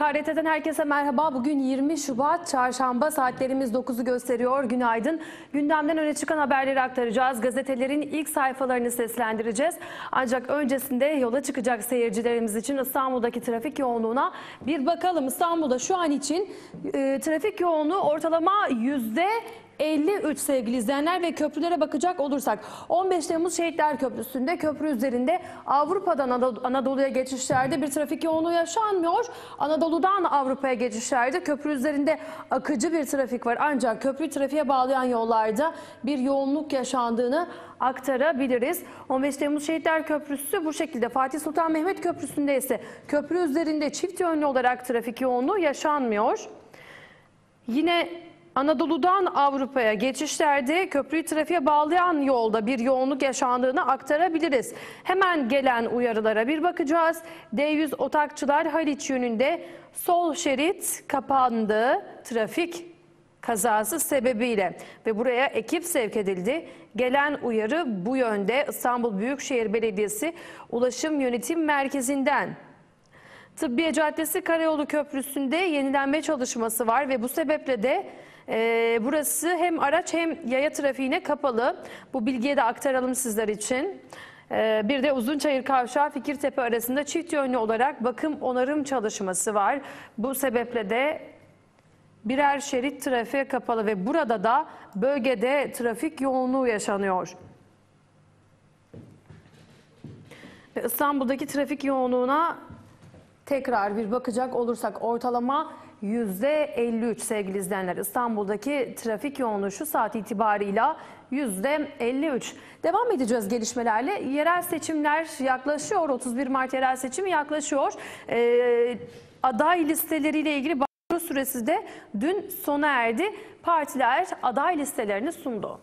KRT'den herkese merhaba. Bugün 20 Şubat Çarşamba saatlerimiz 9'u gösteriyor. Günaydın. Gündemden öne çıkan haberleri aktaracağız. Gazetelerin ilk sayfalarını seslendireceğiz. Ancak öncesinde yola çıkacak seyircilerimiz için İstanbul'daki trafik yoğunluğuna bir bakalım. İstanbul'da şu an için e, trafik yoğunluğu ortalama yüzde 53 sevgili izleyenler ve köprülere bakacak olursak 15 Temmuz Şehitler Köprüsü'nde köprü üzerinde Avrupa'dan Anadolu- Anadolu'ya geçişlerde bir trafik yoğunluğu yaşanmıyor. Anadolu'dan Avrupa'ya geçişlerde köprü üzerinde akıcı bir trafik var. Ancak köprü trafiğe bağlayan yollarda bir yoğunluk yaşandığını aktarabiliriz. 15 Temmuz Şehitler Köprüsü bu şekilde. Fatih Sultan Mehmet Köprüsü'nde ise köprü üzerinde çift yönlü olarak trafik yoğunluğu yaşanmıyor. Yine Anadolu'dan Avrupa'ya geçişlerde köprüyü trafiğe bağlayan yolda bir yoğunluk yaşandığını aktarabiliriz. Hemen gelen uyarılara bir bakacağız. D100 Otakçılar Haliç yönünde sol şerit kapandı. Trafik kazası sebebiyle ve buraya ekip sevk edildi. Gelen uyarı bu yönde İstanbul Büyükşehir Belediyesi Ulaşım Yönetim Merkezi'nden. Tıbbiye Caddesi Karayolu Köprüsü'nde yenilenme çalışması var ve bu sebeple de e, burası hem araç hem yaya trafiğine kapalı. Bu bilgiyi de aktaralım sizler için. E, bir de Uzunçayır Kavşağı Fikirtepe arasında çift yönlü olarak bakım onarım çalışması var. Bu sebeple de birer şerit trafiğe kapalı ve burada da bölgede trafik yoğunluğu yaşanıyor. İstanbul'daki trafik yoğunluğuna tekrar bir bakacak olursak ortalama %53 sevgili izleyenler. İstanbul'daki trafik yoğunluğu şu saat itibarıyla %53. Devam edeceğiz gelişmelerle. Yerel seçimler yaklaşıyor. 31 Mart yerel seçimi yaklaşıyor. Ee, aday listeleriyle ilgili başvuru süresi de dün sona erdi. Partiler aday listelerini sundu.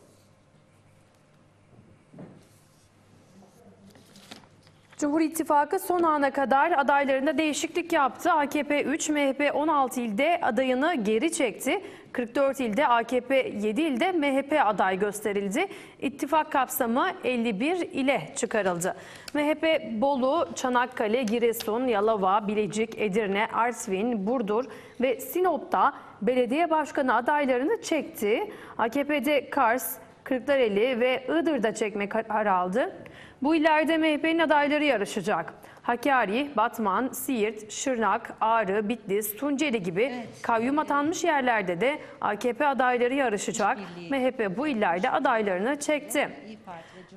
Cumhur İttifakı son ana kadar adaylarında değişiklik yaptı. AKP 3, MHP 16 ilde adayını geri çekti. 44 ilde AKP 7 ilde MHP aday gösterildi. İttifak kapsamı 51 ile çıkarıldı. MHP Bolu, Çanakkale, Giresun, Yalova, Bilecik, Edirne, Artvin, Burdur ve Sinop'ta belediye başkanı adaylarını çekti. AKP'de Kars, Kırklareli ve Iğdır'da çekme kararı aldı. Bu illerde MHP'nin adayları yarışacak. Hakkari, Batman, Siirt, Şırnak, Ağrı, Bitlis, Tunceli gibi kayyum atanmış yerlerde de AKP adayları yarışacak. MHP bu illerde adaylarını çekti.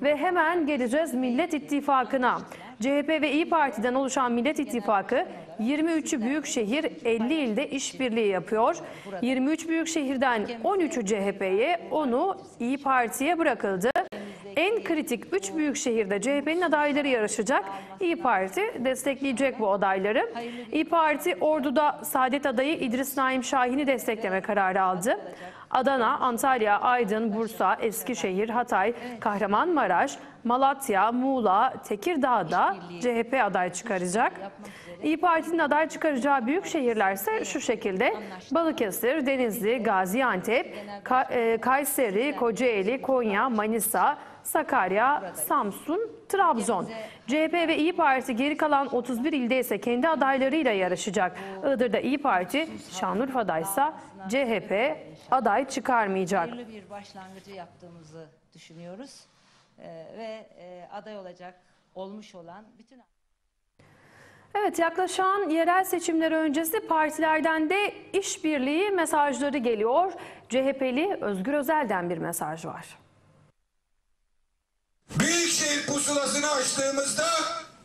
Ve hemen geleceğiz Millet İttifakı'na. CHP ve İyi Parti'den oluşan Millet İttifakı 23'ü büyükşehir 50 ilde işbirliği yapıyor. 23 büyükşehirden 13'ü CHP'ye, 10'u İyi Parti'ye bırakıldı. En kritik 3 büyük şehirde CHP'nin adayları yarışacak. İyi Parti destekleyecek bu adayları. İyi Parti Ordu'da Saadet adayı İdris Naim Şahin'i destekleme kararı aldı. Adana, Antalya, Aydın, Bursa, Eskişehir, Hatay, Kahramanmaraş, Malatya, Muğla, Tekirdağ'da CHP aday çıkaracak. İyi Parti'nin aday çıkaracağı büyük şehirler ise şu şekilde Balıkesir, Denizli, Gaziantep, Ka- e, Kayseri, Kocaeli, Konya, Manisa, Sakarya, Samsun, Trabzon. CHP ve İyi Parti geri kalan 31 ilde ise kendi adaylarıyla yarışacak. Iğdır'da İyi Parti, Şanlıurfa'da ise CHP aday çıkarmayacak. bir başlangıcı yaptığımızı düşünüyoruz. Ee, ve e, aday olacak, olmuş olan bütün Evet yaklaşan yerel seçimler öncesi partilerden de işbirliği mesajları geliyor. CHP'li Özgür Özel'den bir mesaj var. Büyükşehir pusulasını açtığımızda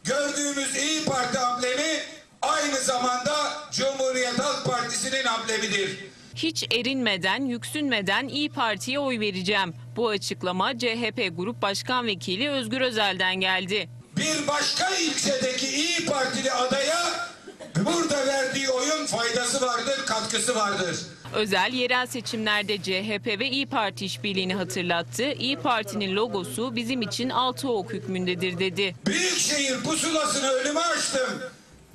gördüğümüz İyi Parti amblemi aynı zamanda Cumhuriyet Halk Partisi'nin amblemidir. Hiç erinmeden, yüksünmeden İyi Parti'ye oy vereceğim. Bu açıklama CHP Grup Başkan Vekili Özgür Özel'den geldi. Bir başka ilçedeki İyi Partili adaya burada verdiği oyun faydası vardır, katkısı vardır. Özel yerel seçimlerde CHP ve İyi Parti işbirliğini hatırlattı. İyi Parti'nin logosu bizim için altı ok hükmündedir dedi. Büyükşehir pusulasını önüme açtım.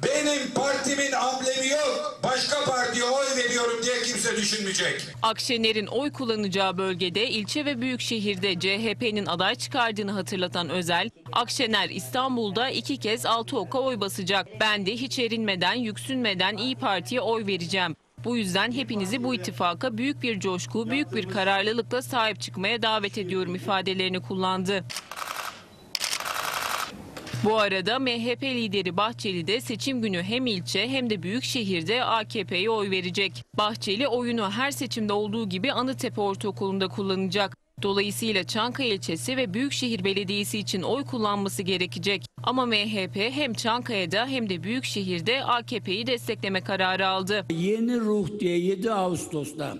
Benim partimin amblemi yok. Başka partiye oy veriyorum diye kimse düşünmeyecek. Akşener'in oy kullanacağı bölgede ilçe ve büyük şehirde CHP'nin aday çıkardığını hatırlatan Özel, Akşener İstanbul'da iki kez altı oka oy basacak. Ben de hiç erinmeden, yüksünmeden İyi Parti'ye oy vereceğim. Bu yüzden hepinizi bu ittifaka büyük bir coşku, büyük bir kararlılıkla sahip çıkmaya davet ediyorum ifadelerini kullandı. Bu arada MHP lideri Bahçeli de seçim günü hem ilçe hem de büyük şehirde AKP'ye oy verecek. Bahçeli oyunu her seçimde olduğu gibi Anıtepe Ortaokulu'nda kullanacak. Dolayısıyla Çankaya ilçesi ve Büyükşehir Belediyesi için oy kullanması gerekecek. Ama MHP hem Çankaya'da hem de Büyükşehir'de AKP'yi destekleme kararı aldı. Yeni ruh diye 7 Ağustos'ta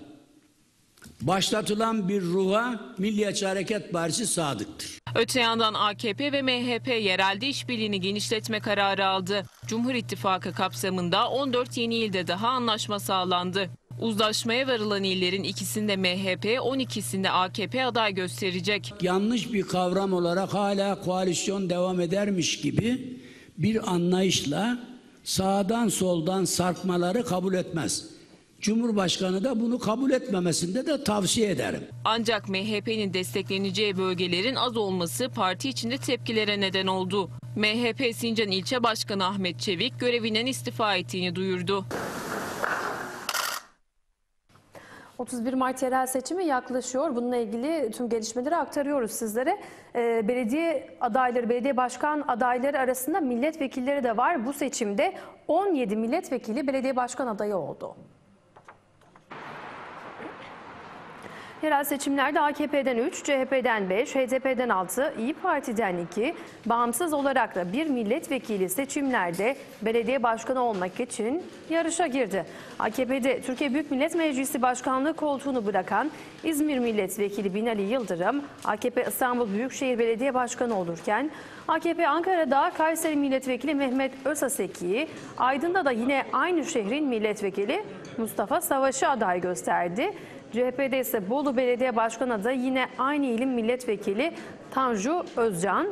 başlatılan bir ruha Milliyetçi Hareket Partisi sadıktır. Öte yandan AKP ve MHP yerelde işbirliğini genişletme kararı aldı. Cumhur İttifakı kapsamında 14 yeni ilde daha anlaşma sağlandı. Uzlaşmaya varılan illerin ikisinde MHP, 12'sinde AKP aday gösterecek. Yanlış bir kavram olarak hala koalisyon devam edermiş gibi bir anlayışla sağdan soldan sarkmaları kabul etmez. Cumhurbaşkanı da bunu kabul etmemesinde de tavsiye ederim. Ancak MHP'nin destekleneceği bölgelerin az olması parti içinde tepkilere neden oldu. MHP Sincan İlçe Başkanı Ahmet Çevik görevinden istifa ettiğini duyurdu. 31 Mart yerel seçimi yaklaşıyor. Bununla ilgili tüm gelişmeleri aktarıyoruz sizlere. Ee, belediye adayları, belediye başkan adayları arasında milletvekilleri de var. Bu seçimde 17 milletvekili belediye başkan adayı oldu. Yerel seçimlerde AKP'den 3, CHP'den 5, HDP'den 6, İyi Parti'den 2, bağımsız olarak da bir milletvekili seçimlerde belediye başkanı olmak için yarışa girdi. AKP'de Türkiye Büyük Millet Meclisi Başkanlığı koltuğunu bırakan İzmir Milletvekili Binali Yıldırım, AKP İstanbul Büyükşehir Belediye Başkanı olurken, AKP Ankara'da Kayseri Milletvekili Mehmet Özaseki'yi, Aydın'da da yine aynı şehrin milletvekili Mustafa Savaş'ı aday gösterdi. CHP'de ise Bolu Belediye Başkanı adayı yine aynı ilin milletvekili Tanju Özcan.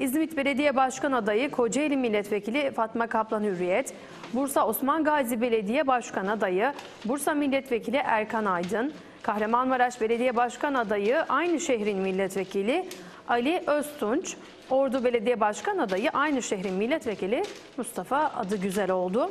İzmit Belediye Başkan adayı Kocaeli Milletvekili Fatma Kaplan Hürriyet. Bursa Osman Gazi Belediye Başkan adayı Bursa Milletvekili Erkan Aydın. Kahramanmaraş Belediye Başkan adayı aynı şehrin milletvekili Ali Öztunç. Ordu Belediye Başkan adayı aynı şehrin milletvekili Mustafa Adı Güzel oldu.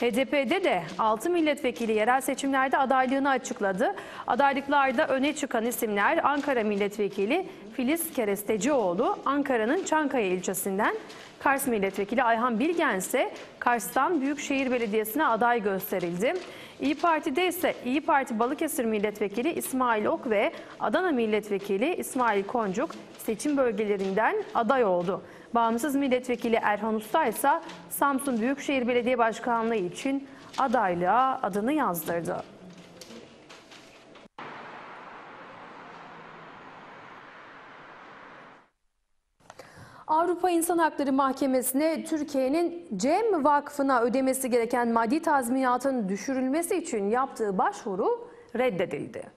HDP'de de 6 milletvekili yerel seçimlerde adaylığını açıkladı. Adaylıklarda öne çıkan isimler Ankara Milletvekili Filiz Kerestecioğlu, Ankara'nın Çankaya ilçesinden, Kars Milletvekili Ayhan Bilgen ise Kars'tan Büyükşehir Belediyesi'ne aday gösterildi. İyi Parti'de ise İyi Parti Balıkesir Milletvekili İsmail Ok ve Adana Milletvekili İsmail Koncuk seçim bölgelerinden aday oldu. Bağımsız Milletvekili Erhan Usta ise Samsun Büyükşehir Belediye Başkanlığı için adaylığa adını yazdırdı. Avrupa İnsan Hakları Mahkemesi'ne Türkiye'nin Cem Vakfı'na ödemesi gereken maddi tazminatın düşürülmesi için yaptığı başvuru reddedildi.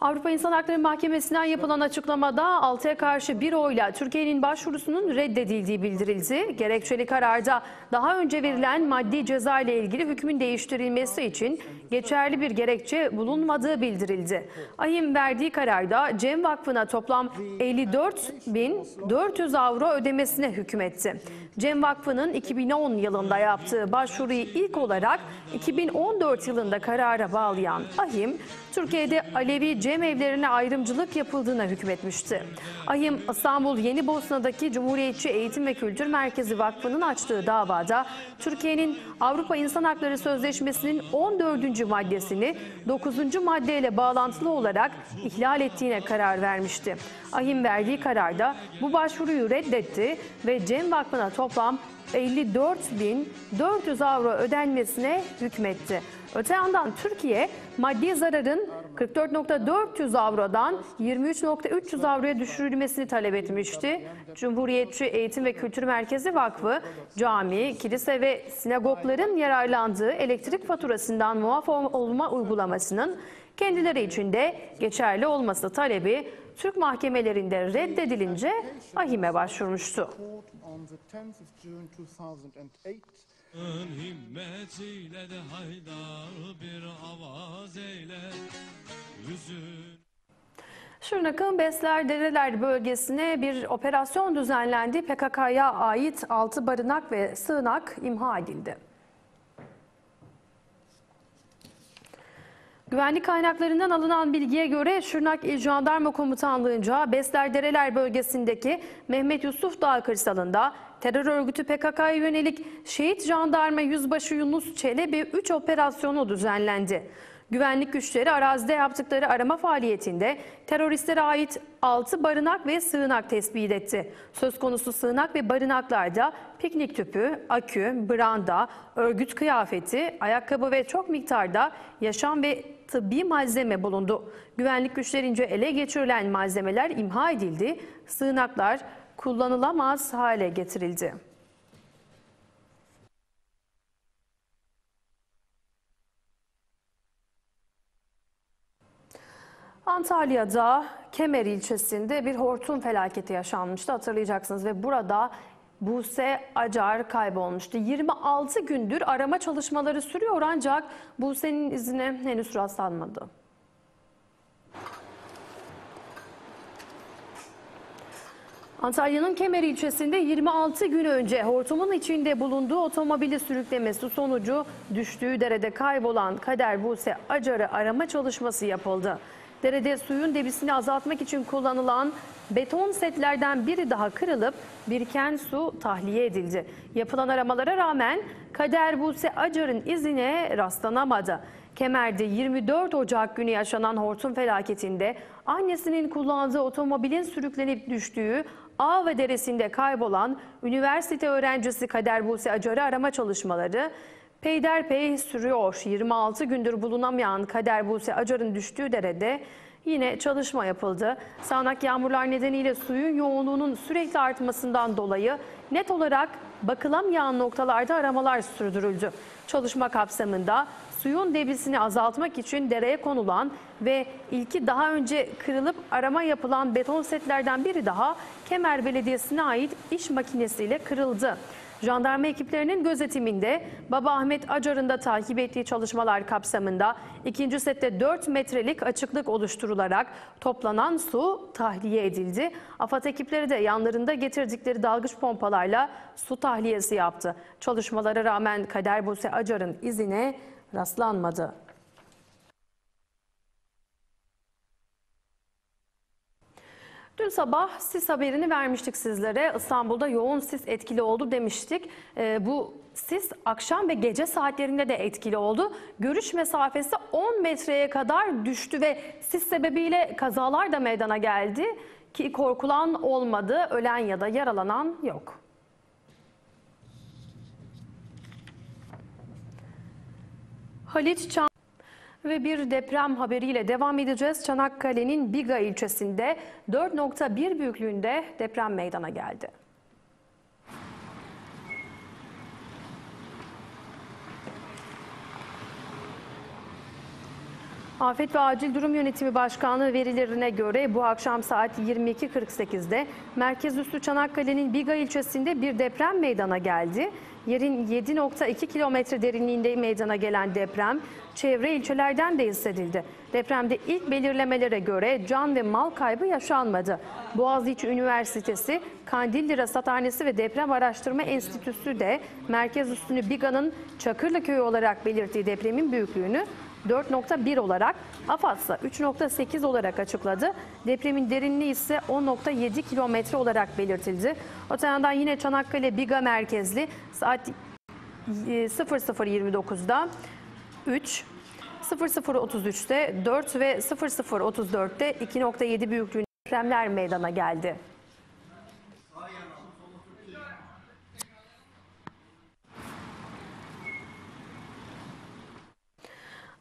Avrupa İnsan Hakları Mahkemesi'nden yapılan açıklamada 6'ya karşı bir oyla Türkiye'nin başvurusunun reddedildiği bildirildi. Gerekçeli kararda daha önce verilen maddi ceza ile ilgili hükmün değiştirilmesi için geçerli bir gerekçe bulunmadığı bildirildi. AİM verdiği kararda Cem Vakfı'na toplam 54.400 avro ödemesine hükmetti. Cem Vakfı'nın 2010 yılında yaptığı başvuruyu ilk olarak 2014 yılında karara bağlayan AİM, Türkiye'de Alevi cem evlerine ayrımcılık yapıldığına hükmetmişti. AİM, İstanbul Yeni Bosna'daki Cumhuriyetçi Eğitim ve Kültür Merkezi Vakfı'nın açtığı davada Türkiye'nin Avrupa İnsan Hakları Sözleşmesi'nin 14. maddesini 9. maddeyle bağlantılı olarak ihlal ettiğine karar vermişti. AİM verdiği kararda bu başvuruyu reddetti ve Cem Vakfı'na toplam 54.400 avro ödenmesine hükmetti. Öte yandan Türkiye maddi zararın 44.400 avrodan 23.300 avroya düşürülmesini talep etmişti. Cumhuriyetçi Eğitim ve Kültür Merkezi Vakfı, cami, kilise ve sinagogların yararlandığı elektrik faturasından muaf olma uygulamasının kendileri için de geçerli olması talebi Türk mahkemelerinde reddedilince AİHM'e başvurmuştu. Court on the 10th of June 2008 Himmetiyle de haydar bir avaz eyle Yüzün Şırnak'ın Besler Dereler bölgesine bir operasyon düzenlendi. PKK'ya ait 6 barınak ve sığınak imha edildi. Güvenlik kaynaklarından alınan bilgiye göre Şırnak İl Jandarma Komutanlığı'nca Besler Dereler bölgesindeki Mehmet Yusuf Dağ kırsalında terör örgütü PKK'ya yönelik Şehit Jandarma Yüzbaşı Yunus Çelebi 3 operasyonu düzenlendi. Güvenlik güçleri arazide yaptıkları arama faaliyetinde teröristlere ait 6 barınak ve sığınak tespit etti. Söz konusu sığınak ve barınaklarda piknik tüpü, akü, branda, örgüt kıyafeti, ayakkabı ve çok miktarda yaşam ve tıbbi malzeme bulundu. Güvenlik güçlerince ele geçirilen malzemeler imha edildi, sığınaklar kullanılamaz hale getirildi. Antalya'da Kemer ilçesinde bir hortum felaketi yaşanmıştı hatırlayacaksınız ve burada Buse Acar kaybolmuştu. 26 gündür arama çalışmaları sürüyor ancak Buse'nin izine henüz rastlanmadı. Antalya'nın Kemer ilçesinde 26 gün önce hortumun içinde bulunduğu otomobili sürüklemesi sonucu düştüğü derede kaybolan Kader Buse Acar'ı arama çalışması yapıldı. Derede suyun debisini azaltmak için kullanılan beton setlerden biri daha kırılıp biriken su tahliye edildi. Yapılan aramalara rağmen Kader Buse Acar'ın izine rastlanamadı. Kemer'de 24 Ocak günü yaşanan hortum felaketinde annesinin kullandığı otomobilin sürüklenip düştüğü Ağve Deresi'nde kaybolan üniversite öğrencisi Kader Buse Acar'ı arama çalışmaları peyderpey sürüyor. 26 gündür bulunamayan Kader Buse Acar'ın düştüğü derede yine çalışma yapıldı. Sağanak yağmurlar nedeniyle suyun yoğunluğunun sürekli artmasından dolayı net olarak bakılamayan noktalarda aramalar sürdürüldü. Çalışma kapsamında suyun debisini azaltmak için dereye konulan ve ilki daha önce kırılıp arama yapılan beton setlerden biri daha Kemer Belediyesi'ne ait iş makinesiyle kırıldı. Jandarma ekiplerinin gözetiminde Baba Ahmet Acar'ın da takip ettiği çalışmalar kapsamında ikinci sette 4 metrelik açıklık oluşturularak toplanan su tahliye edildi. AFAD ekipleri de yanlarında getirdikleri dalgıç pompalarla su tahliyesi yaptı. Çalışmalara rağmen Kader Buse Acar'ın izine rastlanmadı. Dün sabah sis haberini vermiştik sizlere. İstanbul'da yoğun sis etkili oldu demiştik. Ee, bu sis akşam ve gece saatlerinde de etkili oldu. Görüş mesafesi 10 metreye kadar düştü ve sis sebebiyle kazalar da meydana geldi. Ki korkulan olmadı, ölen ya da yaralanan yok. Halit Çam ve bir deprem haberiyle devam edeceğiz. Çanakkale'nin Biga ilçesinde 4.1 büyüklüğünde deprem meydana geldi. Afet ve Acil Durum Yönetimi Başkanlığı verilerine göre bu akşam saat 22.48'de merkez üssü Çanakkale'nin Biga ilçesinde bir deprem meydana geldi. Yerin 7.2 kilometre derinliğinde meydana gelen deprem çevre ilçelerden de hissedildi. Depremde ilk belirlemelere göre can ve mal kaybı yaşanmadı. Boğaziçi Üniversitesi, Kandilli Rasathanesi ve Deprem Araştırma Enstitüsü de merkez üssünü Biga'nın Çakırlı Köyü olarak belirttiği depremin büyüklüğünü 4.1 olarak, AFAD ise 3.8 olarak açıkladı. Depremin derinliği ise 10.7 kilometre olarak belirtildi. Öte yandan yine Çanakkale Biga merkezli saat 00.29'da 3, 00.33'te 4 ve 00.34'te 2.7 büyüklüğünde depremler meydana geldi.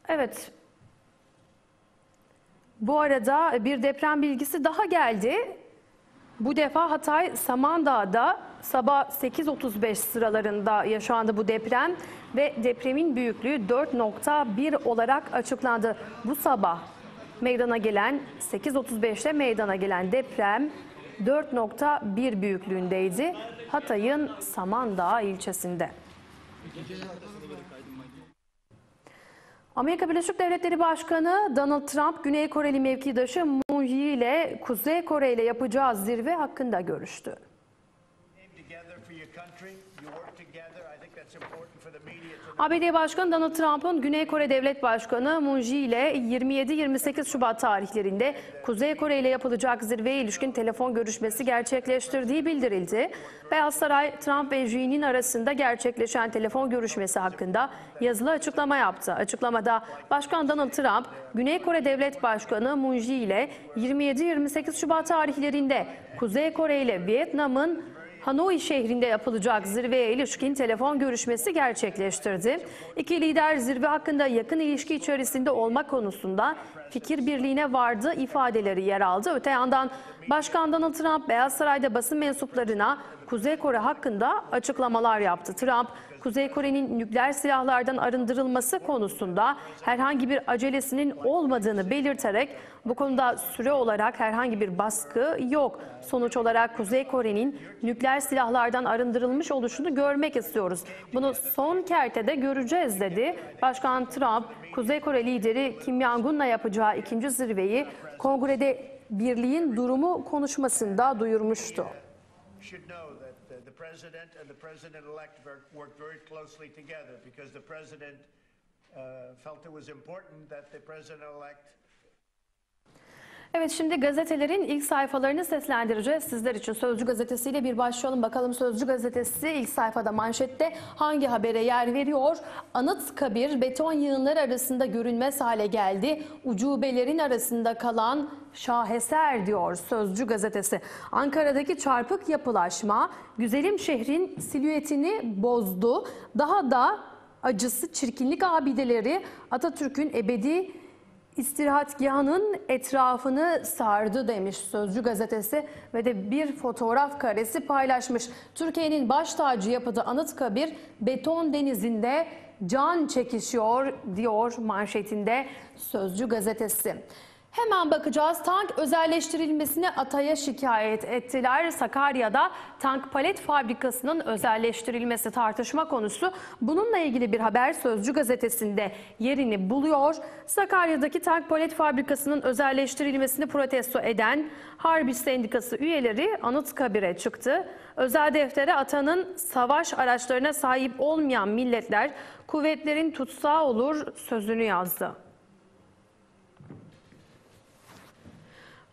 Evet. Bu arada bir deprem bilgisi daha geldi. Bu defa Hatay Samandağ'da sabah 8.35 sıralarında yaşandı bu deprem ve depremin büyüklüğü 4.1 olarak açıklandı. Bu sabah meydana gelen 8.35'te meydana gelen deprem 4.1 büyüklüğündeydi. Hatay'ın Samandağ ilçesinde. Amerika Birleşik Devletleri Başkanı Donald Trump, Güney Koreli mevkidaşı Moon Jae ile Kuzey Kore ile yapacağı zirve hakkında görüştü. ABD Başkanı Donald Trump'ın Güney Kore Devlet Başkanı Moon Jae ile 27-28 Şubat tarihlerinde Kuzey Kore ile yapılacak zirveye ilişkin telefon görüşmesi gerçekleştirdiği bildirildi. Beyaz Saray, Trump ve Jae'nin arasında gerçekleşen telefon görüşmesi hakkında yazılı açıklama yaptı. Açıklamada Başkan Donald Trump, Güney Kore Devlet Başkanı Moon Jae ile 27-28 Şubat tarihlerinde Kuzey Kore ile Vietnam'ın Hanoi şehrinde yapılacak zirveye ilişkin telefon görüşmesi gerçekleştirdi. İki lider zirve hakkında yakın ilişki içerisinde olma konusunda fikir birliğine vardı ifadeleri yer aldı. Öte yandan Başkan Donald Trump Beyaz Saray'da basın mensuplarına Kuzey Kore hakkında açıklamalar yaptı. Trump, Kuzey Kore'nin nükleer silahlardan arındırılması konusunda herhangi bir acelesinin olmadığını belirterek bu konuda süre olarak herhangi bir baskı yok. Sonuç olarak Kuzey Kore'nin nükleer silahlardan arındırılmış oluşunu görmek istiyoruz. Bunu son kertede göreceğiz dedi. Başkan Trump, Kuzey Kore lideri Kim Jong-un'la yapacağı ikinci zirveyi kongrede birliğin durumu konuşmasında duyurmuştu. President and the president-elect worked very closely together because the president uh, felt it was important that the president-elect Evet şimdi gazetelerin ilk sayfalarını seslendireceğiz sizler için. Sözcü gazetesiyle bir başlayalım bakalım. Sözcü gazetesi ilk sayfada manşette hangi habere yer veriyor? Anıtkabir beton yığınları arasında görünmez hale geldi. Ucubelerin arasında kalan şaheser diyor Sözcü gazetesi. Ankara'daki çarpık yapılaşma güzelim şehrin silüetini bozdu. Daha da acısı çirkinlik abideleri Atatürk'ün ebedi İstirahatgahının etrafını sardı demiş Sözcü gazetesi ve de bir fotoğraf karesi paylaşmış. Türkiye'nin baş tacı yapıda Anıtkabir beton denizinde can çekişiyor diyor manşetinde Sözcü gazetesi. Hemen bakacağız. Tank özelleştirilmesine Atay'a şikayet ettiler. Sakarya'da tank palet fabrikasının özelleştirilmesi tartışma konusu. Bununla ilgili bir haber Sözcü gazetesinde yerini buluyor. Sakarya'daki tank palet fabrikasının özelleştirilmesini protesto eden Harbi Sendikası üyeleri Anıtkabir'e çıktı. Özel deftere atanın savaş araçlarına sahip olmayan milletler kuvvetlerin tutsağı olur sözünü yazdı.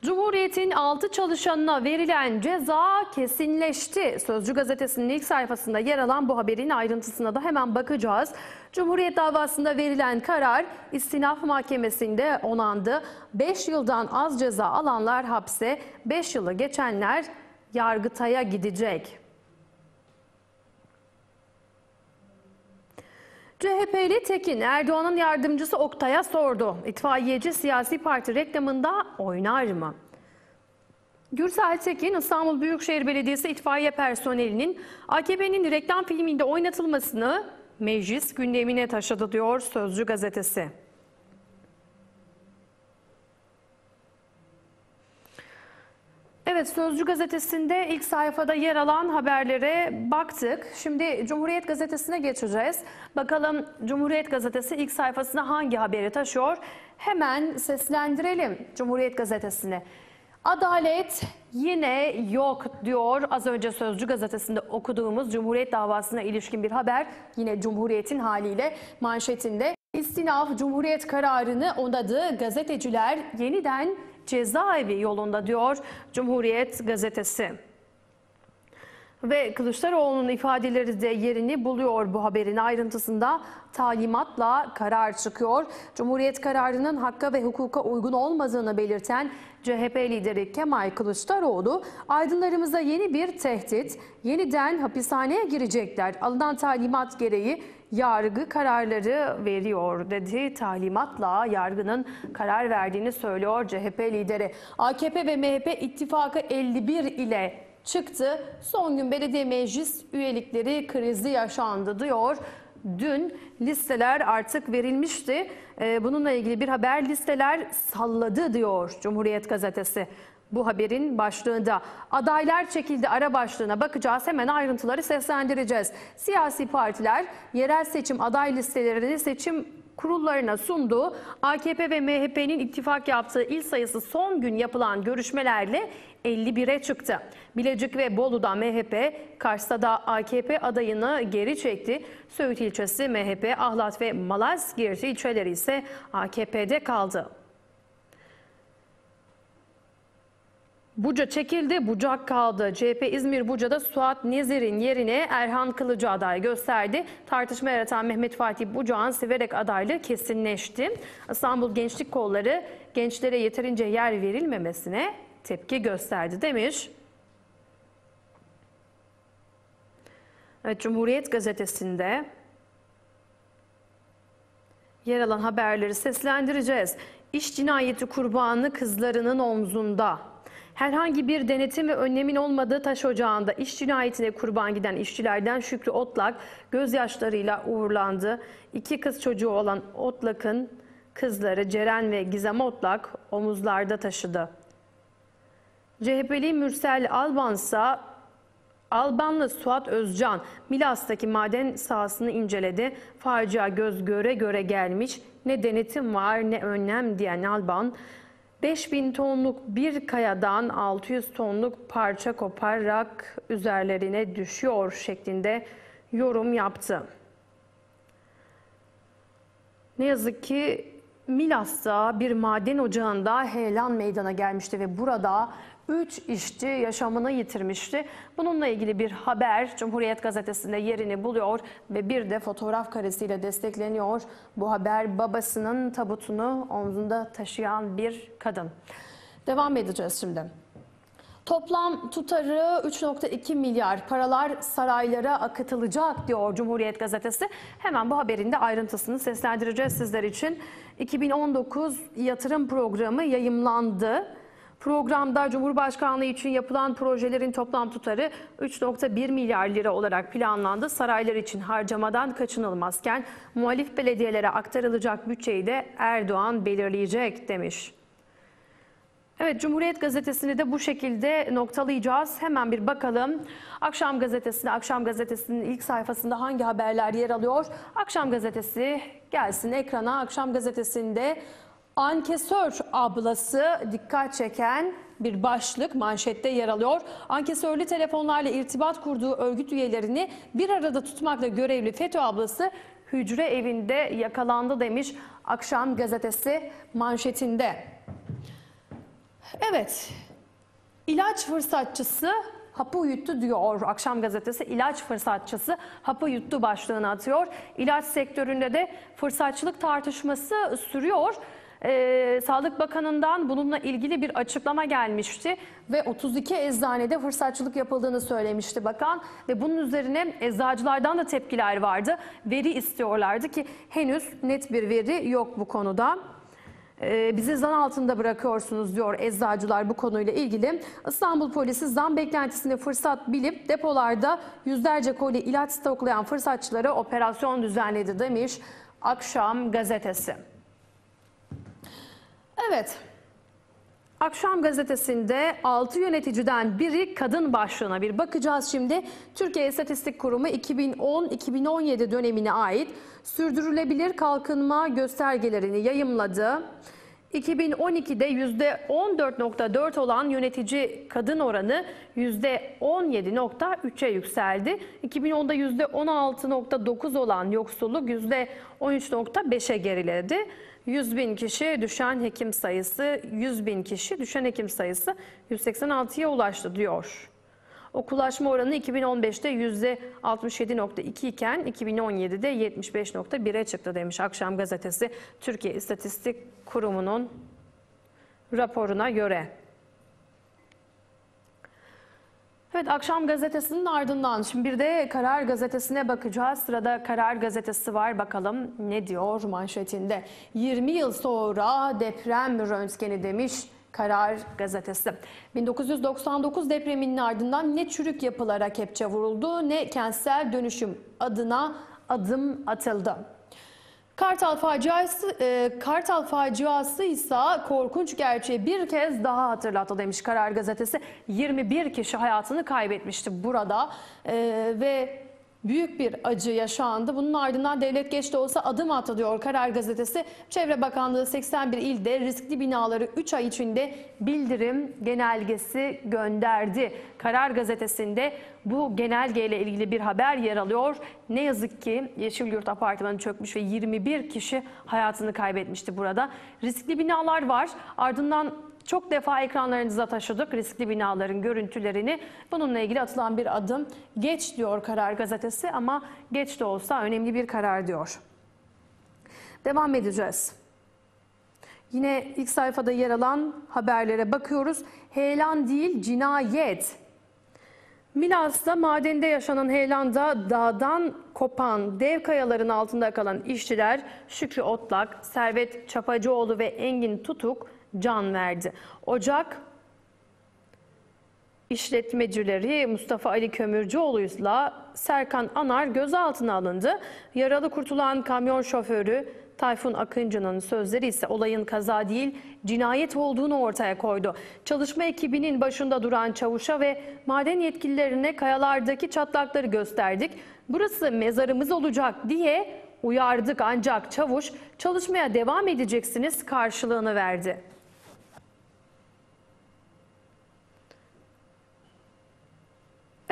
Cumhuriyet'in 6 çalışanına verilen ceza kesinleşti. Sözcü gazetesinin ilk sayfasında yer alan bu haberin ayrıntısına da hemen bakacağız. Cumhuriyet davasında verilen karar istinaf mahkemesinde onandı. 5 yıldan az ceza alanlar hapse, 5 yılı geçenler Yargıtay'a gidecek. CHP'li Tekin Erdoğan'ın yardımcısı Oktay'a sordu. İtfaiyeci siyasi parti reklamında oynar mı? Gürsel Tekin, İstanbul Büyükşehir Belediyesi itfaiye personelinin AKP'nin reklam filminde oynatılmasını meclis gündemine taşıdı diyor Sözcü gazetesi. Evet Sözcü gazetesinde ilk sayfada yer alan haberlere baktık. Şimdi Cumhuriyet gazetesine geçeceğiz. Bakalım Cumhuriyet gazetesi ilk sayfasına hangi haberi taşıyor? Hemen seslendirelim Cumhuriyet gazetesine. Adalet yine yok diyor az önce Sözcü gazetesinde okuduğumuz Cumhuriyet davasına ilişkin bir haber. Yine Cumhuriyet'in haliyle manşetinde. İstinaf Cumhuriyet kararını onadı. Gazeteciler yeniden cezaevi yolunda diyor Cumhuriyet gazetesi. Ve Kılıçdaroğlu'nun ifadeleri de yerini buluyor bu haberin ayrıntısında talimatla karar çıkıyor. Cumhuriyet kararının hakka ve hukuka uygun olmadığını belirten CHP lideri Kemal Kılıçdaroğlu, aydınlarımıza yeni bir tehdit, yeniden hapishaneye girecekler. Alınan talimat gereği yargı kararları veriyor dedi. Talimatla yargının karar verdiğini söylüyor CHP lideri. AKP ve MHP ittifakı 51 ile çıktı. Son gün belediye meclis üyelikleri krizi yaşandı diyor. Dün listeler artık verilmişti. Ee, Bununla ilgili bir haber listeler salladı diyor Cumhuriyet Gazetesi. Bu haberin başlığında adaylar çekildi ara başlığına bakacağız. Hemen ayrıntıları seslendireceğiz. Siyasi partiler yerel seçim aday listelerini seçim kurullarına sundu. AKP ve MHP'nin ittifak yaptığı il sayısı son gün yapılan görüşmelerle 51'e çıktı. Bilecik ve Bolu'da MHP, Kars'ta da AKP adayını geri çekti. Söğüt ilçesi MHP, Ahlat ve Malazgirt ilçeleri ise AKP'de kaldı. Buca çekildi, Bucak kaldı. CHP İzmir Buca'da Suat Nezir'in yerine Erhan Kılıcı aday gösterdi. Tartışma yaratan Mehmet Fatih Bucak'ın Siverek adaylığı kesinleşti. İstanbul Gençlik Kolları gençlere yeterince yer verilmemesine tepki gösterdi demiş. Evet, Cumhuriyet Gazetesi'nde yer alan haberleri seslendireceğiz. İş cinayeti kurbanı kızlarının omzunda. Herhangi bir denetim ve önlemin olmadığı taş ocağında iş cinayetine kurban giden işçilerden Şükrü Otlak gözyaşlarıyla uğurlandı. İki kız çocuğu olan Otlak'ın kızları Ceren ve Gizem Otlak omuzlarda taşıdı. CHP'li Mürsel Albansa Albanlı Suat Özcan Milas'taki maden sahasını inceledi. Facia göz göre göre gelmiş. Ne denetim var ne önlem diyen Alban 5000 tonluk bir kayadan 600 tonluk parça kopararak üzerlerine düşüyor şeklinde yorum yaptı. Ne yazık ki Milas'ta bir maden ocağında heyelan meydana gelmişti ve burada 3 işçi yaşamını yitirmişti. Bununla ilgili bir haber Cumhuriyet Gazetesi'nde yerini buluyor ve bir de fotoğraf karesiyle destekleniyor. Bu haber babasının tabutunu omzunda taşıyan bir kadın. Devam edeceğiz şimdi. Toplam tutarı 3.2 milyar paralar saraylara akıtılacak diyor Cumhuriyet Gazetesi. Hemen bu haberin de ayrıntısını seslendireceğiz sizler için. 2019 yatırım programı yayımlandı. Programda Cumhurbaşkanlığı için yapılan projelerin toplam tutarı 3.1 milyar lira olarak planlandı. Saraylar için harcamadan kaçınılmazken muhalif belediyelere aktarılacak bütçeyi de Erdoğan belirleyecek demiş. Evet Cumhuriyet Gazetesi'ni de bu şekilde noktalayacağız. Hemen bir bakalım. Akşam Gazetesi'nde, Akşam Gazetesi'nin ilk sayfasında hangi haberler yer alıyor? Akşam Gazetesi gelsin ekrana. Akşam Gazetesi'nde ankesör ablası dikkat çeken bir başlık manşette yer alıyor. Ankesörlü telefonlarla irtibat kurduğu örgüt üyelerini bir arada tutmakla görevli FETÖ ablası hücre evinde yakalandı demiş Akşam Gazetesi manşetinde. Evet, ilaç fırsatçısı hapı yuttu diyor Akşam Gazetesi. İlaç fırsatçısı hapı yuttu başlığını atıyor. İlaç sektöründe de fırsatçılık tartışması sürüyor. Ee, Sağlık Bakanı'ndan bununla ilgili bir açıklama gelmişti ve 32 eczanede fırsatçılık yapıldığını söylemişti bakan ve bunun üzerine eczacılardan da tepkiler vardı. Veri istiyorlardı ki henüz net bir veri yok bu konuda. Ee, bizi zan altında bırakıyorsunuz diyor eczacılar bu konuyla ilgili. İstanbul polisi zam beklentisini fırsat bilip depolarda yüzlerce koli ilaç stoklayan fırsatçılara operasyon düzenledi demiş Akşam gazetesi. Evet. Akşam gazetesinde 6 yöneticiden biri kadın başlığına bir bakacağız şimdi. Türkiye İstatistik Kurumu 2010-2017 dönemine ait sürdürülebilir kalkınma göstergelerini yayımladı. 2012'de %14.4 olan yönetici kadın oranı %17.3'e yükseldi. 2010'da %16.9 olan yoksulluk %13.5'e geriledi. 100 bin kişi düşen hekim sayısı, 100 bin kişi düşen hekim sayısı 186'ya ulaştı diyor. Okulaşma oranı 2015'te %67.2 iken 2017'de 75.1'e çıktı demiş Akşam Gazetesi Türkiye İstatistik Kurumu'nun raporuna göre. Evet Akşam Gazetesi'nin ardından şimdi bir de Karar Gazetesi'ne bakacağız. Sırada Karar Gazetesi var bakalım ne diyor manşetinde. 20 yıl sonra deprem röntgeni demiş Karar Gazetesi. 1999 depreminin ardından ne çürük yapılara kepçe vuruldu ne kentsel dönüşüm adına adım atıldı. Kartal faciası, e, Kartal faciası ise korkunç gerçeği bir kez daha hatırlattı demiş Karar Gazetesi. 21 kişi hayatını kaybetmişti burada E, ve büyük bir acı yaşandı. Bunun ardından devlet geç de olsa adım attı diyor Karar Gazetesi. Çevre Bakanlığı 81 ilde riskli binaları 3 ay içinde bildirim genelgesi gönderdi. Karar Gazetesi'nde bu genelgeyle ilgili bir haber yer alıyor. Ne yazık ki Yeşilyurt Apartmanı çökmüş ve 21 kişi hayatını kaybetmişti burada. Riskli binalar var. Ardından çok defa ekranlarınıza taşıdık riskli binaların görüntülerini. Bununla ilgili atılan bir adım geç diyor Karar Gazetesi ama geç de olsa önemli bir karar diyor. Devam edeceğiz. Yine ilk sayfada yer alan haberlere bakıyoruz. Heyelan değil cinayet. Milas'ta madende yaşanan heyelanda dağdan kopan dev kayaların altında kalan işçiler Şükrü Otlak, Servet Çapacıoğlu ve Engin Tutuk can verdi. Ocak işletmecileri Mustafa Ali Kömürcüoğlu'yla Serkan Anar gözaltına alındı. Yaralı kurtulan kamyon şoförü Tayfun Akıncı'nın sözleri ise olayın kaza değil cinayet olduğunu ortaya koydu. Çalışma ekibinin başında duran çavuşa ve maden yetkililerine kayalardaki çatlakları gösterdik. Burası mezarımız olacak diye uyardık ancak çavuş çalışmaya devam edeceksiniz karşılığını verdi.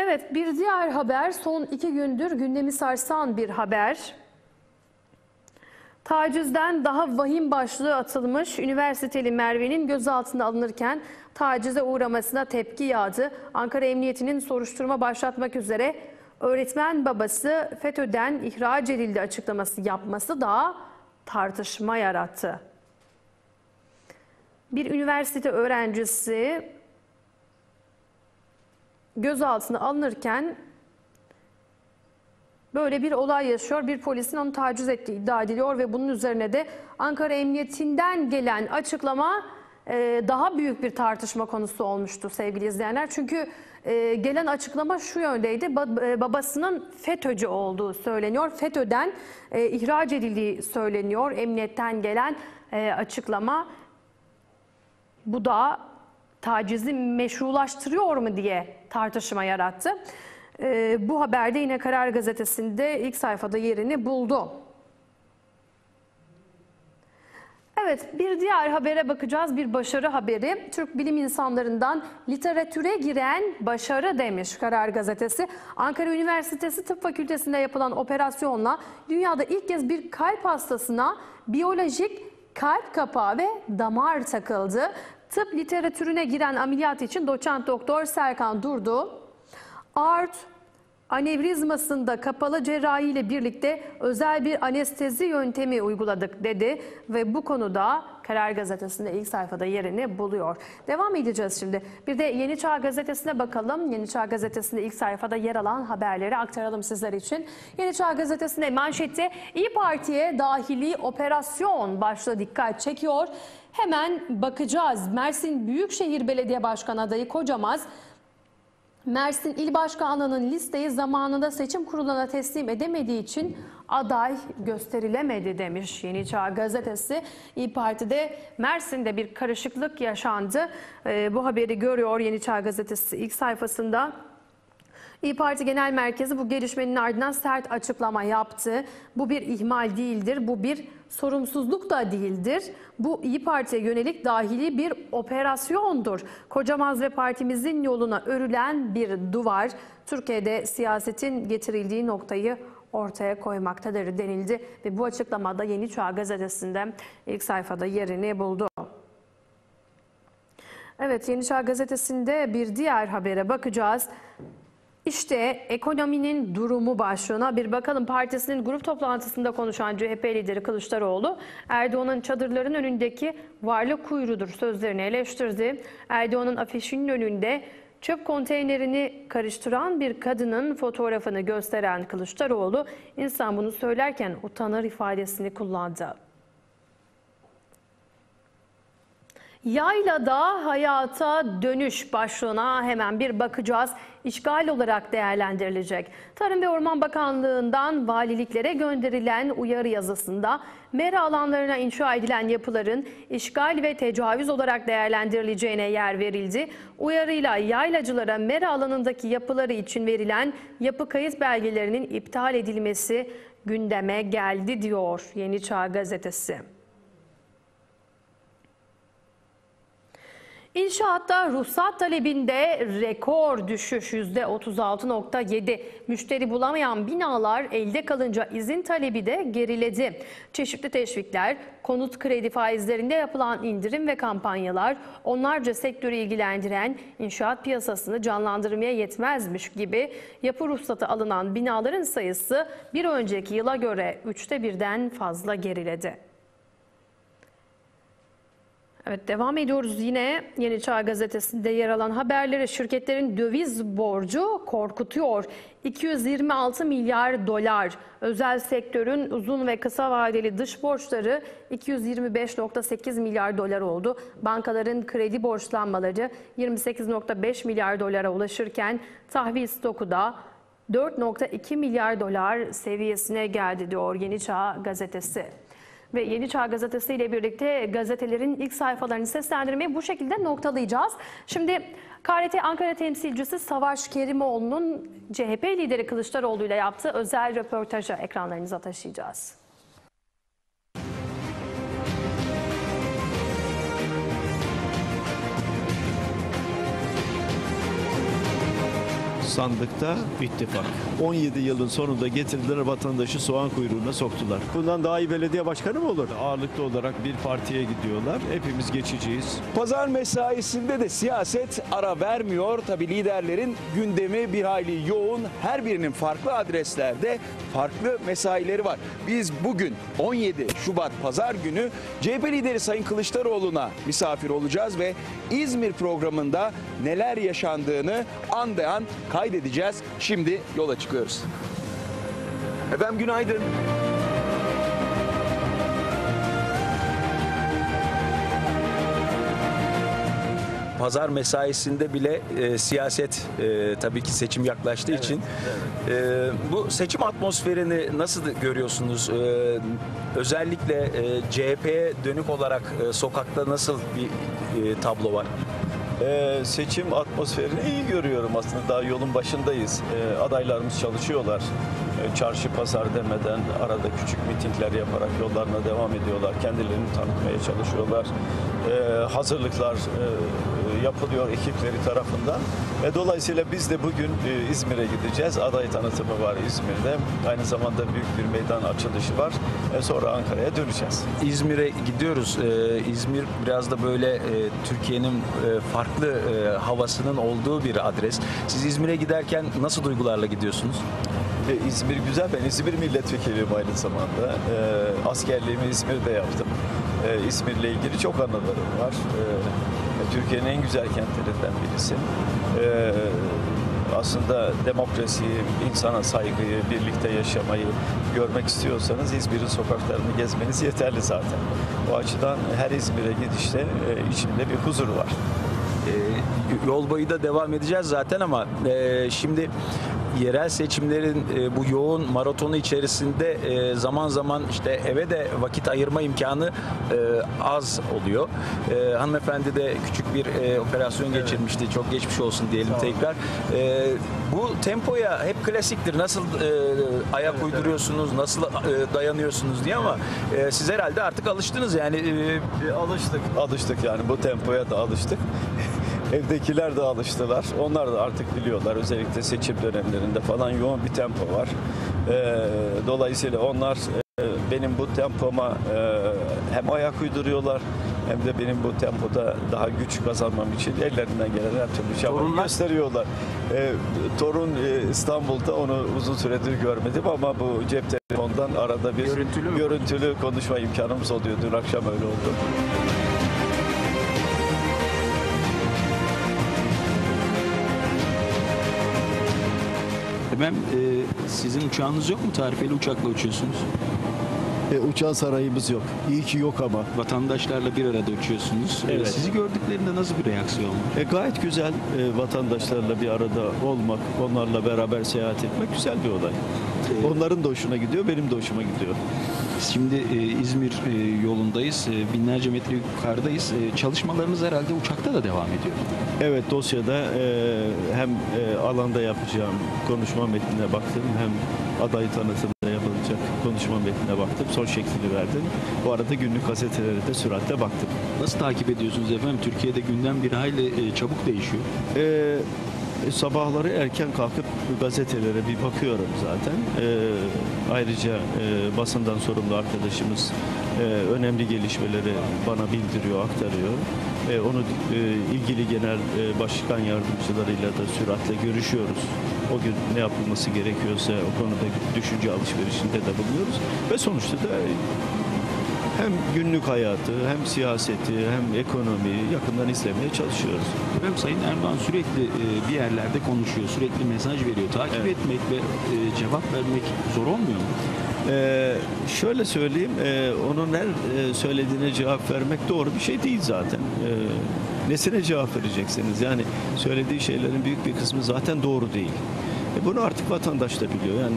Evet bir diğer haber son iki gündür gündemi sarsan bir haber. Tacizden daha vahim başlığı atılmış üniversiteli Merve'nin gözaltına alınırken tacize uğramasına tepki yağdı. Ankara Emniyeti'nin soruşturma başlatmak üzere öğretmen babası FETÖ'den ihraç edildi açıklaması yapması da tartışma yarattı. Bir üniversite öğrencisi gözaltına alınırken böyle bir olay yaşıyor. Bir polisin onu taciz ettiği iddia ediliyor ve bunun üzerine de Ankara Emniyetinden gelen açıklama e, daha büyük bir tartışma konusu olmuştu sevgili izleyenler. Çünkü e, gelen açıklama şu yöndeydi. E, Babasının FETÖ'cü olduğu söyleniyor. FETÖ'den ihraç edildiği söyleniyor. Emniyetten gelen açıklama. Bu da tacizi meşrulaştırıyor mu diye tartışma yarattı. Ee, bu haberde yine Karar Gazetesi'nde ilk sayfada yerini buldu. Evet bir diğer habere bakacağız. Bir başarı haberi. Türk bilim insanlarından literatüre giren başarı demiş Karar Gazetesi. Ankara Üniversitesi Tıp Fakültesi'nde yapılan operasyonla dünyada ilk kez bir kalp hastasına biyolojik kalp kapağı ve damar takıldı. Tıp literatürüne giren ameliyat için doçent doktor Serkan Durdu, art anevrizmasında kapalı cerrahi ile birlikte özel bir anestezi yöntemi uyguladık dedi ve bu konuda Karar Gazetesi'nde ilk sayfada yerini buluyor. Devam edeceğiz şimdi. Bir de Yeni Çağ Gazetesi'ne bakalım. Yeni Çağ Gazetesi'nde ilk sayfada yer alan haberleri aktaralım sizler için. Yeni Çağ Gazetesi'nde manşette İyi Parti'ye dahili operasyon başlığı dikkat çekiyor. Hemen bakacağız. Mersin Büyükşehir Belediye Başkanı adayı Kocamaz Mersin İl Başkanlığı'nın listeyi zamanında seçim kuruluna teslim edemediği için aday gösterilemedi demiş Yeni Çağ Gazetesi. İyi Parti'de Mersin'de bir karışıklık yaşandı. Ee, bu haberi görüyor Yeni Çağ Gazetesi ilk sayfasında. İyi Parti Genel Merkezi bu gelişmenin ardından sert açıklama yaptı. Bu bir ihmal değildir, bu bir sorumsuzluk da değildir. Bu İyi Parti'ye yönelik dahili bir operasyondur. Kocamaz ve partimizin yoluna örülen bir duvar. Türkiye'de siyasetin getirildiği noktayı ortaya koymaktadır denildi ve bu açıklamada Yeni Çağ Gazetesi'nde ilk sayfada yerini buldu. Evet Yeni Çağ Gazetesi'nde bir diğer habere bakacağız. İşte ekonominin durumu başlığına bir bakalım. Partisinin grup toplantısında konuşan CHP lideri Kılıçdaroğlu, Erdoğan'ın çadırların önündeki varlık kuyruğudur sözlerini eleştirdi. Erdoğan'ın afişinin önünde çöp konteynerini karıştıran bir kadının fotoğrafını gösteren Kılıçdaroğlu, insan bunu söylerken utanır ifadesini kullandı. Yaylada hayata dönüş başlığına hemen bir bakacağız. İşgal olarak değerlendirilecek. Tarım ve Orman Bakanlığı'ndan valiliklere gönderilen uyarı yazısında mera alanlarına inşa edilen yapıların işgal ve tecavüz olarak değerlendirileceğine yer verildi. Uyarıyla yaylacılara mera alanındaki yapıları için verilen yapı kayıt belgelerinin iptal edilmesi gündeme geldi diyor Yeni Çağ Gazetesi. İnşaatta ruhsat talebinde rekor düşüş %36.7. Müşteri bulamayan binalar elde kalınca izin talebi de geriledi. Çeşitli teşvikler, konut kredi faizlerinde yapılan indirim ve kampanyalar onlarca sektörü ilgilendiren inşaat piyasasını canlandırmaya yetmezmiş gibi yapı ruhsatı alınan binaların sayısı bir önceki yıla göre üçte birden fazla geriledi. Evet devam ediyoruz yine Yeni Çağ Gazetesi'nde yer alan haberlere şirketlerin döviz borcu korkutuyor. 226 milyar dolar. Özel sektörün uzun ve kısa vadeli dış borçları 225.8 milyar dolar oldu. Bankaların kredi borçlanmaları 28.5 milyar dolara ulaşırken tahvil stoku da 4.2 milyar dolar seviyesine geldi diyor Yeni Çağ Gazetesi. Ve Yeni Çağ Gazetesi ile birlikte gazetelerin ilk sayfalarını seslendirmeyi bu şekilde noktalayacağız. Şimdi KRT Ankara temsilcisi Savaş Kerimoğlu'nun CHP lideri Kılıçdaroğlu ile yaptığı özel röportajı ekranlarınıza taşıyacağız. Sandıkta ittifak. 17 yılın sonunda getirdiler vatandaşı soğan kuyruğuna soktular. Bundan daha iyi belediye başkanı mı olur? Ağırlıklı olarak bir partiye gidiyorlar. Hepimiz geçeceğiz. Pazar mesaisinde de siyaset ara vermiyor. Tabi liderlerin gündemi bir hayli yoğun. Her birinin farklı adreslerde farklı mesaileri var. Biz bugün 17 Şubat Pazar günü CHP lideri Sayın Kılıçdaroğlu'na misafir olacağız ve İzmir programında neler yaşandığını an be an kaydedeceğiz. Şimdi yola çıkıyoruz. Efendim günaydın. Pazar mesaisinde bile e, siyaset e, tabii ki seçim yaklaştığı için e, bu seçim atmosferini nasıl görüyorsunuz? E, özellikle e, CHP'ye dönük olarak e, sokakta nasıl bir e, tablo var? Ee, seçim atmosferini iyi görüyorum aslında. Daha yolun başındayız. Ee, adaylarımız çalışıyorlar. Ee, çarşı pazar demeden arada küçük mitingler yaparak yollarına devam ediyorlar. Kendilerini tanıtmaya çalışıyorlar. Ee, hazırlıklar e, yapılıyor ekipleri tarafından. Ve dolayısıyla biz de bugün e, İzmir'e gideceğiz. Aday tanıtımı var İzmir'de. Aynı zamanda büyük bir meydan açılışı var. E, sonra Ankara'ya döneceğiz. İzmir'e gidiyoruz. Ee, İzmir biraz da böyle e, Türkiye'nin e, farklı havasının olduğu bir adres. Siz İzmir'e giderken nasıl duygularla gidiyorsunuz? E, İzmir güzel. Ben İzmir milletvekiliyim aynı zamanda. E, askerliğimi İzmir'de yaptım. E, İzmir'le ilgili çok anılarım var. E, Türkiye'nin en güzel kentlerinden birisi. E, aslında demokrasiyi, insana saygıyı, birlikte yaşamayı görmek istiyorsanız İzmir'in sokaklarını gezmeniz yeterli zaten. O açıdan her İzmir'e gidişte e, içimde bir huzur var. Ee, yol boyu da devam edeceğiz zaten ama e, şimdi yerel seçimlerin e, bu yoğun maratonu içerisinde e, zaman zaman işte eve de vakit ayırma imkanı e, az oluyor. E, hanımefendi de küçük bir e, operasyon geçirmişti. Çok geçmiş olsun diyelim tekrar. E, bu tempoya hep klasiktir. Nasıl e, ayak uyduruyorsunuz, nasıl e, dayanıyorsunuz diye ama e, siz herhalde artık alıştınız yani. e, E, alıştık, alıştık yani bu tempoya da alıştık. Evdekiler de alıştılar. Onlar da artık biliyorlar. Özellikle seçim dönemlerinde falan yoğun bir tempo var. E, dolayısıyla onlar e, benim bu tempoma e, hem ayak uyduruyorlar hem de benim bu tempoda daha güç kazanmam için ellerinden gelen her türlü çabayı gösteriyorlar. E, torun e, İstanbul'da onu uzun süredir görmedim ama bu cep telefondan arada bir Görüntülü görüntülü konuşma imkanımız oluyor. Dün akşam öyle oldu. Efendim e, sizin uçağınız yok mu? Tarifeli uçakla uçuyorsunuz. E, uçan sarayımız yok. İyi ki yok ama. Vatandaşlarla bir arada uçuyorsunuz. Evet. Sizi gördüklerinde nasıl bir reaksiyon var? E, gayet güzel e, vatandaşlarla bir arada olmak, onlarla beraber seyahat etmek güzel bir olay. Onların da hoşuna gidiyor, benim de hoşuma gidiyor. Şimdi e, İzmir e, yolundayız. E, binlerce metre yukarıdayız. E, çalışmalarınız herhalde uçakta da devam ediyor. Evet dosyada e, hem e, alanda yapacağım konuşma metnine baktım hem aday tanıtımında konuşma metnine baktım. Son şeklini verdim. Bu arada günlük gazetelere de süratle baktım. Nasıl takip ediyorsunuz efendim? Türkiye'de gündem bir hayli e, çabuk değişiyor. E, sabahları erken kalkıp gazetelere bir bakıyorum zaten. E, ayrıca e, basından sorumlu arkadaşımız e, önemli gelişmeleri bana bildiriyor, aktarıyor. E, onu e, ilgili genel e, başkan yardımcılarıyla da süratle görüşüyoruz. O gün ne yapılması gerekiyorsa o konuda düşünce alışverişinde de bulunuyoruz. Ve sonuçta da hem günlük hayatı, hem siyaseti, hem ekonomiyi yakından izlemeye çalışıyoruz. Efendim Sayın Erdoğan sürekli e, bir yerlerde konuşuyor, sürekli mesaj veriyor. Takip Evet. etmek ve e, cevap vermek zor olmuyor mu? Ee, şöyle söyleyeyim, e, onun her söylediğine cevap vermek doğru bir şey değil zaten. Ee, nesine cevap vereceksiniz? Yani söylediği şeylerin büyük bir kısmı zaten doğru değil. E, bunu artık vatandaş da biliyor. Yani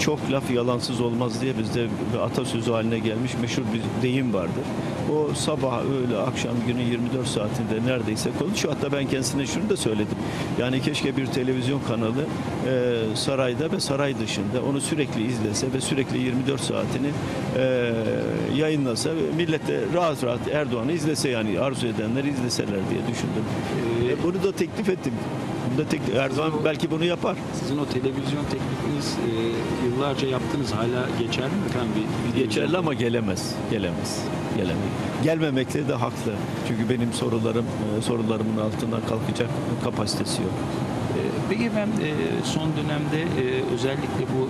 çok laf yalansız olmaz diye bizde atasözü haline gelmiş meşhur bir deyim vardır. O sabah, öğle, akşam günün 24 saatinde neredeyse konuşuyor. Hatta ben kendisine şunu da söyledim. Yani keşke bir televizyon kanalı e, sarayda ve saray dışında onu sürekli izlese ve sürekli 24 saatini e, yayınlasa ve millet de rahat rahat Erdoğan'ı izlese yani arzu edenler izleseler diye düşündüm. E, bunu da teklif ettim. Bunu da teklif, Erdoğan belki bunu yapar. Sizin o televizyon teklifiniz e, yıllarca yaptınız. Hala geçerli mi efendim? Bir, bir Geçerli ama gelemez. Gelemez. Gelemez. Gelmemekte de haklı. Çünkü benim sorularım e, sorularımın altından kalkacak kapasitesi yok. E, Peki efendim e, son dönemde özellikle bu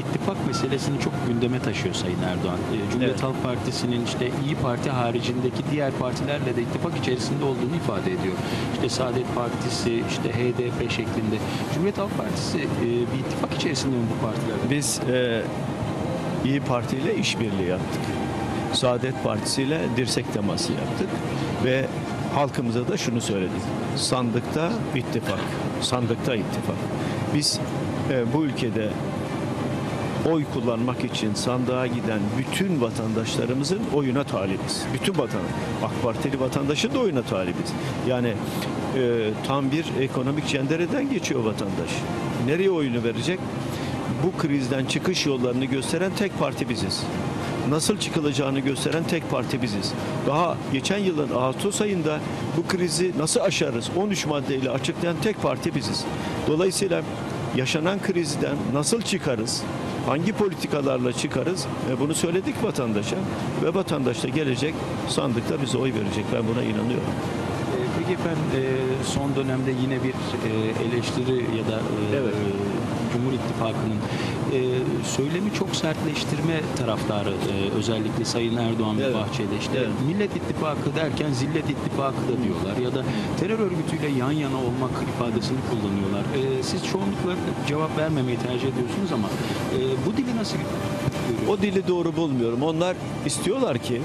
ittifak meselesini çok gündeme taşıyor Sayın Erdoğan. Cumhuriyet Evet. Halk Partisi'nin işte İyi Parti haricindeki diğer partilerle de ittifak içerisinde olduğunu ifade ediyor. İşte Saadet Partisi, işte HDP şeklinde. Cumhuriyet Halk Partisi bir ittifak içerisinde mi bu partilerle? Biz e, İyi Parti ile işbirliği yaptık. Saadet Partisi ile dirsek teması yaptık ve halkımıza da şunu söyledik. Sandıkta ittifak, sandıkta ittifak. Biz e, bu ülkede oy kullanmak için sandığa giden bütün vatandaşlarımızın oyuna talibiz. Bütün vatan, AK Partili vatandaşın da oyuna talibiz. Yani e, tam bir ekonomik cendereden geçiyor vatandaş. Nereye oyunu verecek? Bu krizden çıkış yollarını gösteren tek parti biziz. Nasıl çıkılacağını gösteren tek parti biziz. Daha geçen yılın Ağustos ayında bu krizi nasıl aşarız 13 maddeyle açıklayan tek parti biziz. Dolayısıyla yaşanan krizden nasıl çıkarız? Hangi politikalarla çıkarız? E, bunu söyledik vatandaşa ve vatandaş da gelecek sandıkta bize oy verecek. Ben buna inanıyorum. E, Peki efendim e, son dönemde yine bir e, eleştiri ya da e, Evet. Cumhur İttifakı'nın e, söylemi çok sertleştirme taraftarı e, özellikle Sayın Erdoğan ve Evet. Bahçeli işte Evet. Millet İttifakı derken Zillet İttifakı da diyorlar ya da terör örgütüyle yan yana olmak ifadesini kullanıyorlar. E, siz çoğunlukla cevap vermemeyi tercih ediyorsunuz ama e, bu dili nasıl? O dili doğru bulmuyorum. Onlar istiyorlar ki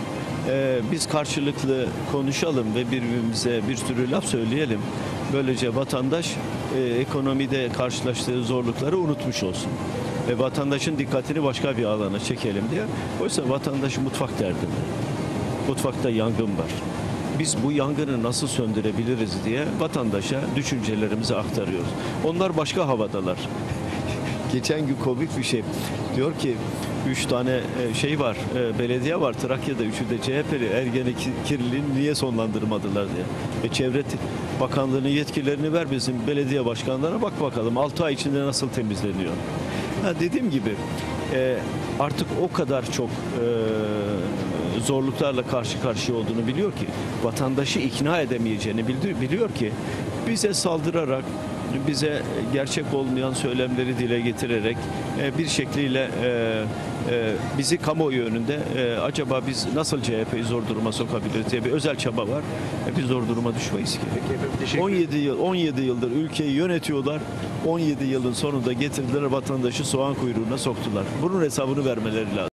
e, biz karşılıklı konuşalım ve birbirimize bir sürü laf söyleyelim. Böylece vatandaş e, ekonomide karşılaştığı zorlukları unutmuş olsun. Ve vatandaşın dikkatini başka bir alana çekelim diye. Oysa vatandaş mutfak derdinde. Mutfakta yangın var. Biz bu yangını nasıl söndürebiliriz diye vatandaşa düşüncelerimizi aktarıyoruz. Onlar başka havadalar. Geçen gün komik bir şey. Diyor ki üç tane e, şey var, e, belediye var Trakya'da, üçü de CHP'li. Ergenekirliğini niye sonlandırmadılar diye. E, Çevre Bakanlığı'nın yetkilerini ver bizim belediye başkanlarına bak bakalım 6 ay içinde nasıl temizleniyor. Ha, dediğim gibi e, artık o kadar çok e, zorluklarla karşı karşıya olduğunu biliyor ki vatandaşı ikna edemeyeceğini biliyor ki bize saldırarak bize gerçek olmayan söylemleri dile getirerek e, bir şekliyle e, bizi kamuoyu önünde e, acaba biz nasıl CHP'yi zor duruma sokabiliriz diye bir özel çaba var. E, biz zor duruma düşmeyiz ki. Peki efendim, teşekkür 17 yıl 17 yıldır ülkeyi yönetiyorlar. 17 yılın sonunda getirdiler vatandaşı soğan kuyruğuna soktular. Bunun hesabını vermeleri lazım.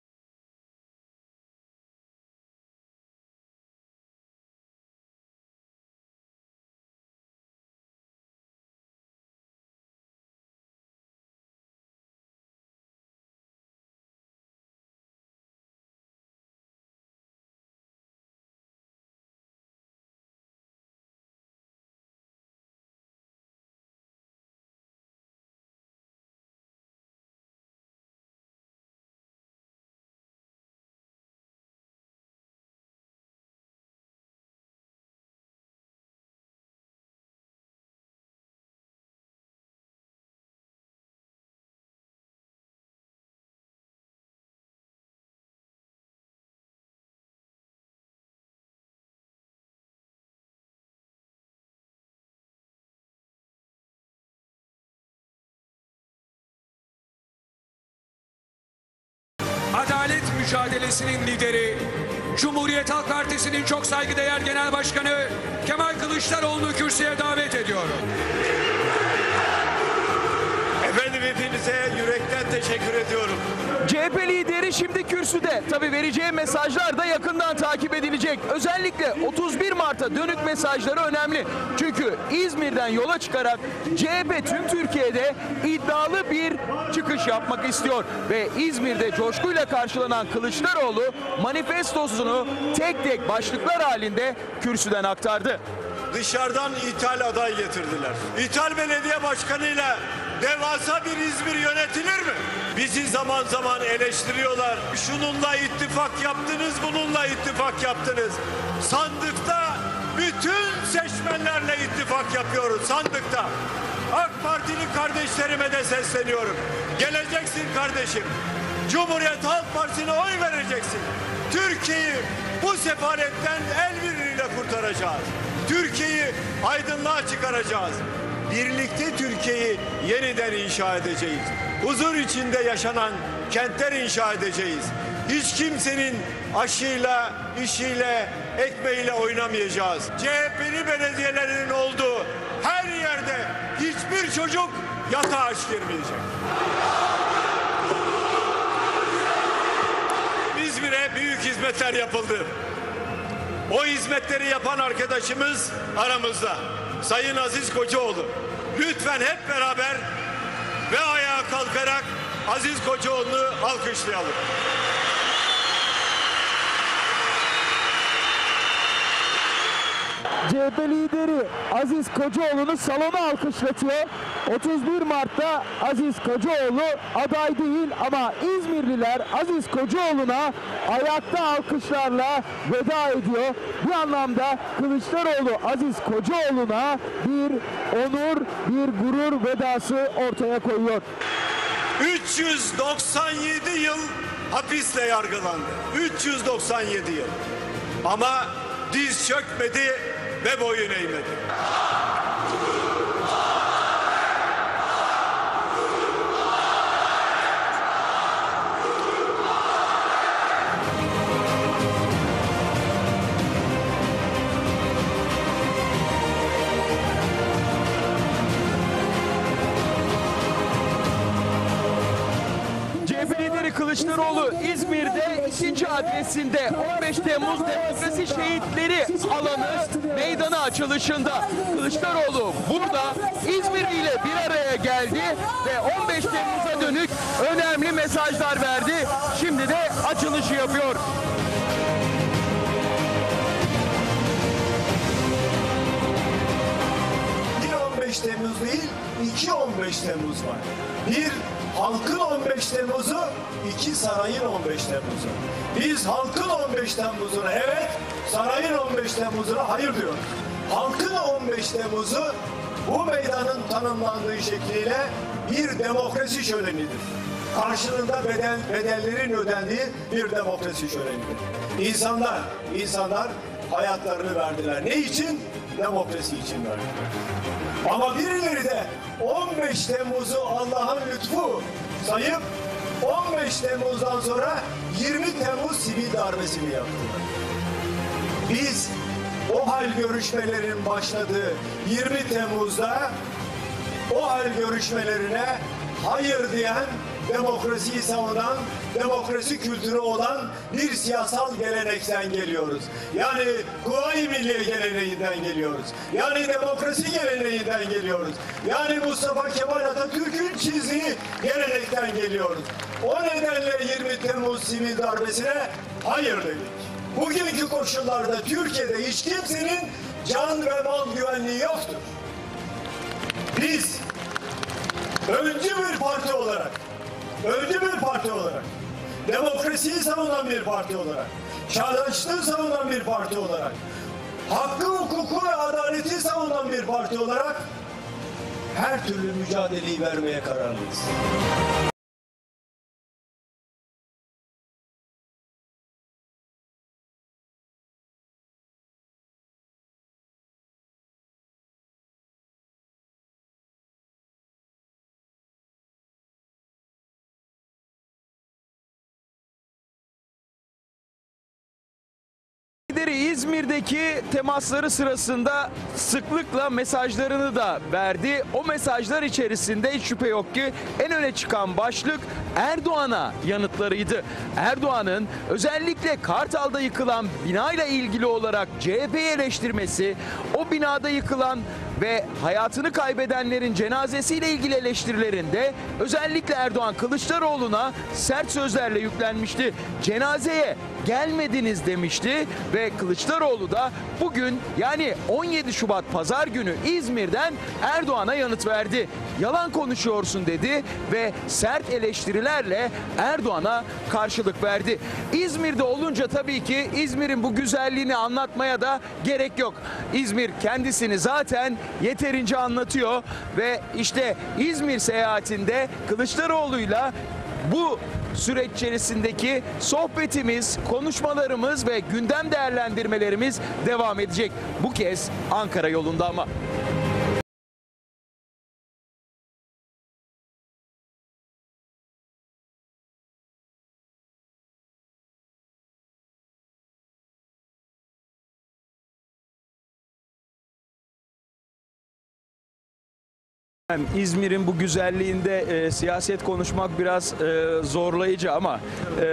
Adalet mücadelesinin lideri, Cumhuriyet Halk Partisi'nin çok saygıdeğer Genel Başkanı Kemal Kılıçdaroğlu'nu kürsüye davet ediyorum. Hepinize yürekten teşekkür ediyorum. CHP lideri şimdi kürsüde. Tabi vereceği mesajlar da yakından takip edilecek. Özellikle 31 Mart'a dönük mesajları önemli. Çünkü İzmir'den yola çıkarak CHP tüm Türkiye'de iddialı bir çıkış yapmak istiyor. Ve İzmir'de coşkuyla karşılanan Kılıçdaroğlu manifestosunu tek tek başlıklar halinde kürsüden aktardı. Dışarıdan ithal aday getirdiler. İthal belediye başkanıyla devasa bir İzmir yönetilir mi? Bizi zaman zaman eleştiriyorlar. Şununla ittifak yaptınız, bununla ittifak yaptınız. Sandıkta bütün seçmenlerle ittifak yapıyoruz sandıkta. AK Partili kardeşlerime de sesleniyorum. Geleceksin kardeşim. Cumhuriyet Halk Partisi'ne oy vereceksin. Türkiye'yi bu sefaletten el birliğiyle kurtaracağız. Türkiye'yi aydınlığa çıkaracağız. Birlikte Türkiye'yi yeniden inşa edeceğiz. Huzur içinde yaşanan kentler inşa edeceğiz. Hiç kimsenin aşıyla, işiyle, ekmeğiyle oynamayacağız. CHP'li belediyelerinin olduğu her yerde hiçbir çocuk yatağa aç girmeyecek. İzmir'e büyük hizmetler yapıldı. O hizmetleri yapan arkadaşımız aramızda. Sayın Aziz Kocaoğlu. Lütfen hep beraber ve ayağa kalkarak Aziz Kocaoğlu'nu alkışlayalım. CHP lideri Aziz Kocaoğlu'nu salona alkışlatıyor. 31 Mart'ta Aziz Kocaoğlu aday değil ama İzmirliler Aziz Kocaoğlu'na ayakta alkışlarla veda ediyor. Bu anlamda Kılıçdaroğlu Aziz Kocaoğlu'na bir onur, bir gurur vedası ortaya koyuyor. 397 yıl hapisle yargılandı. 397 yıl. Ama diz çökmedi ve boyun eğmedi. Kılıçdaroğlu İzmir'de ikinci adresinde 15 Temmuz Demokrasi Şehitleri alanı meydanı açılışında Kılıçdaroğlu burada İzmir ile bir araya geldi ve 15 Temmuz'a dönük önemli mesajlar verdi. Şimdi de açılışı yapıyor. 15 Temmuz değil, 2 15 Temmuz var. Bir halkın 15 Temmuz'u, iki sarayın 15 Temmuz'u. Biz halkın 15 Temmuz'una evet, sarayın 15 Temmuz'una hayır diyoruz. Halkın 15 Temmuz'u bu meydanın tanımlandığı şekliyle bir demokrasi şölenidir. Karşılığında bedel, bedellerin ödendiği bir demokrasi şölenidir. İnsanlar, insanlar hayatlarını verdiler. Ne için? Demokrasi için verdiler. Ama birileri de 15 Temmuz'u Allah'ın lütfu sayıp 15 Temmuz'dan sonra 20 Temmuz sivil darbesini yaptılar. Biz o hal görüşmelerinin başladığı 20 Temmuz'da o hal görüşmelerine hayır diyen, demokrasiyi savunan, demokrasi kültürü olan bir siyasal gelenekten geliyoruz. Yani Kuvayi Milliye geleneğinden geliyoruz. Yani demokrasi geleneğinden geliyoruz. Yani Mustafa Kemal Atatürk'ün çizdiği gelenekten geliyoruz. O nedenle 20 Temmuz sivil darbesine hayır dedik. Bugünkü koşullarda Türkiye'de hiç kimsenin can ve mal güvenliği yoktur. Biz öncü bir parti olarak, öncü bir parti olarak, demokrasiyi savunan bir parti olarak, çağdaşlığı savunan bir parti olarak, hakkı, hukuku ve adaleti savunan bir parti olarak her türlü mücadeleyi vermeye kararlıyız. Lideri İzmir'deki temasları sırasında sıklıkla mesajlarını da verdi. O mesajlar içerisinde hiç şüphe yok ki en öne çıkan başlık Erdoğan'a yanıtlarıydı. Erdoğan'ın özellikle Kartal'da yıkılan binayla ilgili olarak CHP'yi eleştirmesi, o binada yıkılan ve hayatını kaybedenlerin cenazesiyle ilgili eleştirilerinde özellikle Erdoğan Kılıçdaroğlu'na sert sözlerle yüklenmişti. Cenazeye gelmediniz demişti ve Kılıçdaroğlu da bugün yani 17 Şubat pazar günü İzmir'den Erdoğan'a yanıt verdi. Yalan konuşuyorsun dedi ve sert eleştirilerle Erdoğan'a karşılık verdi. İzmir'de olunca tabii ki İzmir'in bu güzelliğini anlatmaya da gerek yok. İzmir kendisini zaten yeterince anlatıyor ve işte İzmir seyahatinde Kılıçdaroğlu'yla bu süreç içerisindeki sohbetimiz, konuşmalarımız ve gündem değerlendirmelerimiz devam edecek. Bu kez Ankara yolunda ama. İzmir'in bu güzelliğinde e, siyaset konuşmak biraz e, zorlayıcı ama e,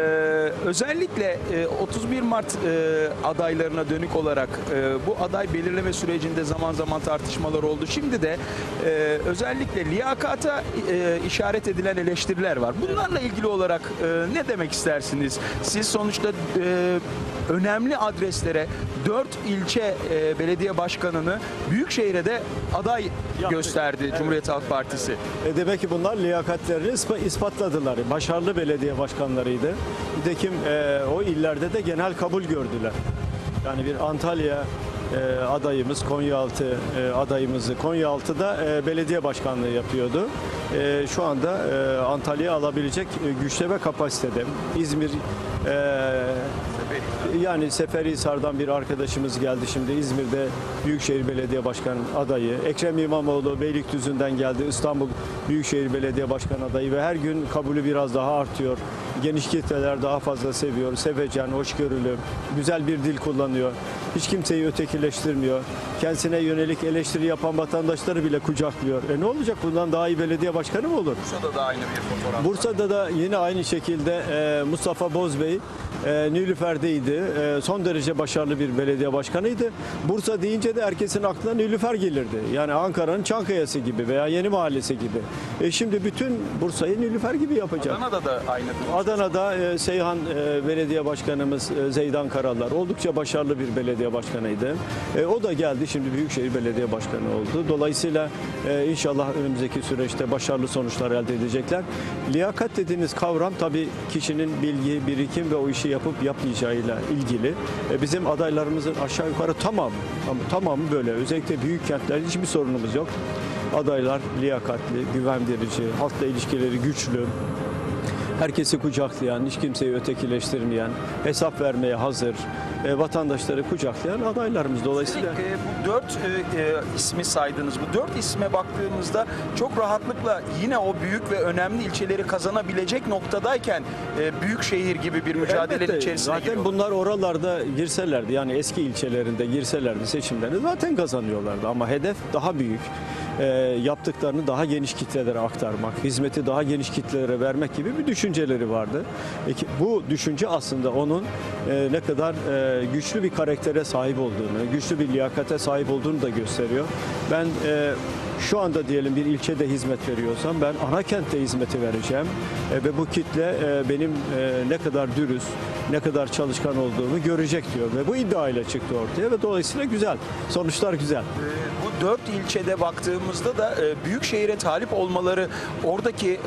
özellikle e, 31 Mart e, adaylarına dönük olarak e, bu aday belirleme sürecinde zaman zaman tartışmalar oldu. Şimdi de e, özellikle liyakata e, işaret edilen eleştiriler var. Bunlarla ilgili olarak e, ne demek istersiniz? Siz sonuçta e, önemli adreslere 4 ilçe e, belediye başkanını Büyükşehir'e de aday gösterdi Cumhuriyet Halk Partisi. E demek ki bunlar liyakatlerini ispa- ispatladılar. Başarılı belediye başkanlarıydı. Nitekim e, o illerde de genel kabul gördüler. Yani bir Antalya e, adayımız, Konyaaltı e, adayımızı Konyaaltı'da e, belediye başkanlığı yapıyordu. E, şu anda e, Antalya alabilecek e, güçte ve kapasitede. İzmir e, yani Seferihisar'dan bir arkadaşımız geldi şimdi İzmir'de Büyükşehir Belediye Başkanı adayı. Ekrem İmamoğlu Beylikdüzü'nden geldi İstanbul Büyükşehir Belediye Başkanı adayı ve her gün kabulü biraz daha artıyor. Geniş kitleler daha fazla seviyor. Sevecen, hoşgörülü, güzel bir dil kullanıyor. Hiç kimseyi ötekileştirmiyor. Kendisine yönelik eleştiri yapan vatandaşları bile kucaklıyor. E ne olacak bundan daha iyi belediye başkanı mı olur? Bursa'da da aynı bir fotoğraf. Bursa'da da yine aynı şekilde e, Mustafa Bozbey e, Nilüfer'deydi. E, son derece başarılı bir belediye başkanıydı. Bursa deyince de herkesin aklına Nilüfer gelirdi. Yani Ankara'nın Çankaya'sı gibi veya Yeni Mahallesi gibi. E şimdi bütün Bursa'yı Nilüfer gibi yapacak. Adana'da da aynı. Adana'da e, Seyhan e, Belediye Başkanımız e, Zeydan Karalar oldukça başarılı bir belediye başkanıydı. E, o da geldi şimdi Büyükşehir Belediye Başkanı oldu. Dolayısıyla e, inşallah önümüzdeki süreçte başarılı sonuçlar elde edecekler. Liyakat dediğiniz kavram tabii kişinin bilgi, birikim ve o işi yapıp yapmayacağıyla ilgili. E, bizim adaylarımızın aşağı yukarı tamamı, ama tamamı böyle. Özellikle büyük kentlerde hiçbir sorunumuz yok. Adaylar liyakatli, güven verici, halkla ilişkileri güçlü, herkesi kucaklayan, hiç kimseyi ötekileştirmeyen, hesap vermeye hazır, e, vatandaşları kucaklayan adaylarımız. Dolayısıyla E, bu dört e, e, ismi saydınız. Bu dört isme baktığımızda çok rahatlıkla yine o büyük ve önemli ilçeleri kazanabilecek noktadayken e, büyük şehir gibi bir mücadelenin Elbette, içerisine Zaten giriyor. bunlar oralarda girselerdi yani eski ilçelerinde girselerdi seçimlerini zaten kazanıyorlardı. Ama hedef daha büyük. E, yaptıklarını daha geniş kitlelere aktarmak, hizmeti daha geniş kitlelere vermek gibi bir düşünceleri vardı. E, bu düşünce aslında onun e, ne kadar e, güçlü bir karaktere sahip olduğunu, güçlü bir liyakate sahip olduğunu da gösteriyor. Ben şu anda diyelim bir ilçede hizmet veriyorsam ben ana kentte hizmeti vereceğim ve bu kitle benim ne kadar dürüst, ne kadar çalışkan olduğumu görecek diyor ve bu iddiayla çıktı ortaya ve dolayısıyla güzel. Sonuçlar güzel. Dört ilçede baktığımızda da e, büyük şehire talip olmaları oradaki e,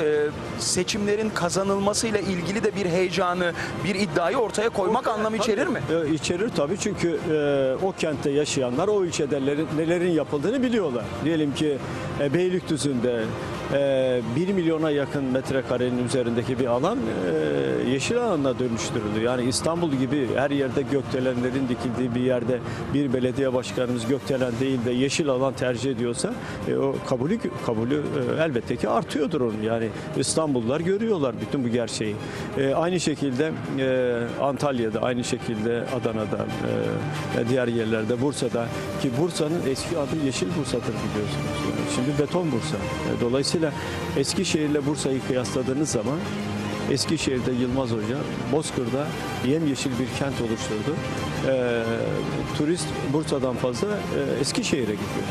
seçimlerin kazanılmasıyla ilgili de bir heyecanı, bir iddiayı ortaya koymak anlamı içerir mi? E, İçerir tabii çünkü e, o kentte yaşayanlar o ilçede neler- nelerin yapıldığını biliyorlar. Diyelim ki e, Beylikdüzü'nde e, 1 milyona yakın metrekarenin üzerindeki bir alan e, yeşil alana dönüştürüldü. Yani İstanbul gibi her yerde gökdelenlerin dikildiği bir yerde bir belediye başkanımız gökdelen değil de yeşil alan tercih ediyorsa e, o kabulü kabulü e, elbette ki artıyordur onun. Yani İstanbullular görüyorlar bütün bu gerçeği. E, aynı şekilde e, Antalya'da, aynı şekilde Adana'da, e, diğer yerlerde, Bursa'da ki Bursa'nın eski adı Yeşil Bursa'dır biliyorsunuz. Şimdi beton Bursa. E, dolayısıyla Eskişehir'le Bursa'yı kıyasladığınız zaman Eskişehir'de Yılmaz Hoca Bozkır'da yemyeşil bir kent oluşturdu. E, turist Bursa'dan fazla e, Eskişehir'e gidiyor.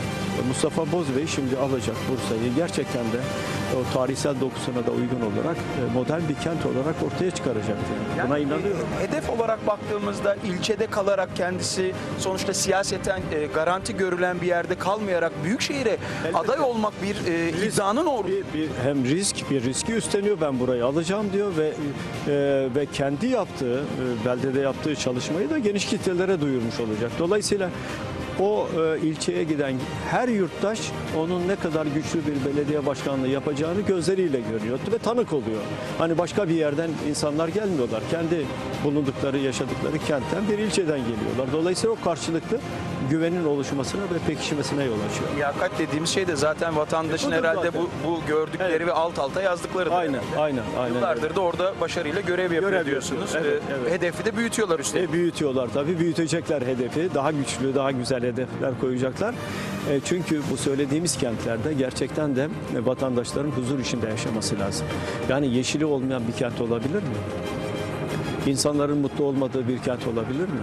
Mustafa Bozbey şimdi alacak Bursa'yı gerçekten de o tarihsel dokusuna da uygun olarak e, modern bir kent olarak ortaya çıkaracak. Yani. Buna inanıyorum. E, Hedef olarak baktığımızda ilçede kalarak kendisi sonuçta siyaseten e, garanti görülen bir yerde kalmayarak büyükşehire aday olmak bir e, iddianın or bir, bir hem risk bir riski üstleniyor ben burayı alacağım diyor ve e, ve kendi yaptığı e, beldede yaptığı çalışmayı da geniş kitlelere duyurmuş olacak. Dolayısıyla o e, ilçeye giden her yurttaş onun ne kadar güçlü bir belediye başkanlığı yapacağını gözleriyle görüyor ve tanık oluyor. Hani başka bir yerden insanlar gelmiyorlar. Kendi bulundukları, yaşadıkları kentten bir ilçeden geliyorlar. Dolayısıyla o karşılıklı güvenin oluşmasına ve pekişmesine yol açıyor. liyakat dediğimiz şey de zaten vatandaşın Budur herhalde zaten. bu, bu gördükleri Evet. ve alt alta yazdıkları. Aynen, aynen, aynen. Yıllardır da orada başarıyla görev yapıyor Görev diyorsunuz. yapıyor, evet, E, evet. Hedefi de büyütüyorlar üstelik. E, büyütüyorlar tabii. Büyütecekler hedefi. Daha güçlü, daha güzel hedefler koyacaklar. E, çünkü bu söylediğimiz kentlerde gerçekten de e, vatandaşların huzur içinde yaşaması lazım. Yani yeşili olmayan bir kent olabilir mi? İnsanların mutlu olmadığı bir kent olabilir mi?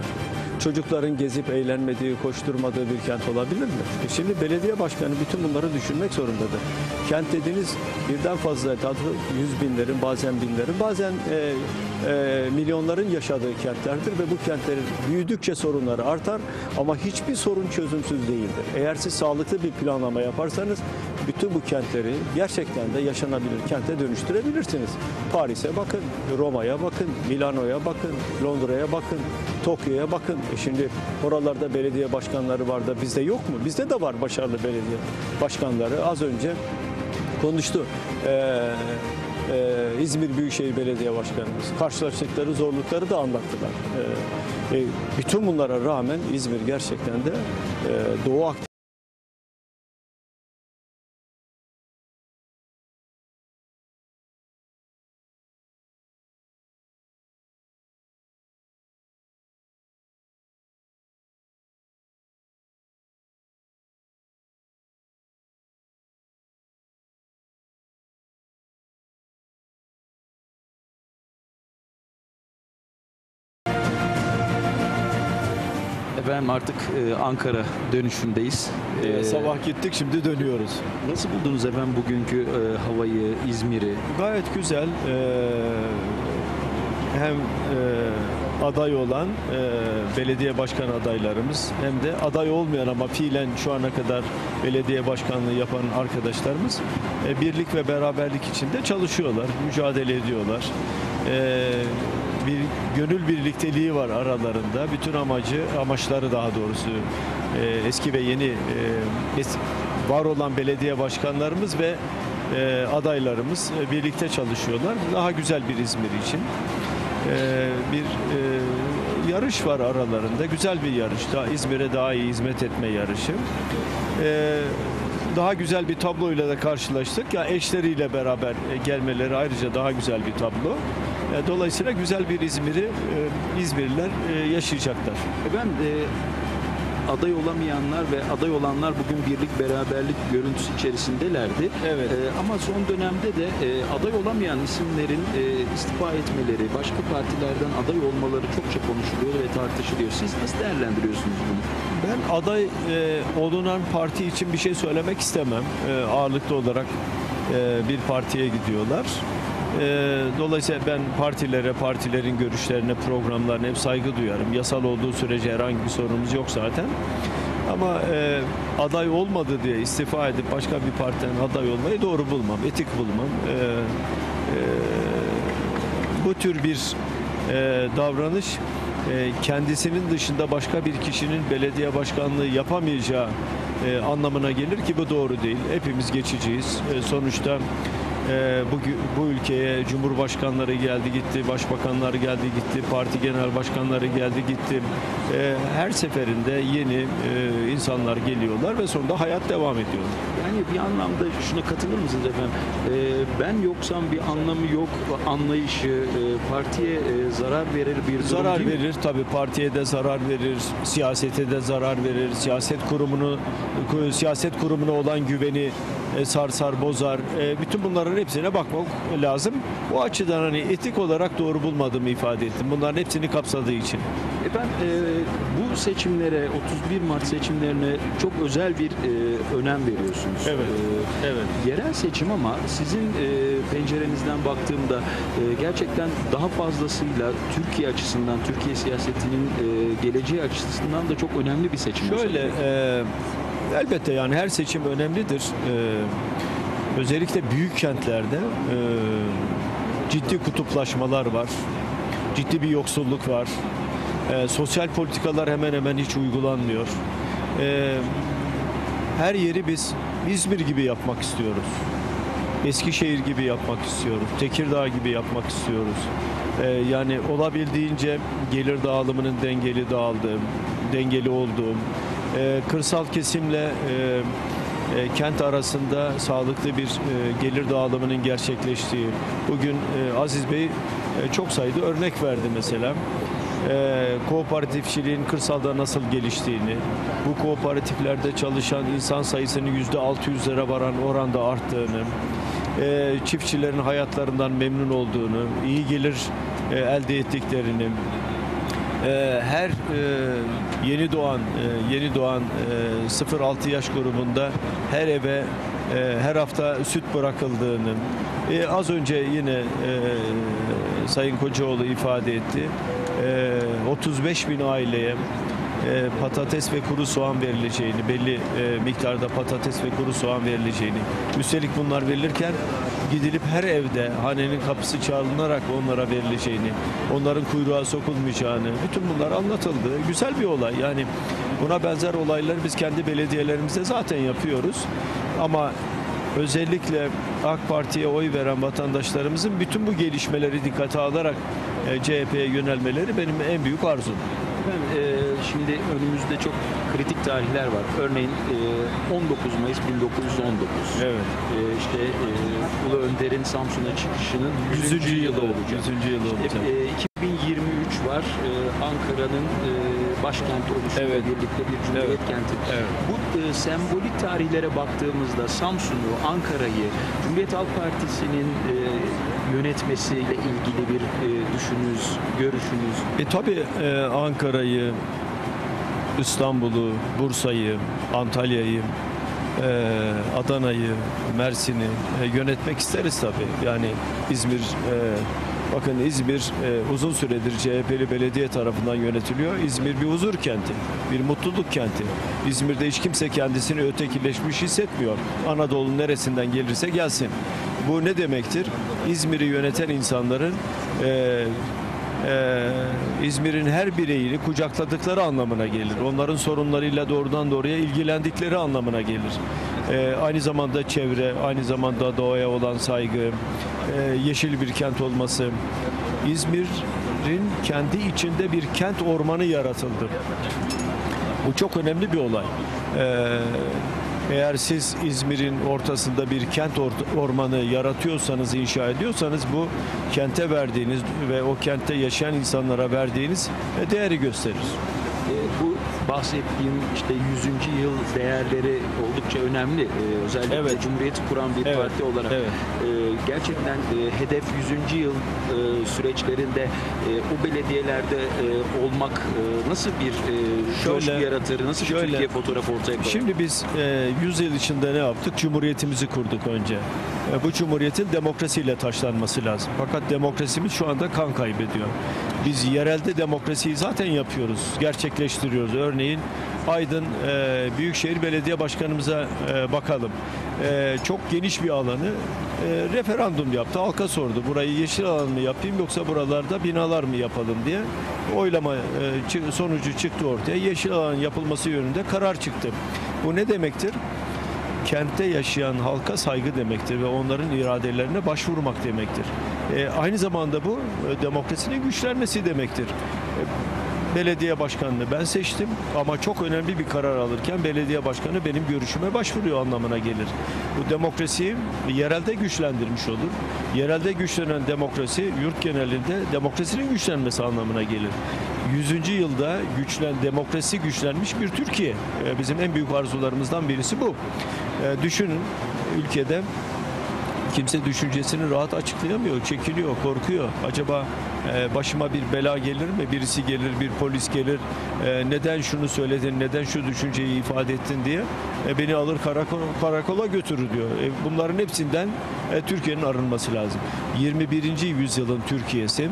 Çocukların gezip eğlenmediği, koşturmadığı bir kent olabilir mi? E şimdi belediye başkanı bütün bunları düşünmek zorundadır. Kent dediğiniz birden fazla etatlı yüz binlerin, bazen binlerin, bazen e, e, milyonların yaşadığı kentlerdir ve bu kentlerin büyüdükçe sorunları artar ama hiçbir sorun çözümsüz değildir. Eğer siz sağlıklı bir planlama yaparsanız bütün bu kentleri gerçekten de yaşanabilir kente dönüştürebilirsiniz. Paris'e bakın, Roma'ya bakın, Milano'ya bakın, Londra'ya bakın, Tokyo'ya bakın. E şimdi oralarda belediye başkanları var da bizde yok mu? Bizde de var başarılı belediye başkanları. Az önce konuştu. Ee, e, İzmir Büyükşehir Belediye Başkanımız. Karşılaştıkları zorlukları da anlattılar. Ee, e, bütün bunlara rağmen İzmir gerçekten de e, Doğu Akdeniz Efendim artık e, Ankara dönüşündeyiz. E, sabah gittik şimdi dönüyoruz. Nasıl buldunuz efendim bugünkü e, havayı, İzmir'i? Gayet güzel. Ee, hem e, aday olan e, belediye başkan adaylarımız hem de aday olmayan ama fiilen şu ana kadar belediye başkanlığı yapan arkadaşlarımız e, birlik ve beraberlik içinde çalışıyorlar, mücadele ediyorlar. Ee, bir gönül birlikteliği var aralarında. Bütün amacı, amaçları daha doğrusu e, eski ve yeni e, es- var olan belediye başkanlarımız ve e, adaylarımız e, birlikte çalışıyorlar. Daha güzel bir İzmir için. E, bir e, yarış var aralarında. Güzel bir yarış. Daha İzmir'e daha iyi hizmet etme yarışı. E, daha güzel bir tabloyla da karşılaştık. Ya eşleriyle beraber e, gelmeleri ayrıca daha güzel bir tablo. E, Dolayısıyla güzel bir İzmir'i e, İzmirliler e, yaşayacaklar. E, aday olamayanlar ve aday olanlar bugün birlik beraberlik görüntüsü içerisindelerdi. Evet. E, ama son dönemde de e, aday olamayan isimlerin e, istifa etmeleri, başka partilerden aday olmaları çokça konuşuluyor ve tartışılıyor. Siz nasıl değerlendiriyorsunuz bunu? Ben aday e, olunan parti için bir şey söylemek istemem. E, ağırlıklı olarak e, bir partiye gidiyorlar. E, dolayısıyla ben partilere, partilerin görüşlerine, programlarına hep saygı duyarım. Yasal olduğu sürece herhangi bir sorunumuz yok zaten. Ama e, aday olmadı diye istifa edip başka bir partiden aday olmayı doğru bulmam, etik bulmam. E, e, bu tür bir e, davranış e, kendisinin dışında başka bir kişinin belediye başkanlığı yapamayacağı e, anlamına gelir ki bu doğru değil. Hepimiz geçiciyiz. E, sonuçta e, bu, bu ülkeye cumhurbaşkanları geldi gitti, başbakanlar geldi gitti, parti genel başkanları geldi gitti. E, her seferinde yeni e, insanlar geliyorlar ve sonunda hayat devam ediyor. Yani bir anlamda şuna katılır mısınız efendim? Ee, ben yoksam bir anlamı yok anlayışı e, partiye e, zarar verir bir durum Zarar değil mi? verir tabii partiye de zarar verir, siyasete de zarar verir, siyaset kurumunu ku- siyaset kurumuna olan güveni e, sarsar, bozar. E, bütün bunların hepsine bakmak lazım. Bu açıdan hani etik olarak doğru bulmadığımı ifade ettim. Bunların hepsini kapsadığı için. Efendim e, bu seçimlere 31 Mart seçimlerine çok özel bir e, önem veriyorsunuz. Evet, E, evet. Yerel seçim ama sizin e, pencerenizden baktığımda e, gerçekten daha fazlasıyla Türkiye açısından, Türkiye siyasetinin e, geleceği açısından da çok önemli bir seçim. Şöyle e, elbette yani her seçim önemlidir. E, özellikle büyük kentlerde e, ciddi kutuplaşmalar var. Ciddi bir yoksulluk var. E, sosyal politikalar hemen hemen hiç uygulanmıyor. E, her yeri biz İzmir gibi yapmak istiyoruz. Eskişehir gibi yapmak istiyoruz. Tekirdağ gibi yapmak istiyoruz. Ee, yani olabildiğince gelir dağılımının dengeli dağıldığı, dengeli olduğu, e, kırsal kesimle e, e, kent arasında sağlıklı bir e, gelir dağılımının gerçekleştiği. Bugün e, Aziz Bey e, çok sayıda örnek verdi mesela. E, kooperatifçiliğin kırsalda nasıl geliştiğini, bu kooperatiflerde çalışan insan sayısının yüzde 600'lere varan oranda arttığını, e, çiftçilerin hayatlarından memnun olduğunu, iyi gelir e, elde ettiklerini, e, her e, yeni doğan e, yeni doğan e, 0-6 yaş grubunda her eve e, her hafta süt bırakıldığını e, az önce yine e, Sayın Kocaoğlu ifade etti. E, 35 bin aileye e, patates ve kuru soğan verileceğini, belli e, miktarda patates ve kuru soğan verileceğini. Üstelik bunlar verilirken gidilip her evde hanenin kapısı çalınarak onlara verileceğini, onların kuyruğa sokulmayacağını, bütün bunlar anlatıldı. Güzel bir olay. Yani buna benzer olayları biz kendi belediyelerimizde zaten yapıyoruz. Ama özellikle AK Parti'ye oy veren vatandaşlarımızın bütün bu gelişmeleri dikkate alarak e, CHP'ye yönelmeleri benim en büyük arzum. Efendim, e, şimdi önümüzde çok kritik tarihler var. Örneğin e, 19 Mayıs 1919. Evet. E, işte e, Ulu Önder'in Samsun'a çıkışının 100. yılı olacak. 100. yılı İşte, olacak. e, 2023 var. E, Ankara'nın e, başkenti oluşuyla Evet. birlikte bir cumhuriyet Evet. kenti. Evet. Bu e, sembolik tarihlere baktığımızda Samsun'u, Ankara'yı Cumhuriyet Halk Partisi'nin e, yönetmesiyle ilgili bir e, düşünüz, görüşünüz E tabii e, Ankara'yı, İstanbul'u, Bursa'yı, Antalya'yı, e, Adana'yı, Mersin'i e, yönetmek isteriz tabii. Yani İzmir, e, bakın İzmir uzun süredir CHP'li belediye tarafından yönetiliyor. İzmir bir huzur kenti, bir mutluluk kenti. İzmir'de hiç kimse kendisini ötekileşmiş hissetmiyor. Anadolu neresinden gelirse gelsin. Bu ne demektir? İzmir'i yöneten insanların ee, İzmir'in her bireyini kucakladıkları anlamına gelir. Onların sorunlarıyla doğrudan doğruya ilgilendikleri anlamına gelir. Ee, aynı zamanda çevre, aynı zamanda doğaya olan saygı, e, yeşil bir kent olması. İzmir'in kendi içinde bir kent ormanı yaratıldı. Bu çok önemli bir olay. Ee, eğer siz İzmir'in ortasında bir kent or- ormanı yaratıyorsanız, inşa ediyorsanız bu kente verdiğiniz ve o kentte yaşayan insanlara verdiğiniz değeri gösterir. E, bu bahsettiğim işte 100. yıl değerleri oldukça önemli. E, özellikle Evet. Cumhuriyeti kuran bir Evet, parti olarak. evet. E, gerçekten e, hedef 100. yıl e, süreçlerinde e, o belediyelerde e, olmak e, nasıl bir e, coşku Şöyle- yaratır, nasıl bir şöyle- Türkiye fotoğrafı ortaya koyar? Şimdi biz e, 100 yıl içinde ne yaptık? Cumhuriyetimizi kurduk önce. e, bu cumhuriyetin demokrasiyle taşlanması lazım. Fakat demokrasimiz şu anda kan kaybediyor. Biz yerelde demokrasiyi zaten yapıyoruz, gerçekleştiriyoruz. Örneğin Aydın e, Büyükşehir Belediye Başkanımıza e, bakalım. E, çok geniş bir alanı e, referandum yaptı. Halka sordu. Burayı yeşil alan mı yapayım yoksa buralarda binalar mı yapalım diye. Oylama e, sonucu çıktı ortaya. Yeşil alan yapılması yönünde karar çıktı. Bu ne demektir? kentte yaşayan halka saygı demektir ve onların iradelerine başvurmak demektir. E, aynı zamanda bu e, demokrasinin güçlenmesi demektir. E, belediye başkanını ben seçtim ama çok önemli bir karar alırken belediye başkanı benim görüşüme başvuruyor anlamına gelir. Bu demokrasiyi yerelde güçlendirmiş olur. Yerelde güçlenen demokrasi yurt genelinde demokrasinin güçlenmesi anlamına gelir. 100. yılda güçlen demokrasi güçlenmiş bir Türkiye. E, Bizim en büyük arzularımızdan birisi bu. E, Düşünün ülkede kimse düşüncesini rahat açıklayamıyor, çekiliyor, korkuyor. Acaba e, başıma bir bela gelir mi? Birisi gelir, bir polis gelir. E, neden şunu söyledin, neden şu düşünceyi ifade ettin diye e, beni alır karakol, karakola götürür diyor. Bunların hepsinden Türkiye'nin arınması lazım. 21. yüzyılın Türkiye'si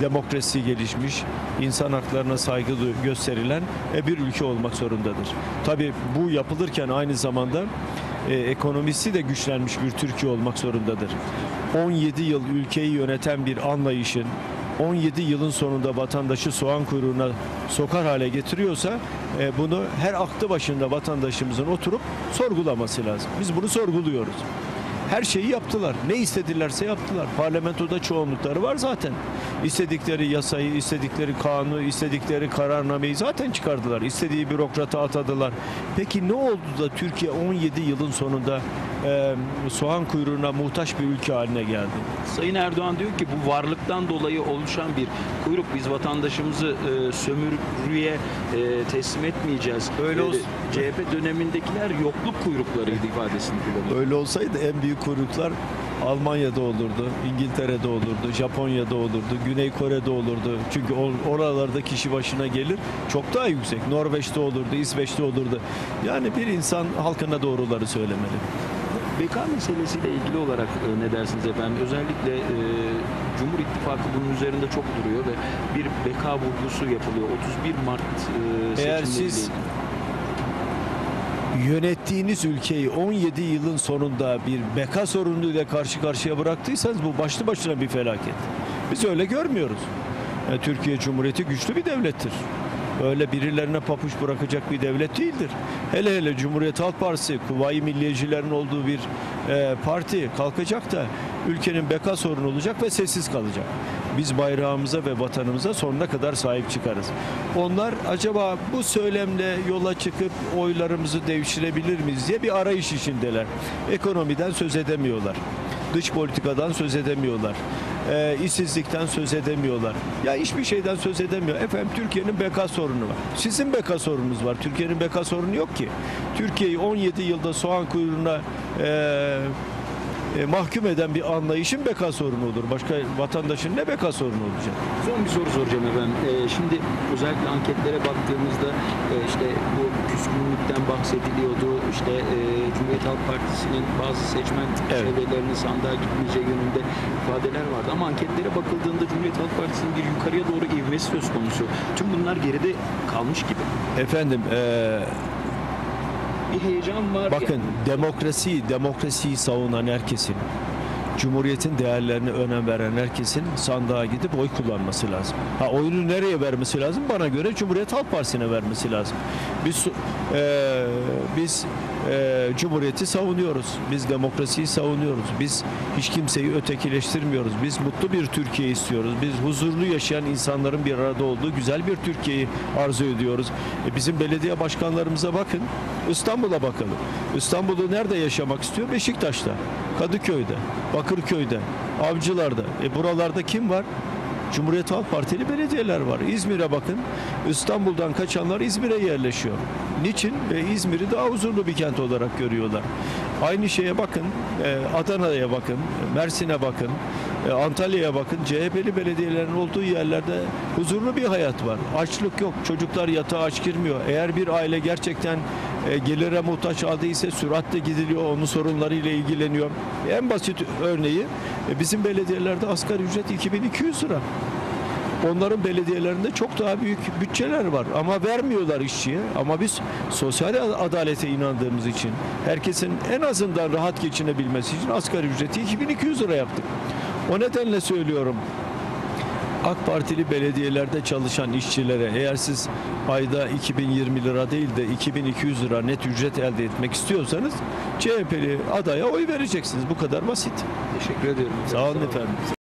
demokrasi gelişmiş, insan haklarına saygı gösterilen bir ülke olmak zorundadır. Tabii bu yapılırken aynı zamanda e, ekonomisi de güçlenmiş bir Türkiye olmak zorundadır. 17 yıl ülkeyi yöneten bir anlayışın 17 yılın sonunda vatandaşı soğan kuyruğuna sokar hale getiriyorsa e, bunu her aklı başında vatandaşımızın oturup sorgulaması lazım. Biz bunu sorguluyoruz. Her şeyi yaptılar. Ne istedilerse yaptılar. Parlamentoda çoğunlukları var zaten. İstedikleri yasayı, istedikleri kanunu, istedikleri kararnameyi zaten çıkardılar. İstediği bürokrata atadılar. Peki ne oldu da Türkiye 17 yılın sonunda e, soğan kuyruğuna muhtaç bir ülke haline geldi? Sayın Erdoğan diyor ki bu varlıktan dolayı oluşan bir kuyruk biz vatandaşımızı e, sömürüye e, teslim etmeyeceğiz. Öyle E, olsun. CHP dönemindekiler yokluk kuyruklarıydı ifadesini kullanıyor. Öyle olsaydı en büyük kuyruklar Almanya'da olurdu, İngiltere'de olurdu, Japonya'da olurdu, Güney Kore'de olurdu. Çünkü or- oralarda kişi başına gelir çok daha yüksek. Norveç'te olurdu, İsveç'te olurdu. Yani bir insan halkına doğruları söylemeli. Beka meselesiyle ilgili olarak e, ne dersiniz efendim? Özellikle e, Cumhur İttifakı bunun üzerinde çok duruyor ve bir beka vurgusu yapılıyor. 31 Mart e, Eğer seçimleriyle siz ilgili. Yönettiğiniz ülkeyi 17 yılın sonunda bir beka sorunuyla karşı karşıya bıraktıysanız bu başlı başına bir felaket. Biz öyle görmüyoruz. E, Türkiye Cumhuriyeti güçlü bir devlettir. Öyle birilerine papuç bırakacak bir devlet değildir. Hele hele Cumhuriyet Halk Partisi, Kuvayi Milliyecilerin olduğu bir e, parti kalkacak da ülkenin beka sorunu olacak ve sessiz kalacak. Biz bayrağımıza ve vatanımıza sonuna kadar sahip çıkarız. Onlar acaba bu söylemle yola çıkıp oylarımızı devşirebilir miyiz diye bir arayış içindeler. Ekonomiden söz edemiyorlar. Dış politikadan söz edemiyorlar. Ee, işsizlikten söz edemiyorlar. Ya hiçbir şeyden söz edemiyor. Efendim Türkiye'nin beka sorunu var. Sizin beka sorununuz var. Türkiye'nin beka sorunu yok ki. Türkiye'yi 17 yılda soğan kuyruğuna eee e, mahkum eden bir anlayışın beka sorunu olur. Başka vatandaşın ne beka sorunu olacak? Son bir soru soracağım efendim. Ee, şimdi özellikle anketlere baktığımızda e, işte bu küskünlükten bahsediliyordu. İşte e, Cumhuriyet Halk Partisi'nin bazı seçmen Evet. çevrelerinin sandığa gitmeyeceği yönünde ifadeler vardı. Ama anketlere bakıldığında Cumhuriyet Halk Partisi'nin bir yukarıya doğru ivmesi söz konusu. Tüm bunlar geride kalmış gibi. Efendim eee, Bir heyecan var. bakın yani. demokrasi, demokrasiyi savunan herkesin Cumhuriyetin değerlerine önem veren herkesin sandığa gidip oy kullanması lazım. Ha oyunu nereye vermesi lazım? Bana göre Cumhuriyet Halk Partisi'ne vermesi lazım. Biz eee, biz eee, Cumhuriyeti savunuyoruz. Biz demokrasiyi savunuyoruz. Biz hiç kimseyi ötekileştirmiyoruz. Biz mutlu bir Türkiye istiyoruz. Biz huzurlu yaşayan insanların bir arada olduğu güzel bir Türkiye'yi arzu ediyoruz. E, bizim belediye başkanlarımıza bakın. İstanbul'a bakalım. İstanbul'u nerede yaşamak istiyor? Beşiktaş'ta, Kadıköy'de, Bakırköy'de, Avcılar'da. E buralarda kim var? Cumhuriyet Halk Partili belediyeler var. İzmir'e bakın. İstanbul'dan kaçanlar İzmir'e yerleşiyor. Niçin? E, İzmir'i daha huzurlu bir kent olarak görüyorlar. Aynı şeye bakın. e, Adana'ya bakın. Mersin'e bakın. E, Antalya'ya bakın CHP'li belediyelerin olduğu yerlerde huzurlu bir hayat var. Açlık yok. Çocuklar yatağa aç girmiyor. Eğer bir aile gerçekten e, gelire muhtaç halde süratle gidiliyor. Onun sorunlarıyla ilgileniyor. En basit örneği e, bizim belediyelerde asgari ücret 2200 lira. Onların belediyelerinde çok daha büyük bütçeler var ama vermiyorlar işçiye. Ama biz sosyal adalete inandığımız için herkesin en azından rahat geçinebilmesi için asgari ücreti 2200 lira yaptık. O nedenle söylüyorum. AK Partili belediyelerde çalışan işçilere eğer siz ayda 2020 lira değil de 2200 lira net ücret elde etmek istiyorsanız CHP'li adaya oy vereceksiniz. Bu kadar basit. Teşekkür ediyorum. Sağ olun efendim.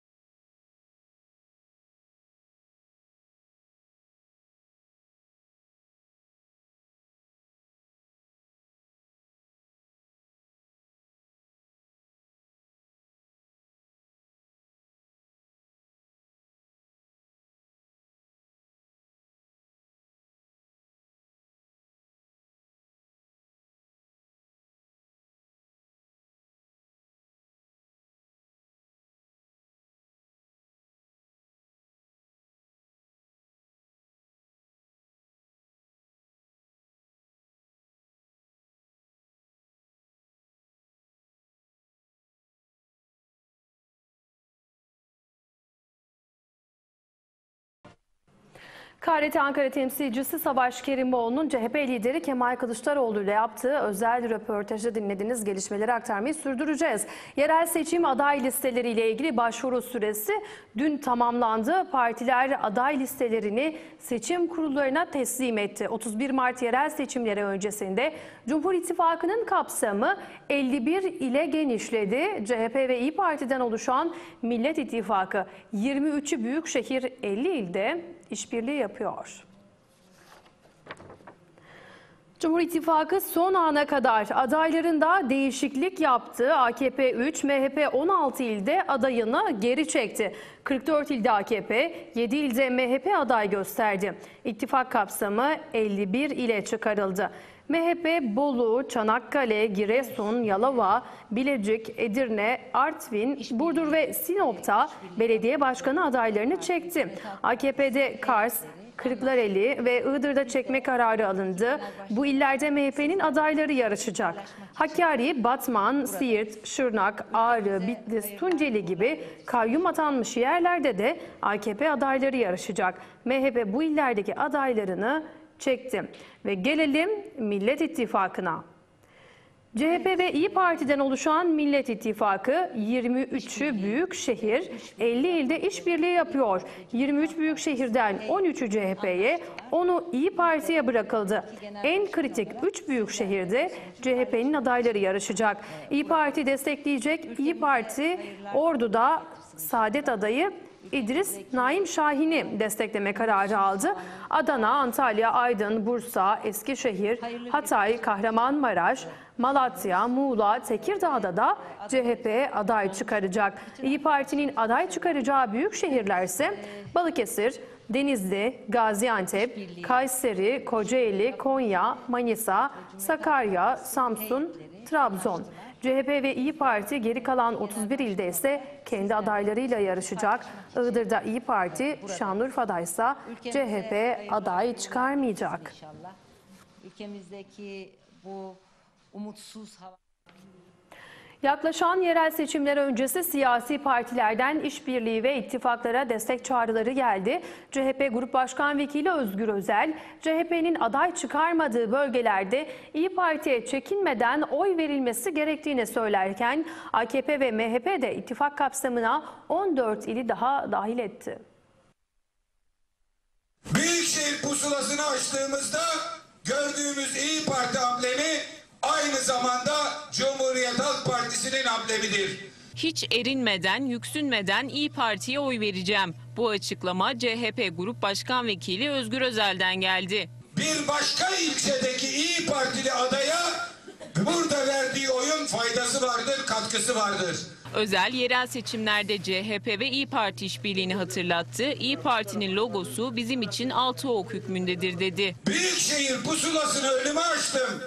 KRT Ankara temsilcisi Savaş Kerimoğlu'nun CHP lideri Kemal Kılıçdaroğlu ile yaptığı özel röportajı dinlediniz. Gelişmeleri aktarmayı sürdüreceğiz. Yerel seçim aday listeleriyle ilgili başvuru süresi dün tamamlandı. Partiler aday listelerini seçim kurullarına teslim etti. 31 Mart yerel seçimleri öncesinde Cumhur İttifakı'nın kapsamı 51 ile genişledi. CHP ve İyi Parti'den oluşan Millet İttifakı 23'ü büyükşehir 50 ilde işbirliği yapıyor. Cumhur İttifakı son ana kadar adaylarında değişiklik yaptı. AKP 3, MHP 16 ilde adayını geri çekti. 44 ilde AKP, 7 ilde MHP aday gösterdi. İttifak kapsamı 51 ile çıkarıldı. MHP Bolu, Çanakkale, Giresun, Yalova, Bilecik, Edirne, Artvin, Burdur ve Sinop'ta belediye başkanı adaylarını çekti. AKP'de Kars, Kırklareli ve Iğdır'da çekme kararı alındı. Bu illerde MHP'nin adayları yarışacak. Hakkari, Batman, Siirt, Şırnak, Ağrı, Bitlis, Tunceli gibi kayyum atanmış yerlerde de AKP adayları yarışacak. MHP bu illerdeki adaylarını çekti. Ve gelelim Millet İttifakı'na. CHP ve İyi Parti'den oluşan Millet İttifakı 23'ü büyük şehir, 50 ilde işbirliği yapıyor. 23 büyük şehirden 13'ü CHP'ye, 10'u İyi Parti'ye bırakıldı. En kritik 3 büyük şehirde CHP'nin adayları yarışacak. İyi Parti destekleyecek. İyi Parti Ordu'da Saadet adayı İdris Naim Şahin'i destekleme kararı aldı. Adana, Antalya, Aydın, Bursa, Eskişehir, Hatay, Kahramanmaraş, Malatya, Muğla, Tekirdağ'da da CHP aday çıkaracak. İyi Parti'nin aday çıkaracağı büyük şehirler ise Balıkesir, Denizli, Gaziantep, Kayseri, Kocaeli, Konya, Manisa, Sakarya, Samsun, Trabzon. CHP ve İyi Parti geri kalan 31 ilde ise kendi adaylarıyla yarışacak. Iğdır'da İyi Parti, Şanlıurfa'da ise CHP aday çıkarmayacak. Ülkemizdeki bu umutsuz hava Yaklaşan yerel seçimler öncesi siyasi partilerden işbirliği ve ittifaklara destek çağrıları geldi. CHP Grup Başkan Vekili Özgür Özel, CHP'nin aday çıkarmadığı bölgelerde İyi Parti'ye çekinmeden oy verilmesi gerektiğini söylerken AKP ve MHP de ittifak kapsamına 14 ili daha dahil etti. Büyükşehir pusulasını açtığımızda gördüğümüz İyi Parti amblemi aynı zamanda Cumhuriyet Halk Partisi'nin amblemidir. Hiç erinmeden, yüksünmeden İyi Parti'ye oy vereceğim. Bu açıklama CHP Grup Başkan Vekili Özgür Özel'den geldi. Bir başka ilçedeki İyi Partili adaya burada verdiği oyun faydası vardır, katkısı vardır. Özel yerel seçimlerde CHP ve İyi Parti işbirliğini hatırlattı. İyi Parti'nin logosu bizim için altı ok hükmündedir dedi. Büyükşehir pusulasını önüme açtım.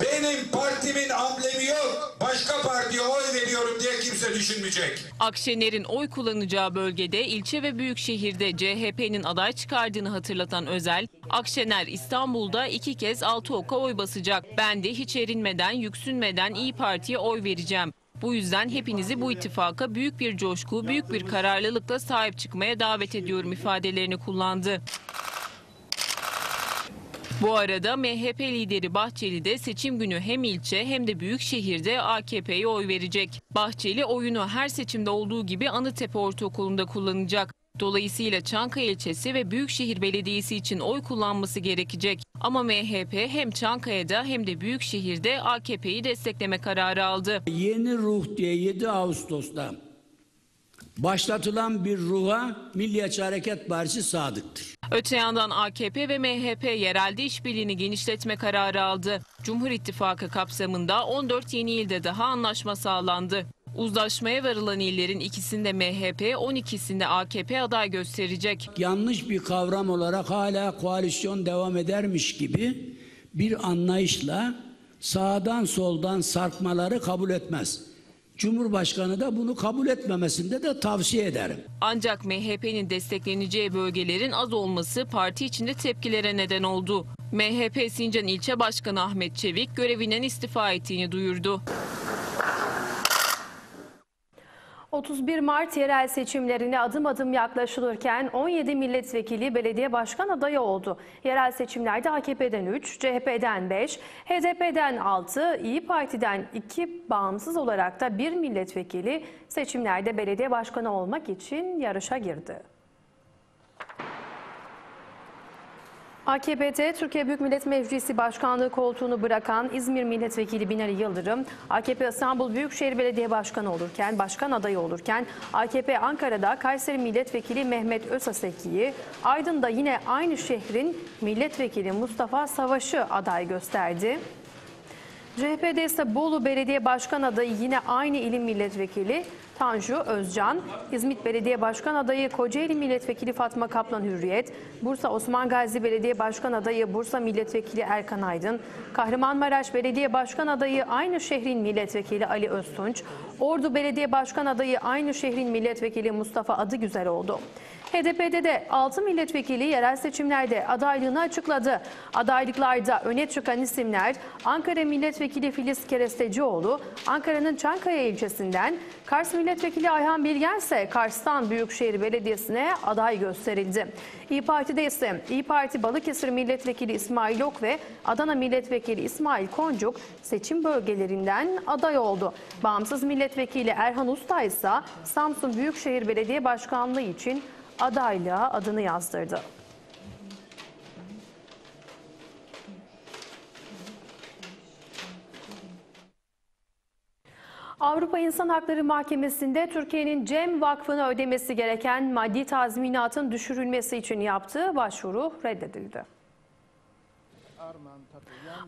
Benim partimin amblemi yok, başka partiye oy veriyorum diye kimse düşünmeyecek. Akşener'in oy kullanacağı bölgede ilçe ve büyükşehirde CHP'nin aday çıkardığını hatırlatan Özel, Akşener İstanbul'da iki kez altı oka oy basacak. Ben de hiç erinmeden, yüksünmeden İyi Parti'ye oy vereceğim. Bu yüzden hepinizi bu ittifaka büyük bir coşku, büyük bir kararlılıkla sahip çıkmaya davet ediyorum ifadelerini kullandı. Bu arada MHP lideri Bahçeli de seçim günü hem ilçe hem de büyük şehirde AKP'ye oy verecek. Bahçeli oyunu her seçimde olduğu gibi Anıtepe Ortaokulu'nda kullanacak. Dolayısıyla Çankaya ilçesi ve Büyükşehir Belediyesi için oy kullanması gerekecek. Ama MHP hem Çankaya'da hem de Büyükşehir'de AKP'yi destekleme kararı aldı. Yeni ruh diye 7 Ağustos'ta başlatılan bir ruha Milliyetçi Hareket Partisi sadıktır. Öte yandan AKP ve MHP yerelde işbirliğini genişletme kararı aldı. Cumhur İttifakı kapsamında 14 yeni ilde daha anlaşma sağlandı. Uzlaşmaya varılan illerin ikisinde MHP, 12'sinde AKP aday gösterecek. Yanlış bir kavram olarak hala koalisyon devam edermiş gibi bir anlayışla sağdan soldan sarkmaları kabul etmez. Cumhurbaşkanı da bunu kabul etmemesinde de tavsiye ederim. Ancak MHP'nin destekleneceği bölgelerin az olması parti içinde tepkilere neden oldu. MHP Sincan İlçe Başkanı Ahmet Çevik görevinden istifa ettiğini duyurdu. 31 Mart yerel seçimlerine adım adım yaklaşılırken 17 milletvekili belediye başkan adayı oldu. Yerel seçimlerde AKP'den 3, CHP'den 5, HDP'den 6, İyi Parti'den 2 bağımsız olarak da bir milletvekili seçimlerde belediye başkanı olmak için yarışa girdi. AKP'de Türkiye Büyük Millet Meclisi Başkanlığı koltuğunu bırakan İzmir Milletvekili Binali Yıldırım, AKP İstanbul Büyükşehir Belediye Başkanı olurken, başkan adayı olurken, AKP Ankara'da Kayseri Milletvekili Mehmet Özaseki'yi, Aydın'da yine aynı şehrin Milletvekili Mustafa Savaş'ı aday gösterdi. CHP'de ise Bolu Belediye Başkan adayı yine aynı ilin milletvekili Tanju Özcan, İzmit Belediye Başkan adayı Kocaeli Milletvekili Fatma Kaplan Hürriyet, Bursa Osman Gazi Belediye Başkan adayı Bursa Milletvekili Erkan Aydın, Kahramanmaraş Belediye Başkan adayı aynı şehrin milletvekili Ali Öztunç, Ordu Belediye Başkan adayı aynı şehrin milletvekili Mustafa Adıgüzel oldu. HDP'de de 6 milletvekili yerel seçimlerde adaylığını açıkladı. Adaylıklarda öne çıkan isimler Ankara Milletvekili Filiz Kerestecioğlu, Ankara'nın Çankaya ilçesinden, Kars Milletvekili Ayhan Bilgen ise Kars'tan Büyükşehir Belediyesi'ne aday gösterildi. İyi Parti'de ise İyi Parti Balıkesir Milletvekili İsmail Ok ve Adana Milletvekili İsmail Koncuk seçim bölgelerinden aday oldu. Bağımsız Milletvekili Erhan Usta ise Samsun Büyükşehir Belediye Başkanlığı için adaylığa adını yazdırdı. Avrupa İnsan Hakları Mahkemesi'nde Türkiye'nin Cem Vakfı'na ödemesi gereken maddi tazminatın düşürülmesi için yaptığı başvuru reddedildi.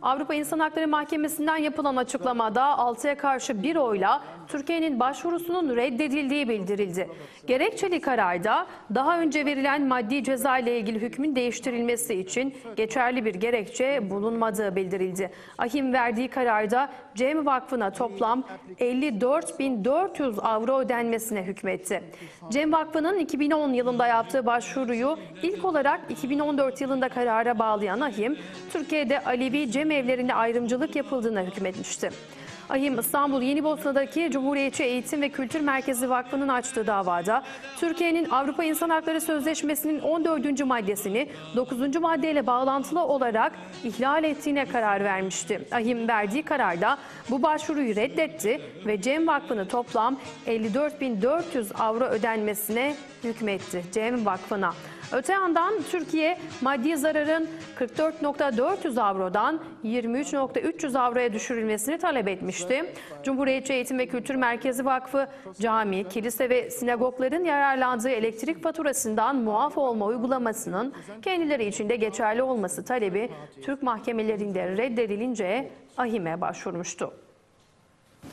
Avrupa İnsan Hakları Mahkemesi'nden yapılan açıklamada 6'ya karşı bir oyla Türkiye'nin başvurusunun reddedildiği bildirildi. Gerekçeli kararda daha önce verilen maddi ceza ile ilgili hükmün değiştirilmesi için geçerli bir gerekçe bulunmadığı bildirildi. Ahim verdiği kararda Cem Vakfı'na toplam 54.400 avro ödenmesine hükmetti. Cem Vakfı'nın 2010 yılında yaptığı başvuruyu ilk olarak 2014 yılında karara bağlayan Ahim, Türkiye'de Alevi Cem evlerinde ayrımcılık yapıldığına hükmetmişti. Ahim İstanbul Yenibosna'daki Cumhuriyetçi Eğitim ve Kültür Merkezi Vakfı'nın açtığı davada Türkiye'nin Avrupa İnsan Hakları Sözleşmesi'nin 14. maddesini 9. maddeyle bağlantılı olarak ihlal ettiğine karar vermişti. Ahim verdiği kararda bu başvuruyu reddetti ve Cem Vakfı'nı toplam 54.400 avro ödenmesine hükmetti Cem Vakfı'na. Öte yandan Türkiye maddi zararın 44.400 avrodan 23.300 avroya düşürülmesini talep etmişti. Cumhuriyetçi Eğitim ve Kültür Merkezi Vakfı cami, kilise ve sinagogların yararlandığı elektrik faturasından muaf olma uygulamasının kendileri için de geçerli olması talebi Türk mahkemelerinde reddedilince AHİM'e başvurmuştu.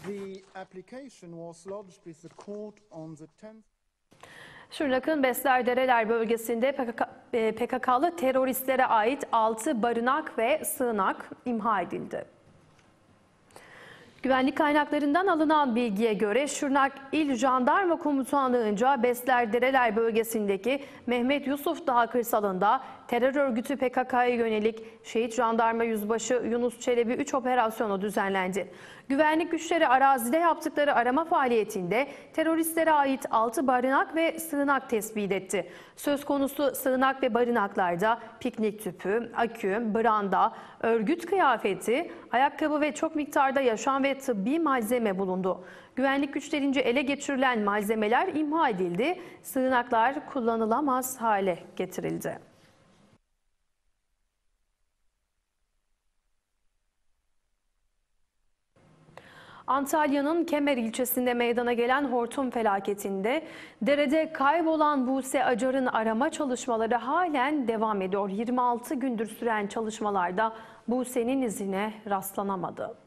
The application was lodged with the court on the 10th Şırnak'ın Besler Dereler bölgesinde PKK, e, PKK'lı teröristlere ait 6 barınak ve sığınak imha edildi. Güvenlik kaynaklarından alınan bilgiye göre Şırnak İl Jandarma Komutanlığı'nca Besler Dereler bölgesindeki Mehmet Yusuf Dağı kırsalında terör örgütü PKK'ya yönelik Şehit Jandarma Yüzbaşı Yunus Çelebi 3 operasyonu düzenlendi. Güvenlik güçleri arazide yaptıkları arama faaliyetinde teröristlere ait 6 barınak ve sığınak tespit etti. Söz konusu sığınak ve barınaklarda piknik tüpü, akü, branda, örgüt kıyafeti, ayakkabı ve çok miktarda yaşam ve tıbbi malzeme bulundu. Güvenlik güçlerince ele geçirilen malzemeler imha edildi, sığınaklar kullanılamaz hale getirildi. Antalya'nın Kemer ilçesinde meydana gelen hortum felaketinde derede kaybolan Buse Acar'ın arama çalışmaları halen devam ediyor. 26 gündür süren çalışmalarda Buse'nin izine rastlanamadı.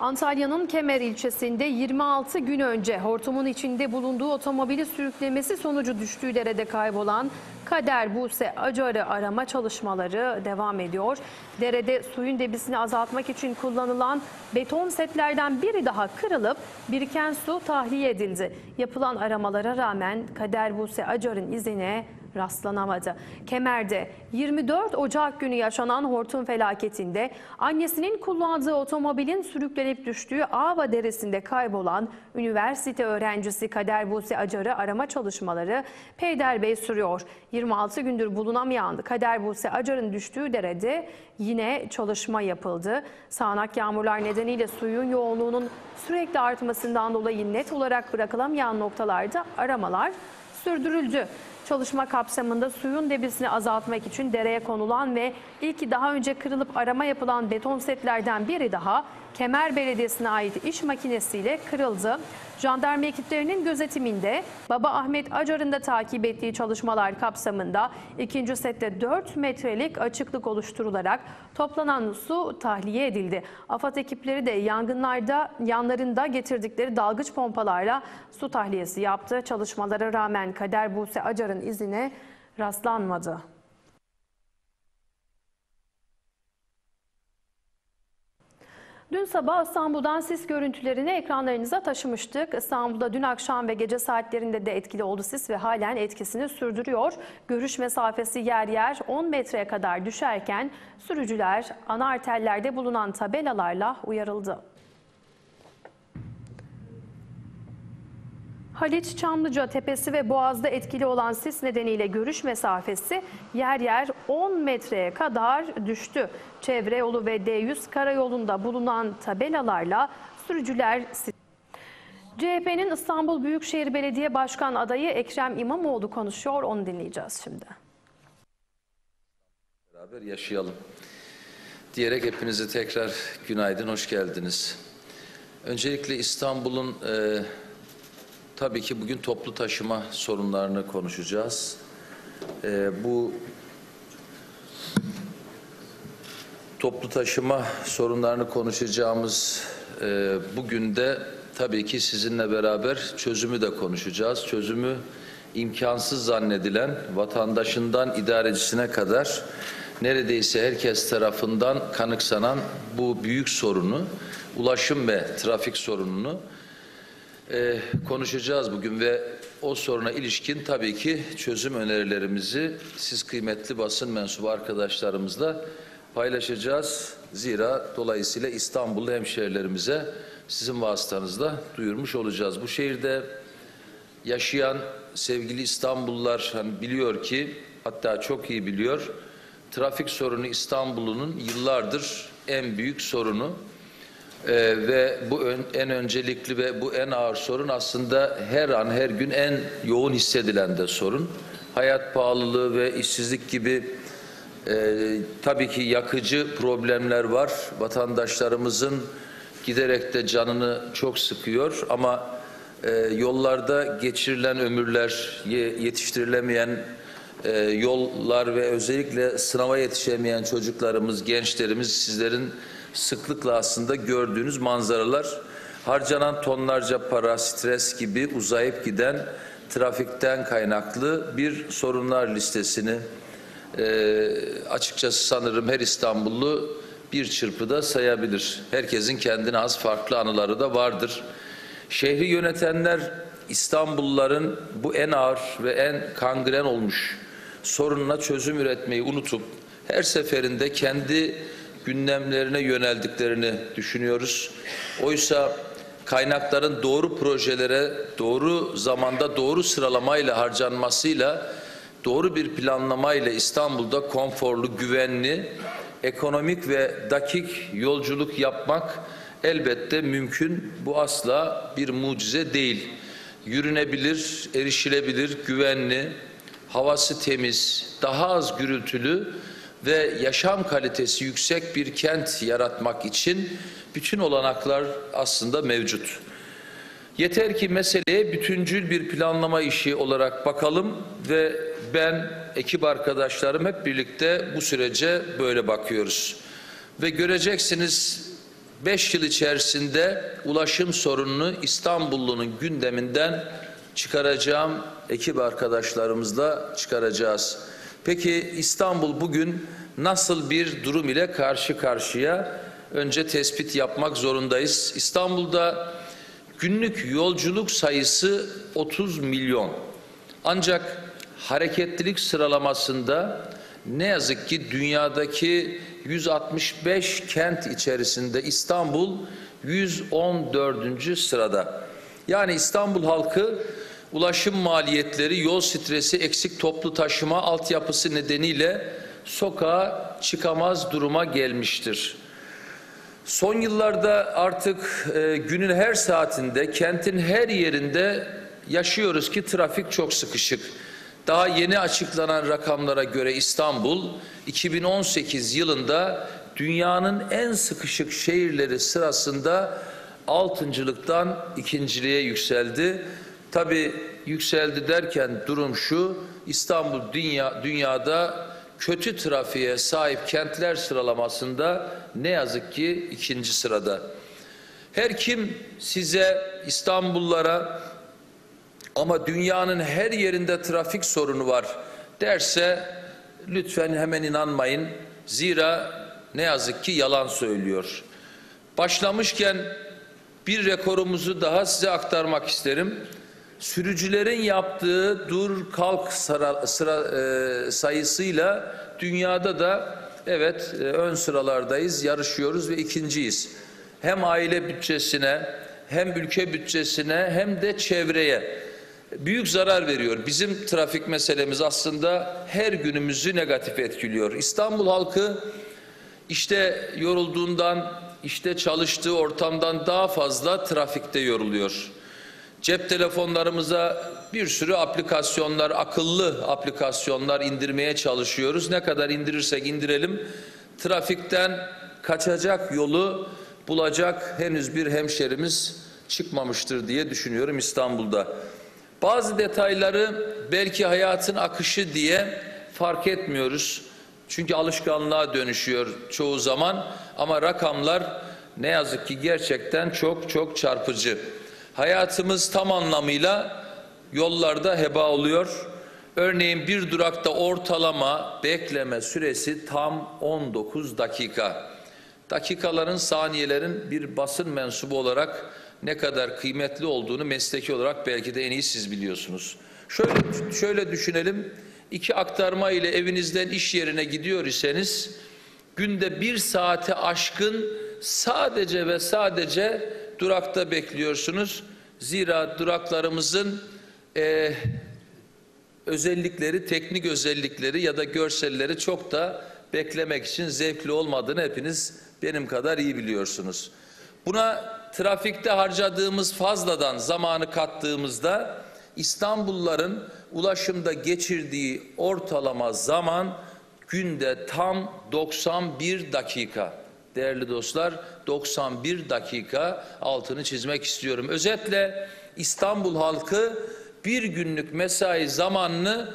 Antalya'nın Kemer ilçesinde 26 gün önce hortumun içinde bulunduğu otomobili sürüklemesi sonucu düştüğü derede kaybolan Kader Buse Acar'ı arama çalışmaları devam ediyor. Derede suyun debisini azaltmak için kullanılan beton setlerden biri daha kırılıp biriken su tahliye edildi. Yapılan aramalara rağmen Kader Buse Acar'ın izine rastlanamadı. Kemer'de 24 Ocak günü yaşanan hortum felaketinde annesinin kullandığı otomobilin sürüklenip düştüğü Ava Deresi'nde kaybolan üniversite öğrencisi Kader Buse Acar'ı arama çalışmaları Peyderbey sürüyor. 26 gündür bulunamayan Kader Buse Acar'ın düştüğü derede yine çalışma yapıldı. Sağanak yağmurlar nedeniyle suyun yoğunluğunun sürekli artmasından dolayı net olarak bırakılamayan noktalarda aramalar sürdürüldü. Çalışma kapsamında suyun debisini azaltmak için dereye konulan ve ilk daha önce kırılıp arama yapılan beton setlerden biri daha Kemer Belediyesi'ne ait iş makinesiyle kırıldı. Jandarma ekiplerinin gözetiminde Baba Ahmet Acar'ın da takip ettiği çalışmalar kapsamında ikinci sette 4 metrelik açıklık oluşturularak toplanan su tahliye edildi. AFAD ekipleri de yangınlarda yanlarında getirdikleri dalgıç pompalarla su tahliyesi yaptı. Çalışmalara rağmen Kader Buse Acar'ın izine rastlanmadı. Dün sabah İstanbul'dan sis görüntülerini ekranlarınıza taşımıştık. İstanbul'da dün akşam ve gece saatlerinde de etkili oldu sis ve halen etkisini sürdürüyor. Görüş mesafesi yer yer 10 metreye kadar düşerken sürücüler ana arterlerde bulunan tabelalarla uyarıldı. Haliç, Çamlıca Tepesi ve Boğaz'da etkili olan sis nedeniyle görüş mesafesi yer yer 10 metreye kadar düştü. Çevre yolu ve D100 karayolunda bulunan tabelalarla sürücüler CHP'nin İstanbul Büyükşehir Belediye Başkan adayı Ekrem İmamoğlu konuşuyor. Onu dinleyeceğiz şimdi. Beraber yaşayalım diyerek hepinize tekrar günaydın, hoş geldiniz. Öncelikle İstanbul'un e, Tabii ki bugün toplu taşıma sorunlarını konuşacağız. Ee, bu toplu taşıma sorunlarını konuşacağımız e, bugün de tabii ki sizinle beraber çözümü de konuşacağız. Çözümü imkansız zannedilen vatandaşından idarecisine kadar neredeyse herkes tarafından kanıksanan bu büyük sorunu, ulaşım ve trafik sorununu e, konuşacağız bugün ve o soruna ilişkin tabii ki çözüm önerilerimizi siz kıymetli basın mensubu arkadaşlarımızla paylaşacağız. Zira dolayısıyla İstanbullu hemşehrilerimize sizin vasıtanızla duyurmuş olacağız. Bu şehirde yaşayan sevgili İstanbullular hani biliyor ki hatta çok iyi biliyor trafik sorunu İstanbul'un yıllardır en büyük sorunu. Ee, ve bu ön, en öncelikli ve bu en ağır sorun aslında her an her gün en yoğun hissedilen de sorun. Hayat pahalılığı ve işsizlik gibi e, tabii ki yakıcı problemler var. Vatandaşlarımızın giderek de canını çok sıkıyor ama e, yollarda geçirilen ömürler, yetiştirilemeyen e, yollar ve özellikle sınava yetişemeyen çocuklarımız, gençlerimiz sizlerin sıklıkla aslında gördüğünüz manzaralar harcanan tonlarca para, stres gibi uzayıp giden trafikten kaynaklı bir sorunlar listesini e, açıkçası sanırım her İstanbullu bir çırpıda sayabilir. Herkesin kendine az farklı anıları da vardır. Şehri yönetenler İstanbulluların bu en ağır ve en kangren olmuş sorununa çözüm üretmeyi unutup her seferinde kendi gündemlerine yöneldiklerini düşünüyoruz. Oysa kaynakların doğru projelere doğru zamanda doğru sıralamayla harcanmasıyla doğru bir planlamayla İstanbul'da konforlu, güvenli, ekonomik ve dakik yolculuk yapmak elbette mümkün. Bu asla bir mucize değil. Yürünebilir, erişilebilir, güvenli, havası temiz, daha az gürültülü ve yaşam kalitesi yüksek bir kent yaratmak için bütün olanaklar aslında mevcut. Yeter ki meseleye bütüncül bir planlama işi olarak bakalım ve ben, ekip arkadaşlarım hep birlikte bu sürece böyle bakıyoruz. Ve göreceksiniz 5 yıl içerisinde ulaşım sorununu İstanbullunun gündeminden çıkaracağım ekip arkadaşlarımızla çıkaracağız. Peki İstanbul bugün nasıl bir durum ile karşı karşıya? Önce tespit yapmak zorundayız. İstanbul'da günlük yolculuk sayısı 30 milyon. Ancak hareketlilik sıralamasında ne yazık ki dünyadaki 165 kent içerisinde İstanbul 114. sırada. Yani İstanbul halkı ulaşım maliyetleri, yol stresi, eksik toplu taşıma altyapısı nedeniyle sokağa çıkamaz duruma gelmiştir. Son yıllarda artık e, günün her saatinde, kentin her yerinde yaşıyoruz ki trafik çok sıkışık. Daha yeni açıklanan rakamlara göre İstanbul 2018 yılında dünyanın en sıkışık şehirleri sırasında altıncılıktan ikinciliğe yükseldi. Tabi yükseldi derken durum şu, İstanbul dünya, dünyada kötü trafiğe sahip kentler sıralamasında ne yazık ki ikinci sırada. Her kim size İstanbullulara ama dünyanın her yerinde trafik sorunu var derse lütfen hemen inanmayın. Zira ne yazık ki yalan söylüyor. Başlamışken bir rekorumuzu daha size aktarmak isterim. Sürücülerin yaptığı dur kalk sıra, sıra e, sayısıyla dünyada da evet e, ön sıralardayız, yarışıyoruz ve ikinciyiz. Hem aile bütçesine, hem ülke bütçesine, hem de çevreye büyük zarar veriyor. Bizim trafik meselemiz aslında her günümüzü negatif etkiliyor. İstanbul halkı işte yorulduğundan, işte çalıştığı ortamdan daha fazla trafikte yoruluyor. Cep telefonlarımıza bir sürü aplikasyonlar, akıllı aplikasyonlar indirmeye çalışıyoruz. Ne kadar indirirsek indirelim trafikten kaçacak yolu bulacak henüz bir hemşerimiz çıkmamıştır diye düşünüyorum İstanbul'da. Bazı detayları belki hayatın akışı diye fark etmiyoruz. Çünkü alışkanlığa dönüşüyor çoğu zaman ama rakamlar ne yazık ki gerçekten çok çok çarpıcı. Hayatımız tam anlamıyla yollarda heba oluyor. Örneğin bir durakta ortalama bekleme süresi tam 19 dakika. Dakikaların, saniyelerin bir basın mensubu olarak ne kadar kıymetli olduğunu mesleki olarak belki de en iyi siz biliyorsunuz. Şöyle şöyle düşünelim. İki aktarma ile evinizden iş yerine gidiyor iseniz günde bir saate aşkın sadece ve sadece durakta bekliyorsunuz. Zira duraklarımızın e, özellikleri, teknik özellikleri ya da görselleri çok da beklemek için zevkli olmadığını hepiniz benim kadar iyi biliyorsunuz. Buna trafikte harcadığımız fazladan zamanı kattığımızda İstanbulluların ulaşımda geçirdiği ortalama zaman günde tam 91 dakika. Değerli dostlar 91 dakika altını çizmek istiyorum. Özetle İstanbul halkı bir günlük mesai zamanını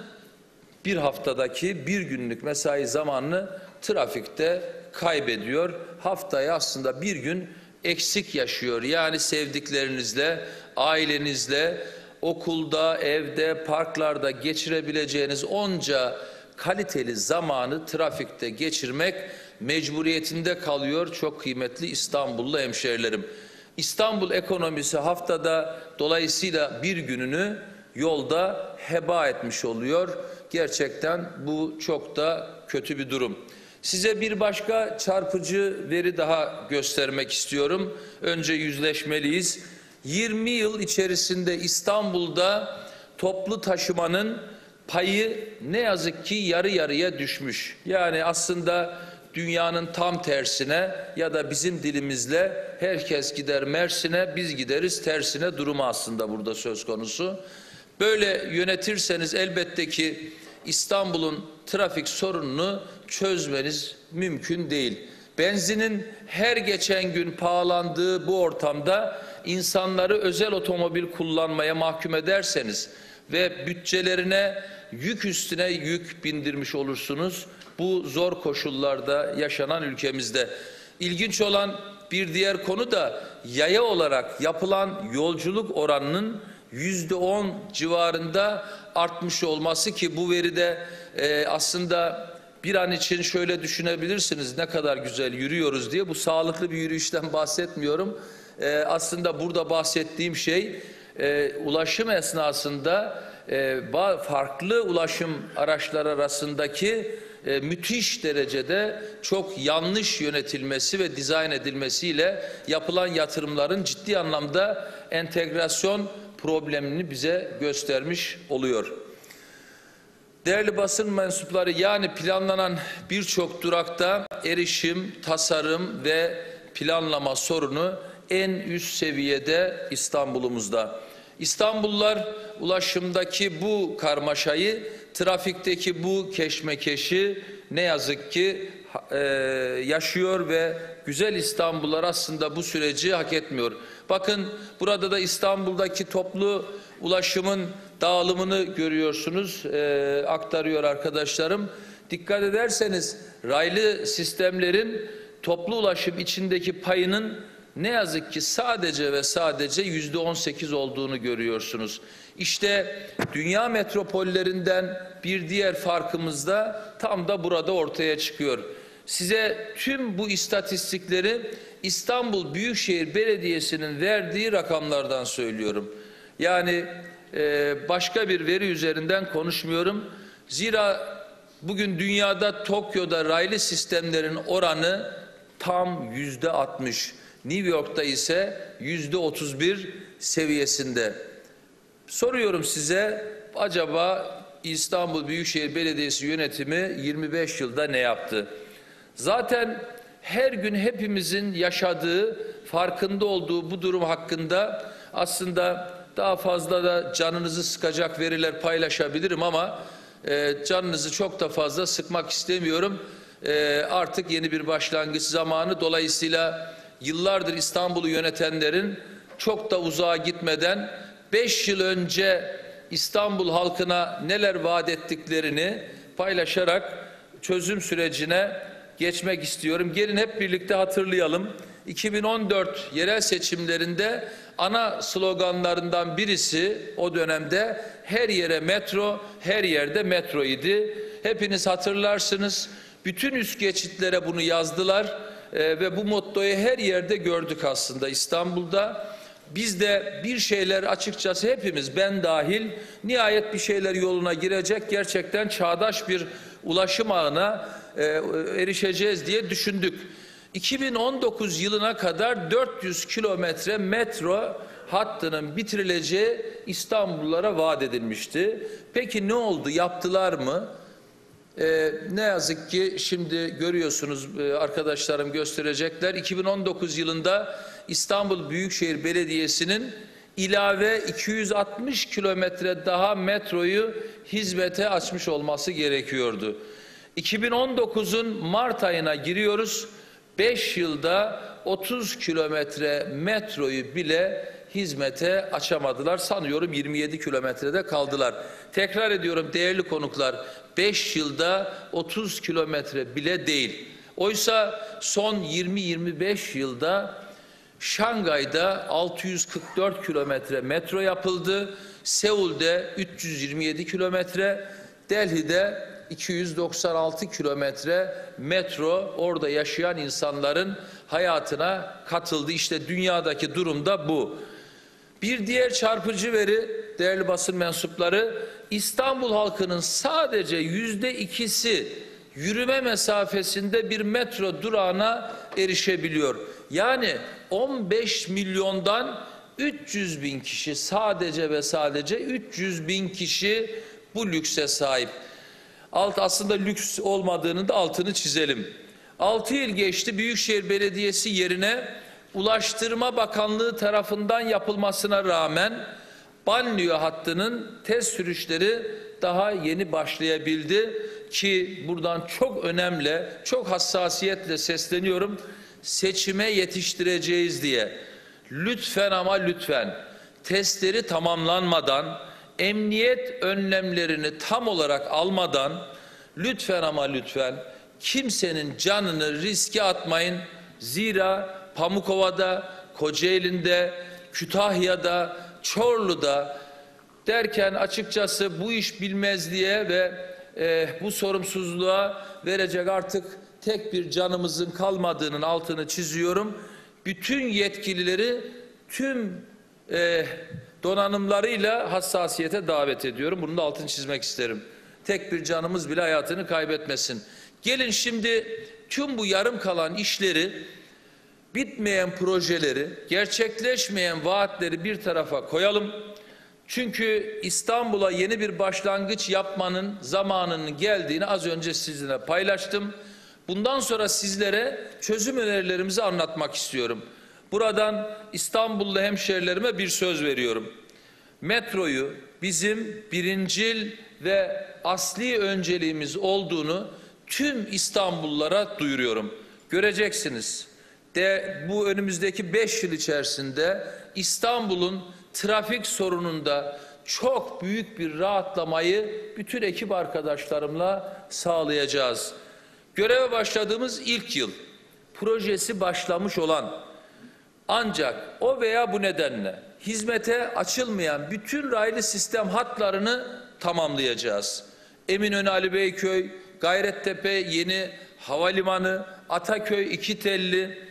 bir haftadaki bir günlük mesai zamanını trafikte kaybediyor. Haftaya aslında bir gün eksik yaşıyor. Yani sevdiklerinizle, ailenizle, okulda, evde, parklarda geçirebileceğiniz onca kaliteli zamanı trafikte geçirmek mecburiyetinde kalıyor çok kıymetli İstanbullu hemşerilerim. İstanbul ekonomisi haftada dolayısıyla bir gününü yolda heba etmiş oluyor. Gerçekten bu çok da kötü bir durum. Size bir başka çarpıcı veri daha göstermek istiyorum. Önce yüzleşmeliyiz. 20 yıl içerisinde İstanbul'da toplu taşımanın payı ne yazık ki yarı yarıya düşmüş. Yani aslında dünyanın tam tersine ya da bizim dilimizle herkes gider Mersin'e biz gideriz tersine durumu aslında burada söz konusu. Böyle yönetirseniz elbette ki İstanbul'un trafik sorununu çözmeniz mümkün değil. Benzinin her geçen gün pahalandığı bu ortamda insanları özel otomobil kullanmaya mahkum ederseniz ve bütçelerine yük üstüne yük bindirmiş olursunuz. Bu zor koşullarda yaşanan ülkemizde. İlginç olan bir diğer konu da yaya olarak yapılan yolculuk oranının yüzde on civarında artmış olması ki bu veride e, aslında bir an için şöyle düşünebilirsiniz ne kadar güzel yürüyoruz diye bu sağlıklı bir yürüyüşten bahsetmiyorum. E, aslında burada bahsettiğim şey e, ulaşım esnasında e, farklı ulaşım araçları arasındaki e, müthiş derecede çok yanlış yönetilmesi ve dizayn edilmesiyle yapılan yatırımların ciddi anlamda entegrasyon problemini bize göstermiş oluyor. Değerli basın mensupları yani planlanan birçok durakta erişim, tasarım ve planlama sorunu en üst seviyede İstanbul'umuzda. İstanbullular ulaşımdaki bu karmaşayı, trafikteki bu keşmekeşi ne yazık ki e, yaşıyor ve güzel İstanbullular aslında bu süreci hak etmiyor. Bakın burada da İstanbul'daki toplu ulaşımın dağılımını görüyorsunuz, e, aktarıyor arkadaşlarım. Dikkat ederseniz raylı sistemlerin toplu ulaşım içindeki payının ne yazık ki sadece ve sadece yüzde on sekiz olduğunu görüyorsunuz. İşte dünya metropollerinden bir diğer farkımız da tam da burada ortaya çıkıyor. Size tüm bu istatistikleri İstanbul Büyükşehir Belediyesi'nin verdiği rakamlardan söylüyorum. Yani e, başka bir veri üzerinden konuşmuyorum. Zira bugün dünyada Tokyo'da raylı sistemlerin oranı tam yüzde altmış. New York'ta ise yüzde 31 seviyesinde. Soruyorum size acaba İstanbul Büyükşehir Belediyesi yönetimi 25 yılda ne yaptı? Zaten her gün hepimizin yaşadığı, farkında olduğu bu durum hakkında aslında daha fazla da canınızı sıkacak veriler paylaşabilirim ama e, canınızı çok da fazla sıkmak istemiyorum. E, artık yeni bir başlangıç zamanı dolayısıyla yıllardır İstanbul'u yönetenlerin çok da uzağa gitmeden 5 yıl önce İstanbul halkına neler vaat ettiklerini paylaşarak çözüm sürecine geçmek istiyorum. Gelin hep birlikte hatırlayalım. 2014 yerel seçimlerinde ana sloganlarından birisi o dönemde her yere metro, her yerde metro idi. Hepiniz hatırlarsınız. Bütün üst geçitlere bunu yazdılar e, ve bu mottoyu her yerde gördük aslında İstanbul'da. Biz de bir şeyler açıkçası hepimiz ben dahil nihayet bir şeyler yoluna girecek gerçekten çağdaş bir ulaşım ağına e, erişeceğiz diye düşündük. 2019 yılına kadar 400 kilometre metro hattının bitirileceği İstanbullulara vaat edilmişti. Peki ne oldu? Yaptılar mı? Ee, ne yazık ki şimdi görüyorsunuz e, arkadaşlarım gösterecekler. 2019 yılında İstanbul Büyükşehir Belediyesi'nin ilave 260 kilometre daha metroyu hizmete açmış olması gerekiyordu. 2019'un Mart ayına giriyoruz. 5 yılda 30 kilometre metroyu bile hizmete açamadılar. Sanıyorum 27 kilometrede kaldılar. Tekrar ediyorum değerli konuklar 5 yılda 30 kilometre bile değil. Oysa son 20-25 yılda Şangay'da 644 kilometre metro yapıldı. Seul'de 327 kilometre, Delhi'de 296 kilometre metro orada yaşayan insanların hayatına katıldı. İşte dünyadaki durum da bu. Bir diğer çarpıcı veri değerli basın mensupları İstanbul halkının sadece yüzde ikisi yürüme mesafesinde bir metro durağına erişebiliyor. Yani 15 milyondan 300 bin kişi sadece ve sadece 300 bin kişi bu lükse sahip. Alt aslında lüks olmadığını da altını çizelim. 6 yıl geçti Büyükşehir Belediyesi yerine Ulaştırma Bakanlığı tarafından yapılmasına rağmen banliyö hattının test sürüşleri daha yeni başlayabildi ki buradan çok önemli, çok hassasiyetle sesleniyorum. Seçime yetiştireceğiz diye. Lütfen ama lütfen testleri tamamlanmadan, emniyet önlemlerini tam olarak almadan lütfen ama lütfen kimsenin canını riske atmayın. Zira Pamukova'da, Kocaeli'nde, Kütahya'da, Çorlu'da derken açıkçası bu iş bilmezliğe ve e, bu sorumsuzluğa verecek artık tek bir canımızın kalmadığının altını çiziyorum. Bütün yetkilileri tüm e, donanımlarıyla hassasiyete davet ediyorum. Bunun da altını çizmek isterim. Tek bir canımız bile hayatını kaybetmesin. Gelin şimdi tüm bu yarım kalan işleri bitmeyen projeleri, gerçekleşmeyen vaatleri bir tarafa koyalım. Çünkü İstanbul'a yeni bir başlangıç yapmanın zamanının geldiğini az önce sizinle paylaştım. Bundan sonra sizlere çözüm önerilerimizi anlatmak istiyorum. Buradan İstanbullu hemşerilerime bir söz veriyorum. Metroyu bizim birincil ve asli önceliğimiz olduğunu tüm İstanbullulara duyuruyorum. Göreceksiniz de bu önümüzdeki beş yıl içerisinde İstanbul'un trafik sorununda çok büyük bir rahatlamayı bütün ekip arkadaşlarımla sağlayacağız. Göreve başladığımız ilk yıl projesi başlamış olan ancak o veya bu nedenle hizmete açılmayan bütün raylı sistem hatlarını tamamlayacağız. Eminönü Ali Beyköy, Gayrettepe Yeni Havalimanı, Ataköy İkitelli,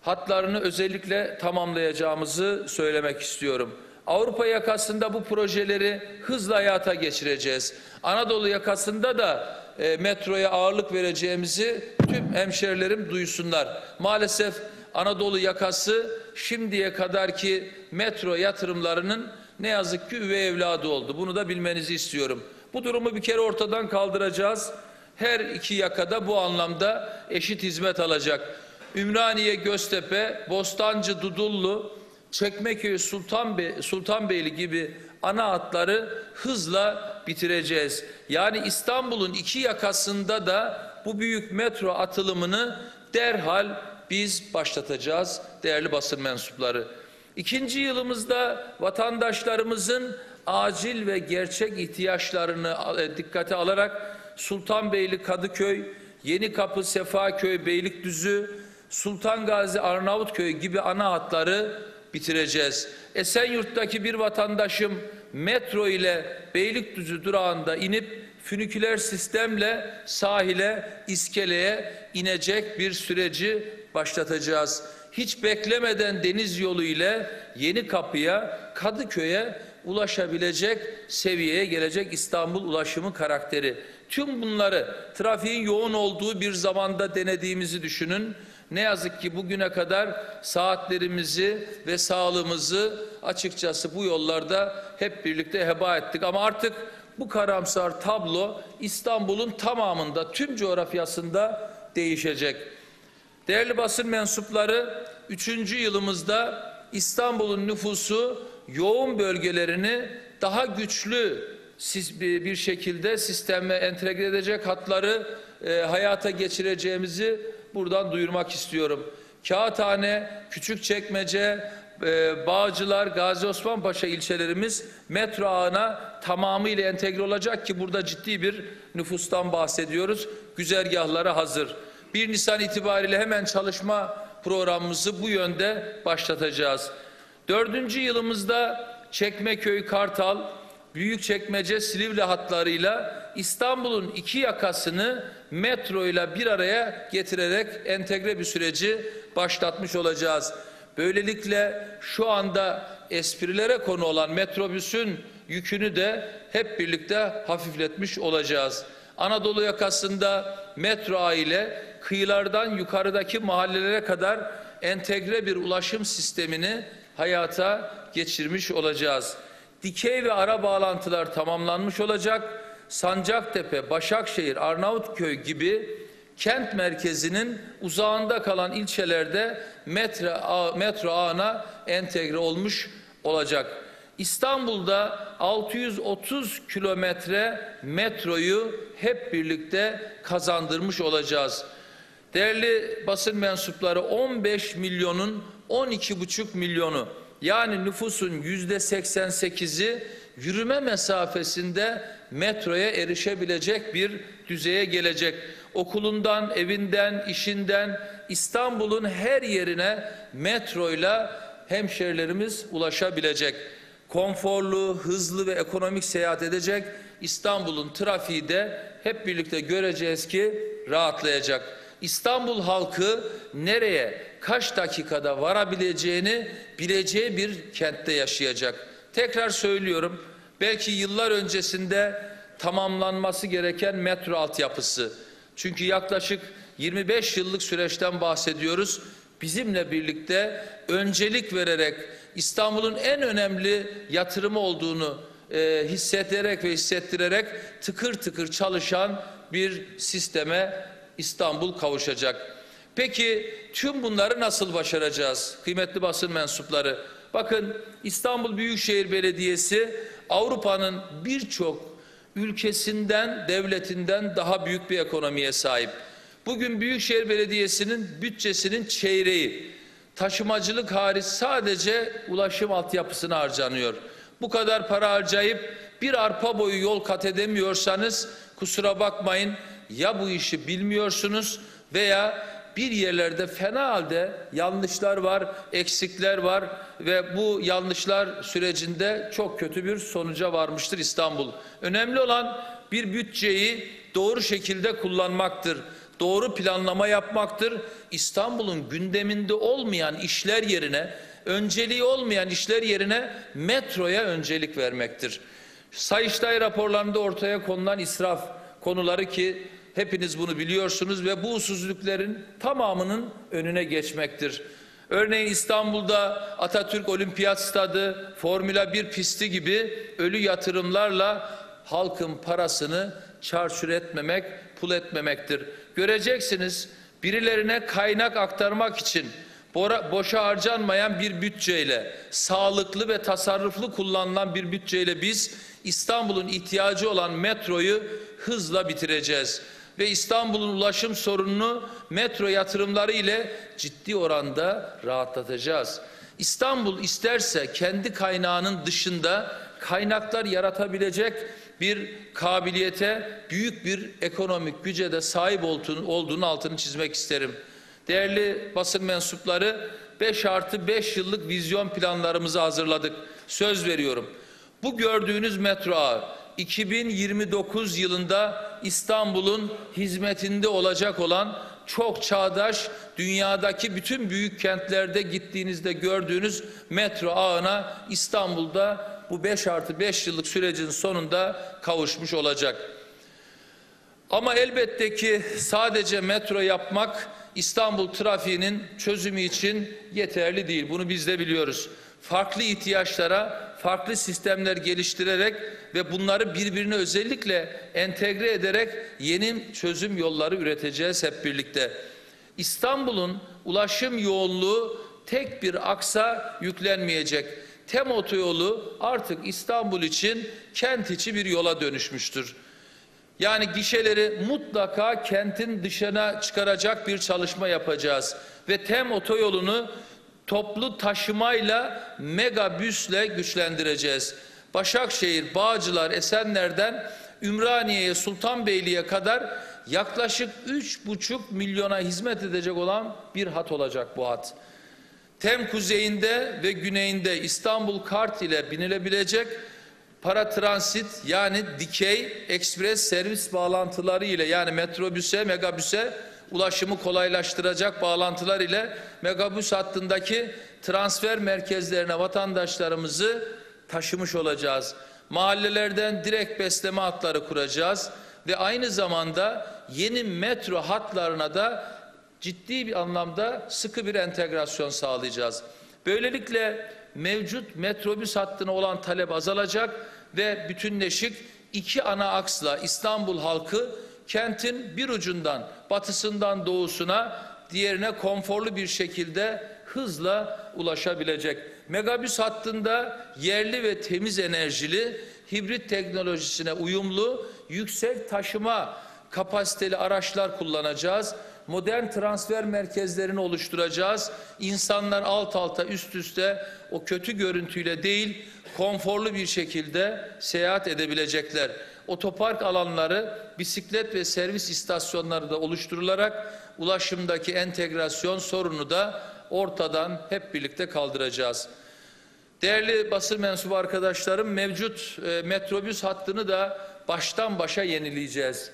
hatlarını özellikle tamamlayacağımızı söylemek istiyorum. Avrupa yakasında bu projeleri hızla hayata geçireceğiz. Anadolu yakasında da e, metroya ağırlık vereceğimizi tüm hemşerilerim duysunlar. Maalesef Anadolu yakası şimdiye kadarki metro yatırımlarının ne yazık ki üvey evladı oldu. Bunu da bilmenizi istiyorum. Bu durumu bir kere ortadan kaldıracağız. Her iki yakada bu anlamda eşit hizmet alacak. Ümraniye, Göztepe, Bostancı, Dudullu, Çekmeköy, Sultanbey, Sultanbeyli gibi ana hatları hızla bitireceğiz. Yani İstanbul'un iki yakasında da bu büyük metro atılımını derhal biz başlatacağız değerli basın mensupları. İkinci yılımızda vatandaşlarımızın acil ve gerçek ihtiyaçlarını e, dikkate alarak Sultanbeyli, Kadıköy, Yenikapı, Sefaköy, Beylikdüzü, Sultan Gazi, Arnavutköy gibi ana hatları bitireceğiz. Esenyurt'taki bir vatandaşım metro ile Beylikdüzü durağında inip füniküler sistemle sahile, iskeleye inecek bir süreci başlatacağız. Hiç beklemeden deniz yolu ile Yeni Kapı'ya, Kadıköy'e ulaşabilecek seviyeye gelecek İstanbul ulaşımı karakteri. Tüm bunları trafiğin yoğun olduğu bir zamanda denediğimizi düşünün. Ne yazık ki bugüne kadar saatlerimizi ve sağlığımızı açıkçası bu yollarda hep birlikte heba ettik. Ama artık bu karamsar tablo İstanbul'un tamamında, tüm coğrafyasında değişecek. Değerli basın mensupları, üçüncü yılımızda İstanbul'un nüfusu yoğun bölgelerini daha güçlü bir şekilde sisteme entegre edecek hatları e, hayata geçireceğimizi buradan duyurmak istiyorum. Kağıthane, Küçükçekmece, e, Bağcılar, Gazi Osman ilçelerimiz metro ağına tamamıyla entegre olacak ki burada ciddi bir nüfustan bahsediyoruz. Güzergahlara hazır. 1 Nisan itibariyle hemen çalışma programımızı bu yönde başlatacağız. Dördüncü yılımızda Çekmeköy, Kartal, Büyükçekmece Silivri hatlarıyla İstanbul'un iki yakasını metro ile bir araya getirerek entegre bir süreci başlatmış olacağız. Böylelikle şu anda esprilere konu olan metrobüsün yükünü de hep birlikte hafifletmiş olacağız. Anadolu yakasında metro ağ ile kıyılardan yukarıdaki mahallelere kadar entegre bir ulaşım sistemini hayata geçirmiş olacağız. Dikey ve ara bağlantılar tamamlanmış olacak. Sancaktepe, Başakşehir, Arnavutköy gibi kent merkezinin uzağında kalan ilçelerde metro, metro ağına entegre olmuş olacak. İstanbul'da 630 kilometre metroyu hep birlikte kazandırmış olacağız. Değerli basın mensupları 15 milyonun 12,5 milyonu yani nüfusun yüzde 88'i yürüme mesafesinde metroya erişebilecek bir düzeye gelecek. Okulundan, evinden, işinden İstanbul'un her yerine metroyla hemşerilerimiz ulaşabilecek. Konforlu, hızlı ve ekonomik seyahat edecek. İstanbul'un trafiği de hep birlikte göreceğiz ki rahatlayacak. İstanbul halkı nereye, kaç dakikada varabileceğini bileceği bir kentte yaşayacak. Tekrar söylüyorum, belki yıllar öncesinde tamamlanması gereken metro altyapısı. Çünkü yaklaşık 25 yıllık süreçten bahsediyoruz. Bizimle birlikte öncelik vererek İstanbul'un en önemli yatırımı olduğunu e, hissederek ve hissettirerek tıkır tıkır çalışan bir sisteme İstanbul kavuşacak. Peki tüm bunları nasıl başaracağız kıymetli basın mensupları? Bakın İstanbul Büyükşehir Belediyesi Avrupa'nın birçok ülkesinden, devletinden daha büyük bir ekonomiye sahip. Bugün Büyükşehir Belediyesi'nin bütçesinin çeyreği taşımacılık hariç sadece ulaşım altyapısına harcanıyor. Bu kadar para harcayıp bir arpa boyu yol kat edemiyorsanız kusura bakmayın ya bu işi bilmiyorsunuz veya bir yerlerde fena halde yanlışlar var, eksikler var ve bu yanlışlar sürecinde çok kötü bir sonuca varmıştır İstanbul. Önemli olan bir bütçeyi doğru şekilde kullanmaktır. Doğru planlama yapmaktır. İstanbul'un gündeminde olmayan işler yerine, önceliği olmayan işler yerine metroya öncelik vermektir. Sayıştay raporlarında ortaya konulan israf konuları ki hepiniz bunu biliyorsunuz ve bu usulsüzlüklerin tamamının önüne geçmektir. Örneğin İstanbul'da Atatürk Olimpiyat Stadı, Formula 1 pisti gibi ölü yatırımlarla halkın parasını çarçur etmemek, pul etmemektir. Göreceksiniz birilerine kaynak aktarmak için boşa harcanmayan bir bütçeyle, sağlıklı ve tasarruflu kullanılan bir bütçeyle biz İstanbul'un ihtiyacı olan metroyu hızla bitireceğiz. Ve İstanbul'un ulaşım sorununu metro yatırımları ile ciddi oranda rahatlatacağız. İstanbul isterse kendi kaynağının dışında kaynaklar yaratabilecek bir kabiliyete, büyük bir ekonomik güce de sahip olduğunu, altını çizmek isterim. Değerli basın mensupları 5 artı 5 yıllık vizyon planlarımızı hazırladık. Söz veriyorum. Bu gördüğünüz metro ağı 2029 yılında İstanbul'un hizmetinde olacak olan çok çağdaş dünyadaki bütün büyük kentlerde gittiğinizde gördüğünüz metro ağına İstanbul'da bu 5 artı 5 yıllık sürecin sonunda kavuşmuş olacak. Ama elbette ki sadece metro yapmak İstanbul trafiğinin çözümü için yeterli değil. Bunu biz de biliyoruz. Farklı ihtiyaçlara farklı sistemler geliştirerek ve bunları birbirine özellikle entegre ederek yeni çözüm yolları üreteceğiz hep birlikte. İstanbul'un ulaşım yoğunluğu tek bir aksa yüklenmeyecek. Tem otoyolu artık İstanbul için kent içi bir yola dönüşmüştür. Yani gişeleri mutlaka kentin dışına çıkaracak bir çalışma yapacağız. Ve TEM otoyolunu toplu taşımayla megabüsle güçlendireceğiz. Başakşehir, Bağcılar, Esenler'den Ümraniye'ye, Sultanbeyli'ye kadar yaklaşık 3,5 milyona hizmet edecek olan bir hat olacak bu hat. Tem kuzeyinde ve güneyinde İstanbul Kart ile binilebilecek paratransit yani dikey ekspres servis bağlantıları ile yani metrobüse, megabüse ulaşımı kolaylaştıracak bağlantılar ile megabüs hattındaki transfer merkezlerine vatandaşlarımızı taşımış olacağız. Mahallelerden direkt besleme hatları kuracağız ve aynı zamanda yeni metro hatlarına da ciddi bir anlamda sıkı bir entegrasyon sağlayacağız. Böylelikle mevcut metrobüs hattına olan talep azalacak ve bütünleşik iki ana aksla İstanbul halkı kentin bir ucundan batısından doğusuna diğerine konforlu bir şekilde hızla ulaşabilecek. Megabüs hattında yerli ve temiz enerjili hibrit teknolojisine uyumlu yüksek taşıma kapasiteli araçlar kullanacağız. Modern transfer merkezlerini oluşturacağız. İnsanlar alt alta üst üste o kötü görüntüyle değil konforlu bir şekilde seyahat edebilecekler. Otopark alanları bisiklet ve servis istasyonları da oluşturularak ulaşımdaki entegrasyon sorunu da ortadan hep birlikte kaldıracağız. Değerli basın mensubu arkadaşlarım mevcut e, metrobüs hattını da baştan başa yenileyeceğiz.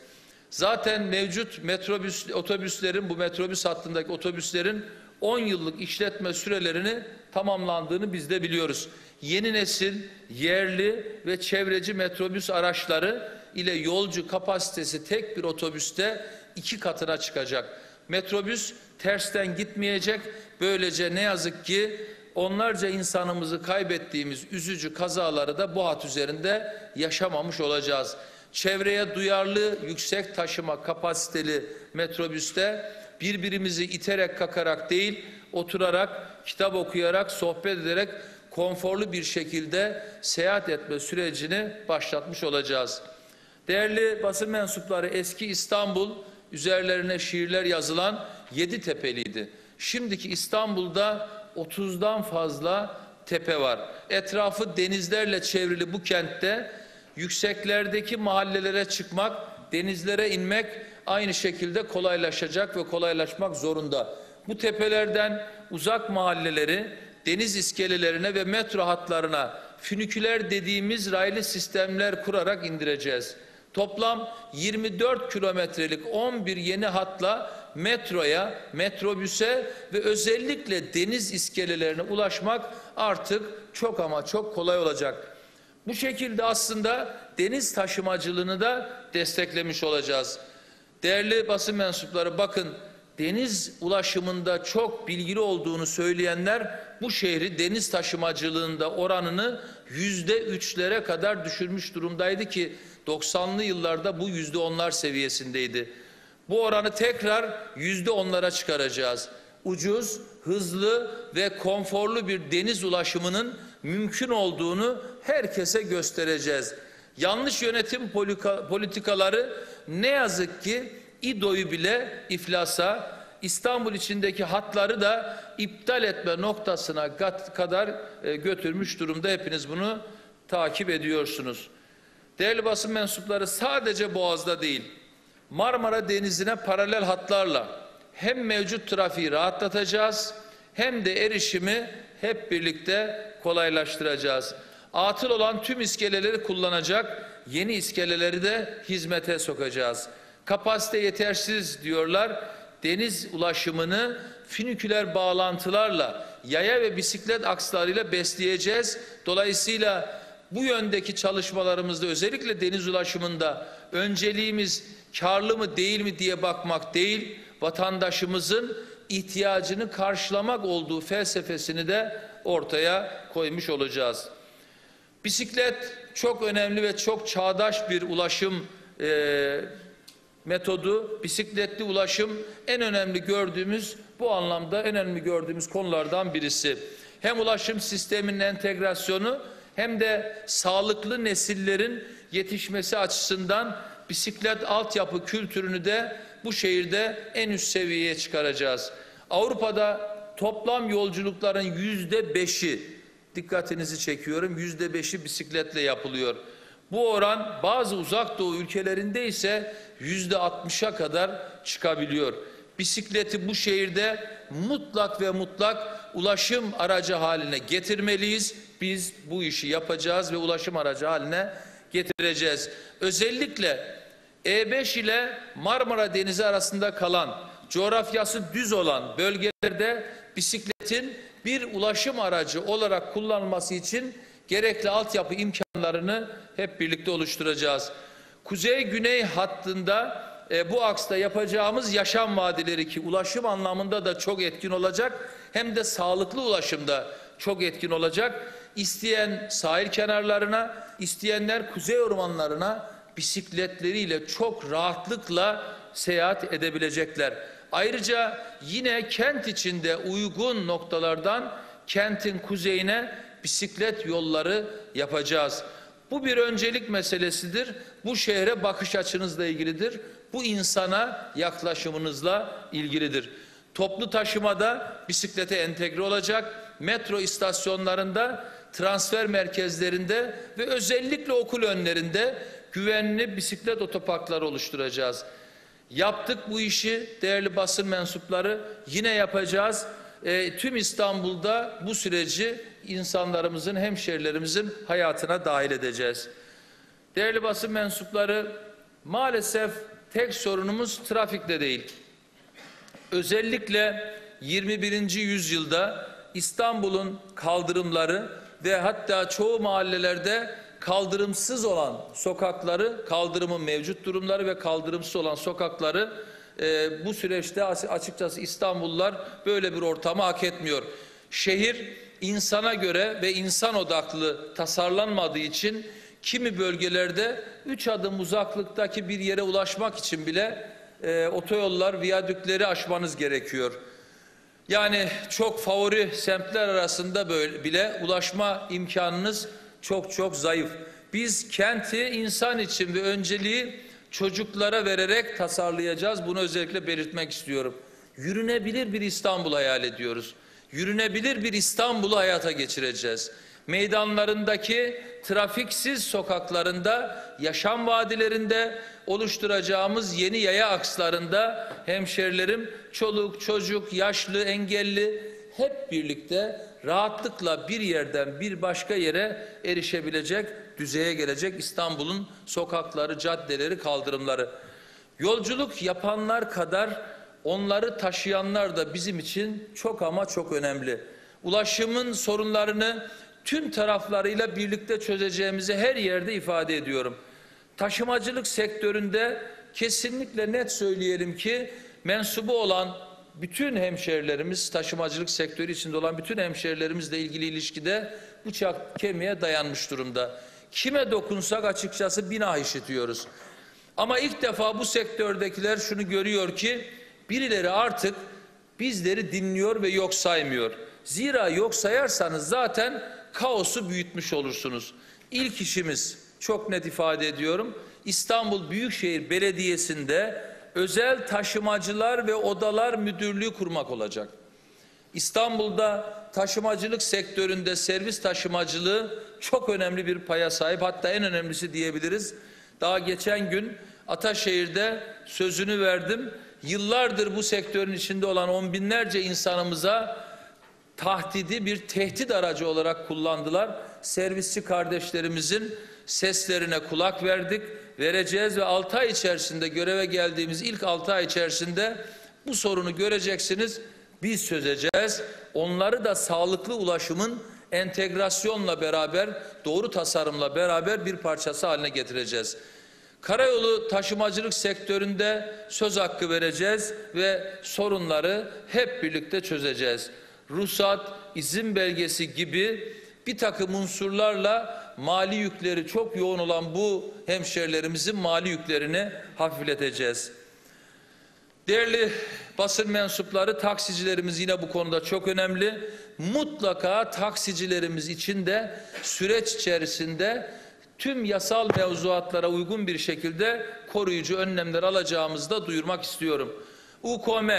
Zaten mevcut metrobüs otobüslerin bu metrobüs hattındaki otobüslerin 10 yıllık işletme sürelerini tamamlandığını biz de biliyoruz. Yeni nesil yerli ve çevreci metrobüs araçları ile yolcu kapasitesi tek bir otobüste iki katına çıkacak. Metrobüs tersten gitmeyecek. Böylece ne yazık ki onlarca insanımızı kaybettiğimiz üzücü kazaları da bu hat üzerinde yaşamamış olacağız. Çevreye duyarlı, yüksek taşıma kapasiteli metrobüste birbirimizi iterek kakarak değil, oturarak, kitap okuyarak, sohbet ederek konforlu bir şekilde seyahat etme sürecini başlatmış olacağız. Değerli basın mensupları eski İstanbul üzerlerine şiirler yazılan yedi tepeliydi. Şimdiki İstanbul'da 30'dan fazla tepe var. Etrafı denizlerle çevrili bu kentte yükseklerdeki mahallelere çıkmak, denizlere inmek aynı şekilde kolaylaşacak ve kolaylaşmak zorunda. Bu tepelerden uzak mahalleleri deniz iskelelerine ve metro hatlarına füniküler dediğimiz raylı sistemler kurarak indireceğiz. Toplam 24 kilometrelik 11 yeni hatla metroya, metrobüse ve özellikle deniz iskelelerine ulaşmak artık çok ama çok kolay olacak. Bu şekilde aslında deniz taşımacılığını da desteklemiş olacağız. Değerli basın mensupları bakın deniz ulaşımında çok bilgili olduğunu söyleyenler bu şehri deniz taşımacılığında oranını yüzde üçlere kadar düşürmüş durumdaydı ki 90'lı yıllarda bu yüzde onlar seviyesindeydi. Bu oranı tekrar yüzde onlara çıkaracağız. Ucuz, hızlı ve konforlu bir deniz ulaşımının mümkün olduğunu herkese göstereceğiz. Yanlış yönetim politikaları ne yazık ki İDO'yu bile iflasa, İstanbul içindeki hatları da iptal etme noktasına kadar e, götürmüş durumda. Hepiniz bunu takip ediyorsunuz. Değerli basın mensupları sadece Boğaz'da değil, Marmara Denizi'ne paralel hatlarla hem mevcut trafiği rahatlatacağız hem de erişimi hep birlikte kolaylaştıracağız. Atıl olan tüm iskeleleri kullanacak, yeni iskeleleri de hizmete sokacağız. Kapasite yetersiz diyorlar. Deniz ulaşımını finiküler bağlantılarla, yaya ve bisiklet akslarıyla besleyeceğiz. Dolayısıyla bu yöndeki çalışmalarımızda özellikle deniz ulaşımında önceliğimiz karlı mı değil mi diye bakmak değil, vatandaşımızın ihtiyacını karşılamak olduğu felsefesini de ortaya koymuş olacağız. Bisiklet çok önemli ve çok çağdaş bir ulaşım e, metodu. Bisikletli ulaşım en önemli gördüğümüz bu anlamda en önemli gördüğümüz konulardan birisi. Hem ulaşım sisteminin entegrasyonu hem de sağlıklı nesillerin yetişmesi açısından bisiklet altyapı kültürünü de bu şehirde en üst seviyeye çıkaracağız. Avrupa'da toplam yolculukların yüzde beşi dikkatinizi çekiyorum yüzde beşi bisikletle yapılıyor. Bu oran bazı uzak doğu ülkelerinde ise yüzde altmışa kadar çıkabiliyor. Bisikleti bu şehirde mutlak ve mutlak ulaşım aracı haline getirmeliyiz. Biz bu işi yapacağız ve ulaşım aracı haline getireceğiz. Özellikle E5 ile Marmara Denizi arasında kalan, coğrafyası düz olan bölgelerde bisikletin bir ulaşım aracı olarak kullanılması için gerekli altyapı imkanlarını hep birlikte oluşturacağız. Kuzey-güney hattında e, bu aksta yapacağımız yaşam vadileri ki ulaşım anlamında da çok etkin olacak hem de sağlıklı ulaşımda çok etkin olacak. İsteyen sahil kenarlarına, isteyenler kuzey ormanlarına bisikletleriyle çok rahatlıkla seyahat edebilecekler. Ayrıca yine kent içinde uygun noktalardan kentin kuzeyine bisiklet yolları yapacağız. Bu bir öncelik meselesidir. Bu şehre bakış açınızla ilgilidir. Bu insana yaklaşımınızla ilgilidir. Toplu taşımada bisiklete entegre olacak. Metro istasyonlarında, transfer merkezlerinde ve özellikle okul önlerinde güvenli bisiklet otoparkları oluşturacağız. Yaptık bu işi değerli basın mensupları yine yapacağız. E, tüm İstanbul'da bu süreci insanlarımızın, hemşerilerimizin hayatına dahil edeceğiz. Değerli basın mensupları maalesef tek sorunumuz trafikte değil. Özellikle 21. yüzyılda İstanbul'un kaldırımları ve hatta çoğu mahallelerde kaldırımsız olan sokakları, kaldırımın mevcut durumları ve kaldırımsız olan sokakları e, bu süreçte açıkçası İstanbullular böyle bir ortamı hak etmiyor. Şehir insana göre ve insan odaklı tasarlanmadığı için kimi bölgelerde üç adım uzaklıktaki bir yere ulaşmak için bile e, otoyollar, viyadükleri aşmanız gerekiyor. Yani çok favori semtler arasında böyle bile ulaşma imkanınız çok çok zayıf. Biz kenti insan için ve önceliği çocuklara vererek tasarlayacağız. Bunu özellikle belirtmek istiyorum. Yürünebilir bir İstanbul hayal ediyoruz. Yürünebilir bir İstanbul'u hayata geçireceğiz. Meydanlarındaki trafiksiz sokaklarında, yaşam vadilerinde oluşturacağımız yeni yaya akslarında hemşerilerim, çoluk, çocuk, yaşlı, engelli hep birlikte rahatlıkla bir yerden bir başka yere erişebilecek, düzeye gelecek İstanbul'un sokakları, caddeleri, kaldırımları. Yolculuk yapanlar kadar onları taşıyanlar da bizim için çok ama çok önemli. Ulaşımın sorunlarını tüm taraflarıyla birlikte çözeceğimizi her yerde ifade ediyorum. Taşımacılık sektöründe kesinlikle net söyleyelim ki mensubu olan bütün hemşerilerimiz, taşımacılık sektörü içinde olan bütün hemşerilerimizle ilgili ilişkide bıçak kemiğe dayanmış durumda. Kime dokunsak açıkçası bina işitiyoruz. Ama ilk defa bu sektördekiler şunu görüyor ki birileri artık bizleri dinliyor ve yok saymıyor. Zira yok sayarsanız zaten kaosu büyütmüş olursunuz. İlk işimiz çok net ifade ediyorum. İstanbul Büyükşehir Belediyesi'nde özel taşımacılar ve odalar müdürlüğü kurmak olacak. İstanbul'da taşımacılık sektöründe servis taşımacılığı çok önemli bir paya sahip. Hatta en önemlisi diyebiliriz. Daha geçen gün Ataşehir'de sözünü verdim. Yıllardır bu sektörün içinde olan on binlerce insanımıza tahdidi bir tehdit aracı olarak kullandılar. Servisçi kardeşlerimizin seslerine kulak verdik, vereceğiz ve 6 ay içerisinde göreve geldiğimiz ilk 6 ay içerisinde bu sorunu göreceksiniz. Biz çözeceğiz. Onları da sağlıklı ulaşımın entegrasyonla beraber, doğru tasarımla beraber bir parçası haline getireceğiz. Karayolu taşımacılık sektöründe söz hakkı vereceğiz ve sorunları hep birlikte çözeceğiz. Ruhsat, izin belgesi gibi bir takım unsurlarla mali yükleri çok yoğun olan bu hemşerilerimizin mali yüklerini hafifleteceğiz. Değerli basın mensupları, taksicilerimiz yine bu konuda çok önemli. Mutlaka taksicilerimiz için de süreç içerisinde tüm yasal mevzuatlara uygun bir şekilde koruyucu önlemler alacağımızı da duyurmak istiyorum. UKM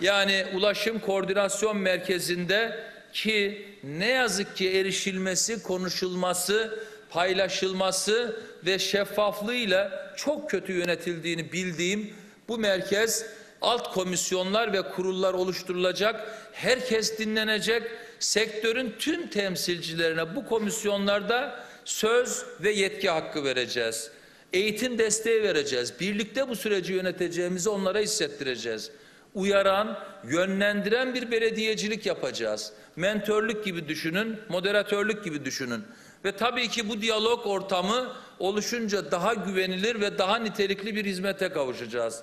yani Ulaşım Koordinasyon Merkezi'nde ki ne yazık ki erişilmesi, konuşulması, paylaşılması ve şeffaflığıyla çok kötü yönetildiğini bildiğim bu merkez alt komisyonlar ve kurullar oluşturulacak. Herkes dinlenecek. Sektörün tüm temsilcilerine bu komisyonlarda söz ve yetki hakkı vereceğiz. Eğitim desteği vereceğiz. Birlikte bu süreci yöneteceğimizi onlara hissettireceğiz. Uyaran, yönlendiren bir belediyecilik yapacağız. Mentörlük gibi düşünün, moderatörlük gibi düşünün. Ve tabii ki bu diyalog ortamı oluşunca daha güvenilir ve daha nitelikli bir hizmete kavuşacağız.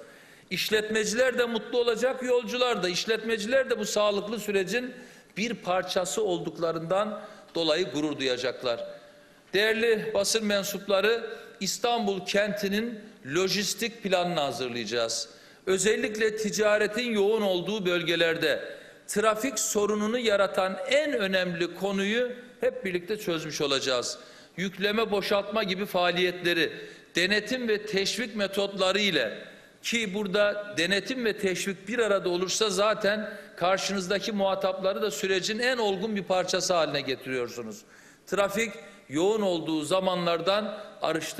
İşletmeciler de mutlu olacak, yolcular da. İşletmeciler de bu sağlıklı sürecin bir parçası olduklarından dolayı gurur duyacaklar. Değerli basın mensupları, İstanbul kentinin lojistik planını hazırlayacağız. Özellikle ticaretin yoğun olduğu bölgelerde trafik sorununu yaratan en önemli konuyu hep birlikte çözmüş olacağız. Yükleme boşaltma gibi faaliyetleri denetim ve teşvik metotları ile ki burada denetim ve teşvik bir arada olursa zaten karşınızdaki muhatapları da sürecin en olgun bir parçası haline getiriyorsunuz. Trafik yoğun olduğu zamanlardan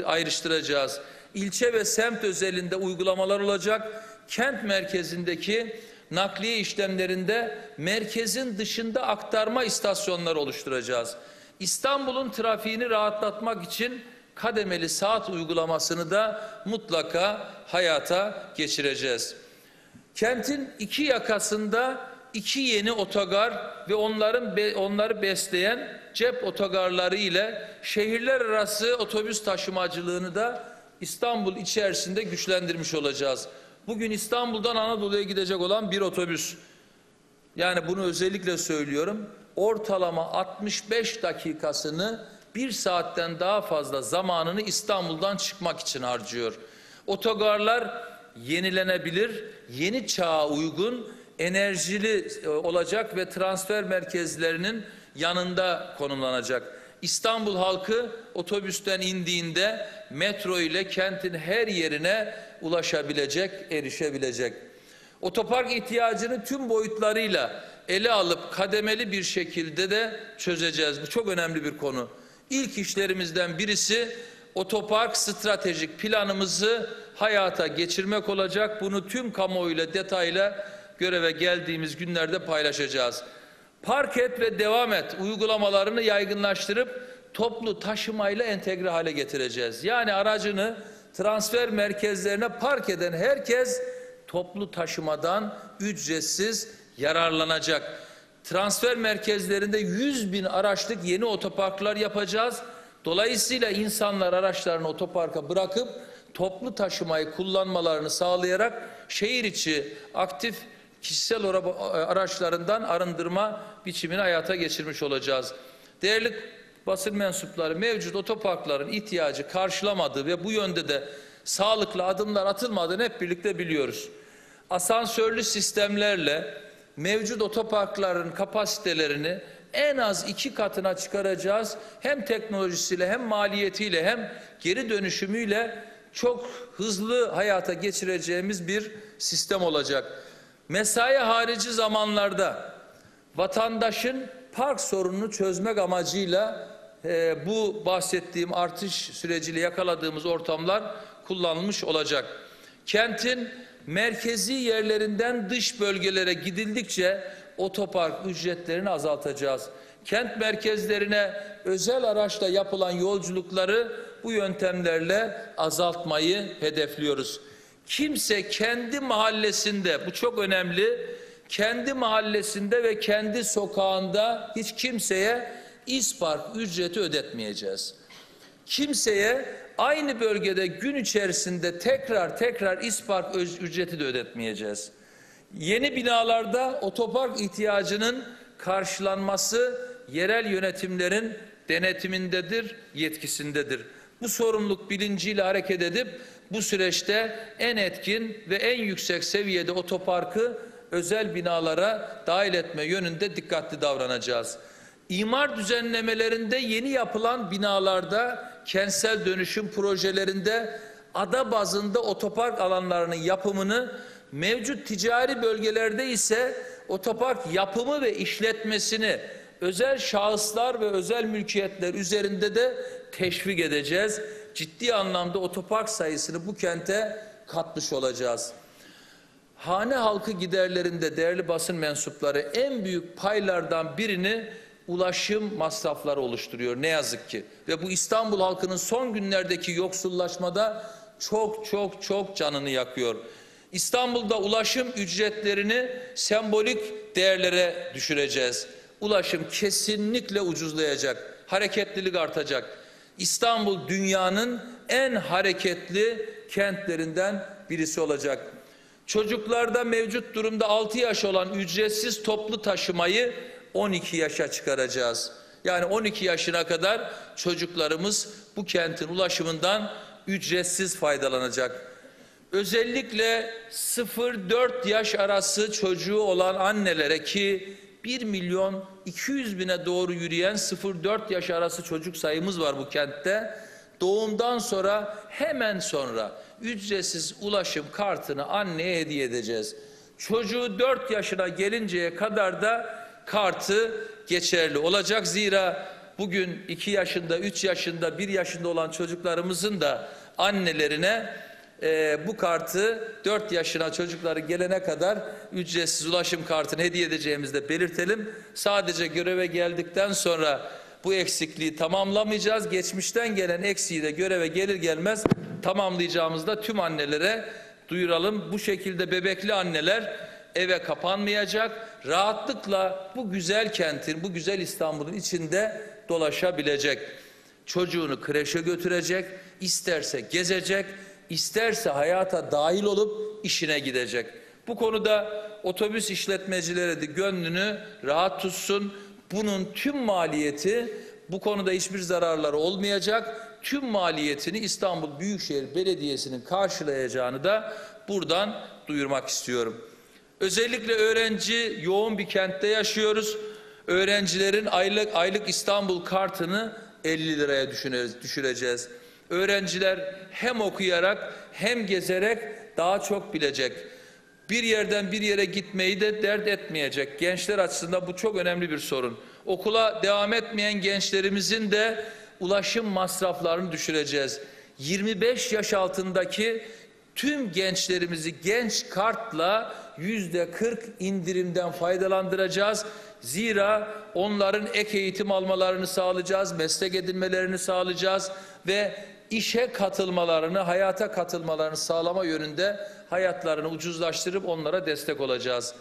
ayrıştıracağız. İlçe ve semt özelinde uygulamalar olacak. Kent merkezindeki nakliye işlemlerinde merkezin dışında aktarma istasyonları oluşturacağız. İstanbul'un trafiğini rahatlatmak için kademeli saat uygulamasını da mutlaka hayata geçireceğiz. Kentin iki yakasında iki yeni otogar ve onların onları besleyen cep otogarları ile şehirler arası otobüs taşımacılığını da İstanbul içerisinde güçlendirmiş olacağız. Bugün İstanbul'dan Anadolu'ya gidecek olan bir otobüs. Yani bunu özellikle söylüyorum. Ortalama 65 dakikasını bir saatten daha fazla zamanını İstanbul'dan çıkmak için harcıyor. Otogarlar yenilenebilir, yeni çağa uygun, enerjili e, olacak ve transfer merkezlerinin yanında konumlanacak. İstanbul halkı otobüsten indiğinde metro ile kentin her yerine ulaşabilecek, erişebilecek. Otopark ihtiyacını tüm boyutlarıyla ele alıp kademeli bir şekilde de çözeceğiz. Bu çok önemli bir konu. İlk işlerimizden birisi otopark stratejik planımızı hayata geçirmek olacak. Bunu tüm kamuoyuyla detayla göreve geldiğimiz günlerde paylaşacağız. Park et ve devam et uygulamalarını yaygınlaştırıp toplu taşımayla entegre hale getireceğiz. Yani aracını transfer merkezlerine park eden herkes toplu taşımadan ücretsiz yararlanacak. Transfer merkezlerinde 100 bin araçlık yeni otoparklar yapacağız. Dolayısıyla insanlar araçlarını otoparka bırakıp toplu taşımayı kullanmalarını sağlayarak şehir içi aktif kişisel araçlarından arındırma biçimini hayata geçirmiş olacağız. Değerli basın mensupları mevcut otoparkların ihtiyacı karşılamadığı ve bu yönde de sağlıklı adımlar atılmadığını hep birlikte biliyoruz. Asansörlü sistemlerle mevcut otoparkların kapasitelerini en az iki katına çıkaracağız. Hem teknolojisiyle hem maliyetiyle hem geri dönüşümüyle çok hızlı hayata geçireceğimiz bir sistem olacak. Mesai harici zamanlarda vatandaşın park sorununu çözmek amacıyla e, bu bahsettiğim artış süreciyle yakaladığımız ortamlar kullanılmış olacak. Kentin merkezi yerlerinden dış bölgelere gidildikçe otopark ücretlerini azaltacağız. Kent merkezlerine özel araçla yapılan yolculukları bu yöntemlerle azaltmayı hedefliyoruz. Kimse kendi mahallesinde, bu çok önemli, kendi mahallesinde ve kendi sokağında hiç kimseye ispark ücreti ödetmeyeceğiz. Kimseye aynı bölgede gün içerisinde tekrar tekrar ispark ücreti de ödetmeyeceğiz. Yeni binalarda otopark ihtiyacının karşılanması yerel yönetimlerin denetimindedir, yetkisindedir. Bu sorumluluk bilinciyle hareket edip bu süreçte en etkin ve en yüksek seviyede otoparkı özel binalara dahil etme yönünde dikkatli davranacağız. İmar düzenlemelerinde yeni yapılan binalarda kentsel dönüşüm projelerinde ada bazında otopark alanlarının yapımını mevcut ticari bölgelerde ise otopark yapımı ve işletmesini özel şahıslar ve özel mülkiyetler üzerinde de teşvik edeceğiz. Ciddi anlamda otopark sayısını bu kente katmış olacağız. hane halkı giderlerinde değerli basın mensupları en büyük paylardan birini ulaşım masrafları oluşturuyor ne yazık ki. Ve bu İstanbul halkının son günlerdeki yoksullaşmada çok çok çok canını yakıyor. İstanbul'da ulaşım ücretlerini sembolik değerlere düşüreceğiz. Ulaşım kesinlikle ucuzlayacak, hareketlilik artacak. İstanbul dünyanın en hareketli kentlerinden birisi olacak. Çocuklarda mevcut durumda 6 yaş olan ücretsiz toplu taşımayı 12 yaşa çıkaracağız. Yani 12 yaşına kadar çocuklarımız bu kentin ulaşımından ücretsiz faydalanacak. Özellikle 0-4 yaş arası çocuğu olan annelere ki 1 milyon 200 bine doğru yürüyen 0-4 yaş arası çocuk sayımız var bu kentte. Doğumdan sonra hemen sonra ücretsiz ulaşım kartını anneye hediye edeceğiz. Çocuğu 4 yaşına gelinceye kadar da kartı geçerli olacak. Zira bugün 2 yaşında, 3 yaşında, 1 yaşında olan çocuklarımızın da annelerine e, bu kartı 4 yaşına çocukları gelene kadar ücretsiz ulaşım kartını hediye edeceğimizi de belirtelim. Sadece göreve geldikten sonra bu eksikliği tamamlamayacağız. Geçmişten gelen eksiği de göreve gelir gelmez tamamlayacağımızı da tüm annelere duyuralım. Bu şekilde bebekli anneler eve kapanmayacak. Rahatlıkla bu güzel kentin, bu güzel İstanbul'un içinde dolaşabilecek. Çocuğunu kreşe götürecek, isterse gezecek, isterse hayata dahil olup işine gidecek. Bu konuda otobüs işletmecileri de gönlünü rahat tutsun. Bunun tüm maliyeti bu konuda hiçbir zararları olmayacak. Tüm maliyetini İstanbul Büyükşehir Belediyesi'nin karşılayacağını da buradan duyurmak istiyorum. Özellikle öğrenci yoğun bir kentte yaşıyoruz. Öğrencilerin aylık aylık İstanbul kartını 50 liraya düşüreceğiz. Öğrenciler hem okuyarak hem gezerek daha çok bilecek. Bir yerden bir yere gitmeyi de dert etmeyecek. Gençler açısından bu çok önemli bir sorun. Okula devam etmeyen gençlerimizin de ulaşım masraflarını düşüreceğiz. 25 yaş altındaki tüm gençlerimizi genç kartla yüzde 40 indirimden faydalandıracağız. Zira onların ek eğitim almalarını sağlayacağız, meslek edinmelerini sağlayacağız ve işe katılmalarını, hayata katılmalarını sağlama yönünde hayatlarını ucuzlaştırıp onlara destek olacağız.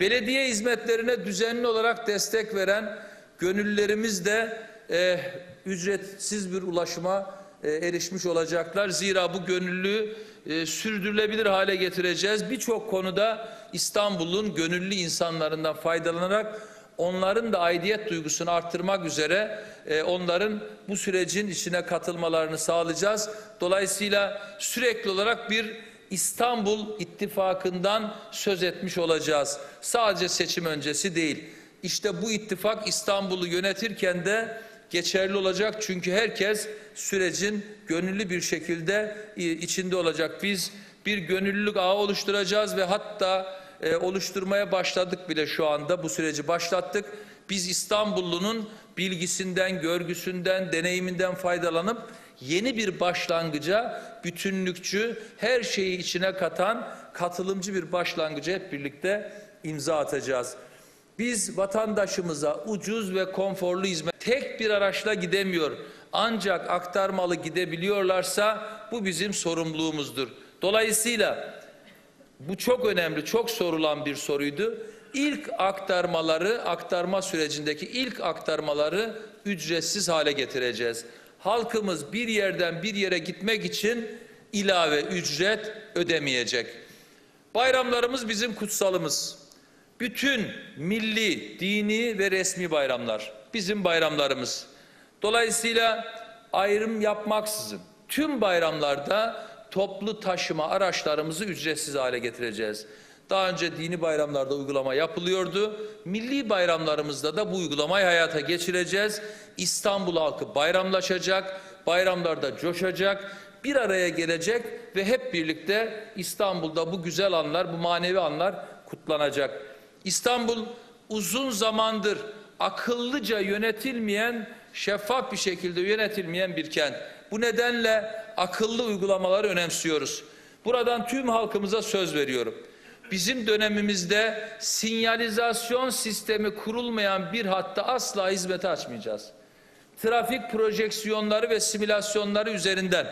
Belediye hizmetlerine düzenli olarak destek veren gönüllerimiz de e, ücretsiz bir ulaşıma e, erişmiş olacaklar. Zira bu gönüllü e, sürdürülebilir hale getireceğiz. Birçok konuda İstanbul'un gönüllü insanlarından faydalanarak onların da aidiyet duygusunu arttırmak üzere e, onların bu sürecin içine katılmalarını sağlayacağız. Dolayısıyla sürekli olarak bir İstanbul ittifakından söz etmiş olacağız. Sadece seçim öncesi değil. İşte bu ittifak İstanbul'u yönetirken de geçerli olacak. Çünkü herkes sürecin gönüllü bir şekilde e, içinde olacak. Biz bir gönüllülük ağı oluşturacağız ve hatta e, oluşturmaya başladık bile şu anda bu süreci başlattık. Biz İstanbullunun bilgisinden, görgüsünden, deneyiminden faydalanıp yeni bir başlangıca bütünlükçü, her şeyi içine katan katılımcı bir başlangıca hep birlikte imza atacağız. Biz vatandaşımıza ucuz ve konforlu hizmet tek bir araçla gidemiyor. Ancak aktarmalı gidebiliyorlarsa bu bizim sorumluluğumuzdur. Dolayısıyla bu çok önemli, çok sorulan bir soruydu. İlk aktarmaları, aktarma sürecindeki ilk aktarmaları ücretsiz hale getireceğiz. Halkımız bir yerden bir yere gitmek için ilave ücret ödemeyecek. Bayramlarımız bizim kutsalımız. Bütün milli, dini ve resmi bayramlar bizim bayramlarımız. Dolayısıyla ayrım yapmaksızın tüm bayramlarda toplu taşıma araçlarımızı ücretsiz hale getireceğiz. Daha önce dini bayramlarda uygulama yapılıyordu. Milli bayramlarımızda da bu uygulamayı hayata geçireceğiz. İstanbul halkı bayramlaşacak, bayramlarda coşacak, bir araya gelecek ve hep birlikte İstanbul'da bu güzel anlar, bu manevi anlar kutlanacak. İstanbul uzun zamandır akıllıca yönetilmeyen, şeffaf bir şekilde yönetilmeyen bir kent. Bu nedenle akıllı uygulamaları önemsiyoruz. Buradan tüm halkımıza söz veriyorum. Bizim dönemimizde sinyalizasyon sistemi kurulmayan bir hatta asla hizmete açmayacağız. Trafik projeksiyonları ve simülasyonları üzerinden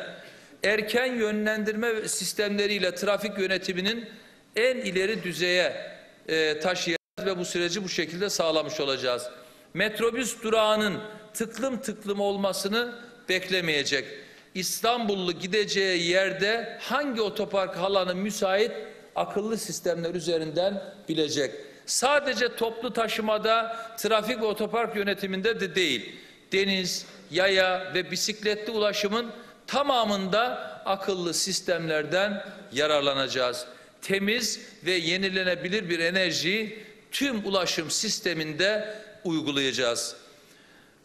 erken yönlendirme sistemleriyle trafik yönetiminin en ileri düzeye e, taşıyacağız ve bu süreci bu şekilde sağlamış olacağız. Metrobüs durağının tıklım tıklım olmasını beklemeyecek. İstanbullu gideceği yerde hangi otopark alanı müsait akıllı sistemler üzerinden bilecek. Sadece toplu taşımada, trafik ve otopark yönetiminde de değil. Deniz, yaya ve bisikletli ulaşımın tamamında akıllı sistemlerden yararlanacağız. Temiz ve yenilenebilir bir enerjiyi tüm ulaşım sisteminde uygulayacağız.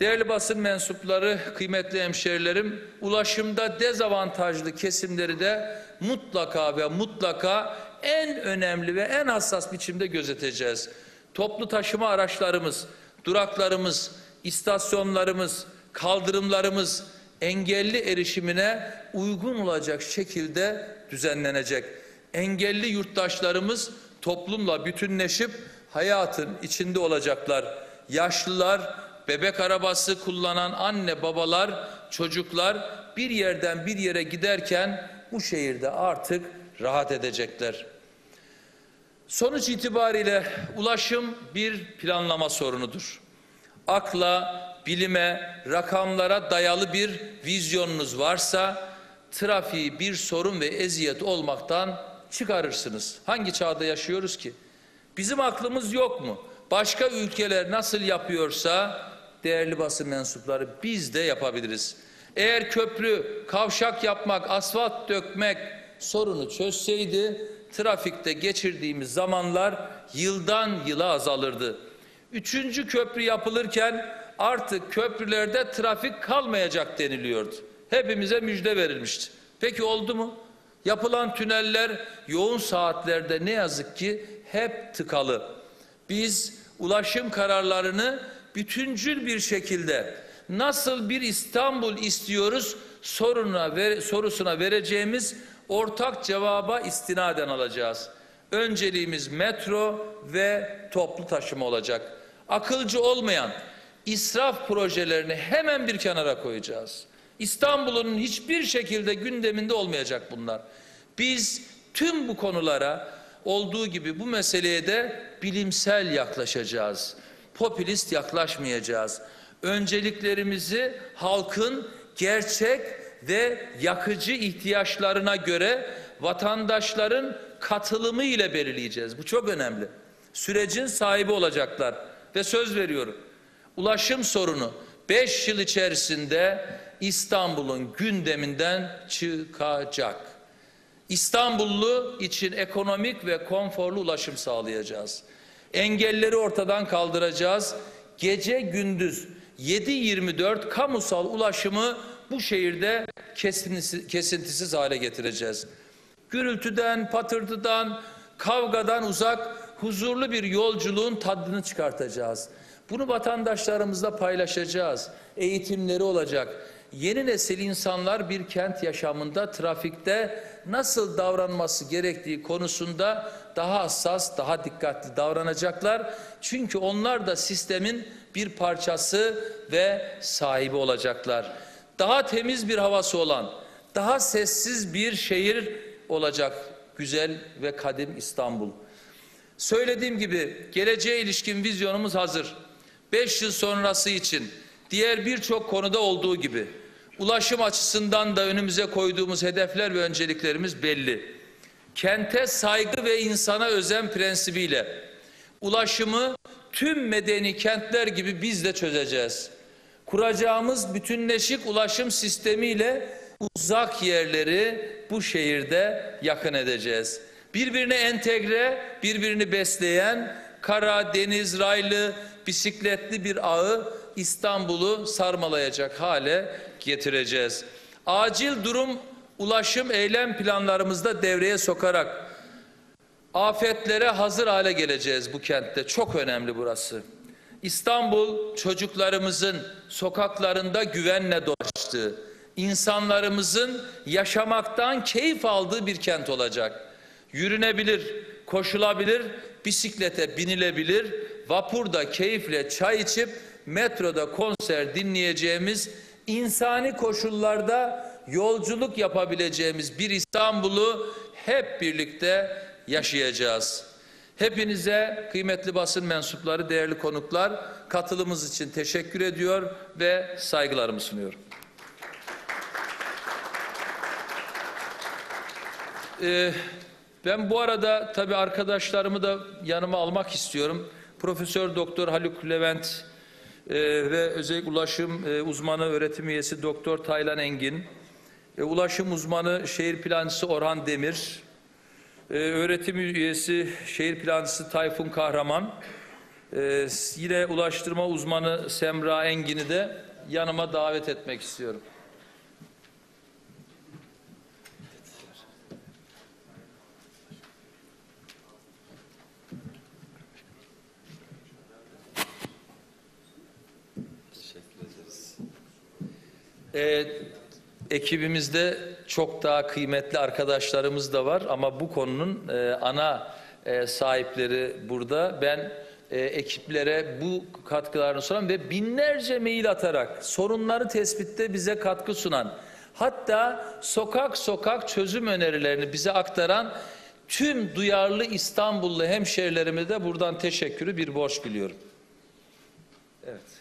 Değerli basın mensupları, kıymetli hemşerilerim, ulaşımda dezavantajlı kesimleri de mutlaka ve mutlaka en önemli ve en hassas biçimde gözeteceğiz. Toplu taşıma araçlarımız, duraklarımız, istasyonlarımız, kaldırımlarımız engelli erişimine uygun olacak şekilde düzenlenecek. Engelli yurttaşlarımız toplumla bütünleşip hayatın içinde olacaklar. Yaşlılar, bebek arabası kullanan anne babalar, çocuklar bir yerden bir yere giderken bu şehirde artık rahat edecekler. Sonuç itibariyle ulaşım bir planlama sorunudur. Akla, bilime, rakamlara dayalı bir vizyonunuz varsa trafiği bir sorun ve eziyet olmaktan çıkarırsınız. Hangi çağda yaşıyoruz ki? Bizim aklımız yok mu? Başka ülkeler nasıl yapıyorsa değerli basın mensupları biz de yapabiliriz. Eğer köprü, kavşak yapmak, asfalt dökmek sorunu çözseydi trafikte geçirdiğimiz zamanlar yıldan yıla azalırdı. Üçüncü köprü yapılırken artık köprülerde trafik kalmayacak deniliyordu. Hepimize müjde verilmişti. Peki oldu mu? Yapılan tüneller yoğun saatlerde ne yazık ki hep tıkalı. Biz ulaşım kararlarını bütüncül bir şekilde nasıl bir İstanbul istiyoruz soruna ver, sorusuna vereceğimiz ortak cevaba istinaden alacağız. Önceliğimiz metro ve toplu taşıma olacak. Akılcı olmayan israf projelerini hemen bir kenara koyacağız. İstanbul'un hiçbir şekilde gündeminde olmayacak bunlar. Biz tüm bu konulara olduğu gibi bu meseleye de bilimsel yaklaşacağız. Popülist yaklaşmayacağız. Önceliklerimizi halkın gerçek ve yakıcı ihtiyaçlarına göre vatandaşların katılımı ile belirleyeceğiz. Bu çok önemli. Sürecin sahibi olacaklar ve söz veriyorum. Ulaşım sorunu 5 yıl içerisinde İstanbul'un gündeminden çıkacak. İstanbullu için ekonomik ve konforlu ulaşım sağlayacağız. Engelleri ortadan kaldıracağız. Gece gündüz 7-24 kamusal ulaşımı bu şehirde kesintisiz, kesintisiz hale getireceğiz. Gürültüden, patırtıdan, kavgadan uzak huzurlu bir yolculuğun tadını çıkartacağız. Bunu vatandaşlarımızla paylaşacağız. Eğitimleri olacak. Yeni nesil insanlar bir kent yaşamında, trafikte nasıl davranması gerektiği konusunda daha hassas, daha dikkatli davranacaklar. Çünkü onlar da sistemin bir parçası ve sahibi olacaklar. Daha temiz bir havası olan, daha sessiz bir şehir olacak güzel ve kadim İstanbul. Söylediğim gibi geleceğe ilişkin vizyonumuz hazır. 5 yıl sonrası için diğer birçok konuda olduğu gibi ulaşım açısından da önümüze koyduğumuz hedefler ve önceliklerimiz belli. Kente saygı ve insana özen prensibiyle ulaşımı tüm medeni kentler gibi biz de çözeceğiz. Kuracağımız bütünleşik ulaşım sistemiyle uzak yerleri bu şehirde yakın edeceğiz. Birbirine entegre, birbirini besleyen kara, deniz, raylı, bisikletli bir ağı İstanbul'u sarmalayacak hale getireceğiz. Acil durum ulaşım eylem planlarımızda devreye sokarak afetlere hazır hale geleceğiz bu kentte. Çok önemli burası. İstanbul çocuklarımızın sokaklarında güvenle dolaştığı, insanlarımızın yaşamaktan keyif aldığı bir kent olacak. Yürünebilir, koşulabilir, bisiklete binilebilir, vapurda keyifle çay içip metroda konser dinleyeceğimiz insani koşullarda yolculuk yapabileceğimiz bir İstanbul'u hep birlikte yaşayacağız. Hepinize kıymetli basın mensupları, değerli konuklar katılımınız için teşekkür ediyor ve saygılarımı sunuyorum. Ee, ben bu arada tabii arkadaşlarımı da yanıma almak istiyorum. Profesör Doktor Haluk Levent e, ve özellikle ulaşım e, uzmanı öğretim üyesi Doktor Taylan Engin, e, ulaşım uzmanı şehir plancısı Orhan Demir, e, öğretim üyesi şehir plancısı Tayfun Kahraman, yine ulaştırma uzmanı Semra Engin'i de yanıma davet etmek istiyorum. Ee, ekibimizde çok daha kıymetli arkadaşlarımız da var ama bu konunun e, ana e, sahipleri burada. Ben e, ekiplere bu katkılarını sunan ve binlerce mail atarak sorunları tespitte bize katkı sunan hatta sokak sokak çözüm önerilerini bize aktaran tüm duyarlı İstanbullu hemşerilerime de buradan teşekkürü bir borç biliyorum. Evet.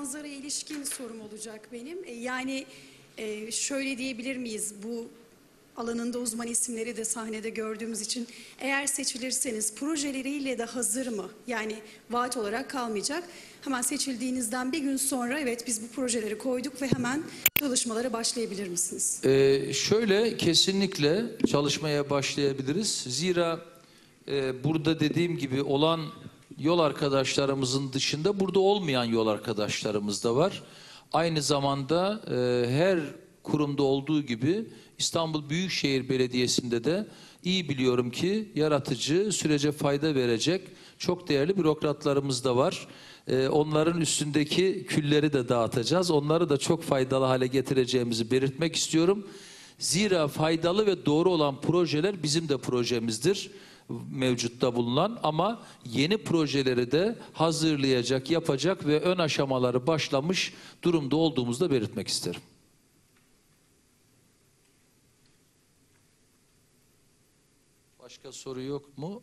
Şu manzaraya ilişkin sorum olacak benim. E, Yani e, şöyle diyebilir miyiz? Bu alanında uzman isimleri de sahnede gördüğümüz için eğer seçilirseniz projeleriyle de hazır mı? Yani vaat olarak kalmayacak. Hemen seçildiğinizden bir gün sonra evet biz bu projeleri koyduk ve hemen çalışmalara başlayabilir misiniz? Ee, şöyle kesinlikle çalışmaya başlayabiliriz. Zira e, burada dediğim gibi olan yol arkadaşlarımızın dışında burada olmayan yol arkadaşlarımız da var. Aynı zamanda e, her kurumda olduğu gibi İstanbul Büyükşehir Belediyesi'nde de iyi biliyorum ki yaratıcı, sürece fayda verecek çok değerli bürokratlarımız da var. E, onların üstündeki külleri de dağıtacağız. Onları da çok faydalı hale getireceğimizi belirtmek istiyorum. Zira faydalı ve doğru olan projeler bizim de projemizdir mevcutta bulunan ama yeni projeleri de hazırlayacak, yapacak ve ön aşamaları başlamış durumda olduğumuzu da belirtmek isterim. Başka soru yok mu?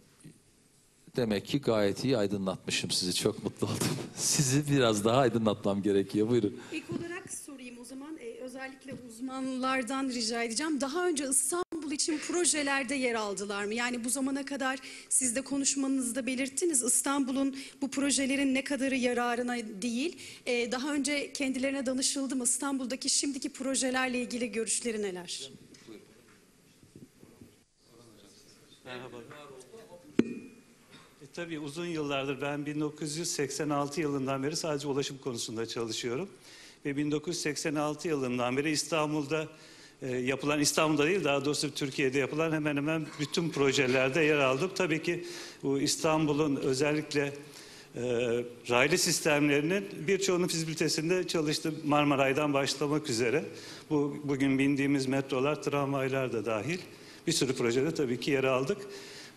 Demek ki gayet iyi aydınlatmışım sizi. Çok mutlu oldum. Sizi biraz daha aydınlatmam gerekiyor. Buyurun. İlk olarak sorayım o zaman e, özellikle uzmanlardan rica edeceğim. Daha önce İstanbul için projelerde yer aldılar mı? Yani bu zamana kadar siz de konuşmanızda belirttiniz İstanbul'un bu projelerin ne kadarı yararına değil. E, daha önce kendilerine danışıldı mı? İstanbul'daki şimdiki projelerle ilgili görüşleri neler? Merhaba. E, tabii uzun yıllardır ben 1986 yılından beri sadece ulaşım konusunda çalışıyorum. Ve 1986 yılından beri İstanbul'da e, yapılan, İstanbul'da değil daha doğrusu Türkiye'de yapılan hemen hemen bütün projelerde yer aldım. Tabii ki bu İstanbul'un özellikle e, raylı sistemlerinin birçoğunun fizibilitesinde çalıştım Marmaray'dan başlamak üzere. Bu bugün bindiğimiz metrolar, tramvaylar da dahil bir sürü projede tabii ki yer aldık.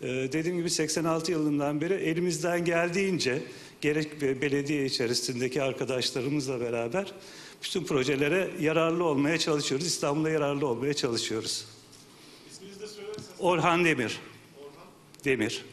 Ee, dediğim gibi 86 yılından beri elimizden geldiğince gerek be- belediye içerisindeki arkadaşlarımızla beraber bütün projelere yararlı olmaya çalışıyoruz. İstanbul'a yararlı olmaya çalışıyoruz. Orhan Demir. Demir.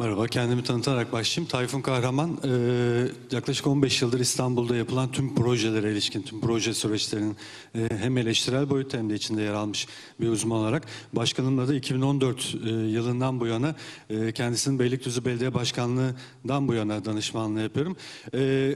Merhaba, kendimi tanıtarak başlayayım. Tayfun Kahraman, e, yaklaşık 15 yıldır İstanbul'da yapılan tüm projelere ilişkin, tüm proje süreçlerinin e, hem eleştirel boyut hem de içinde yer almış bir uzman olarak. Başkanımla da 2014 e, yılından bu yana kendisinin Beylikdüzü Belediye Başkanlığı'ndan bu yana danışmanlığı yapıyorum.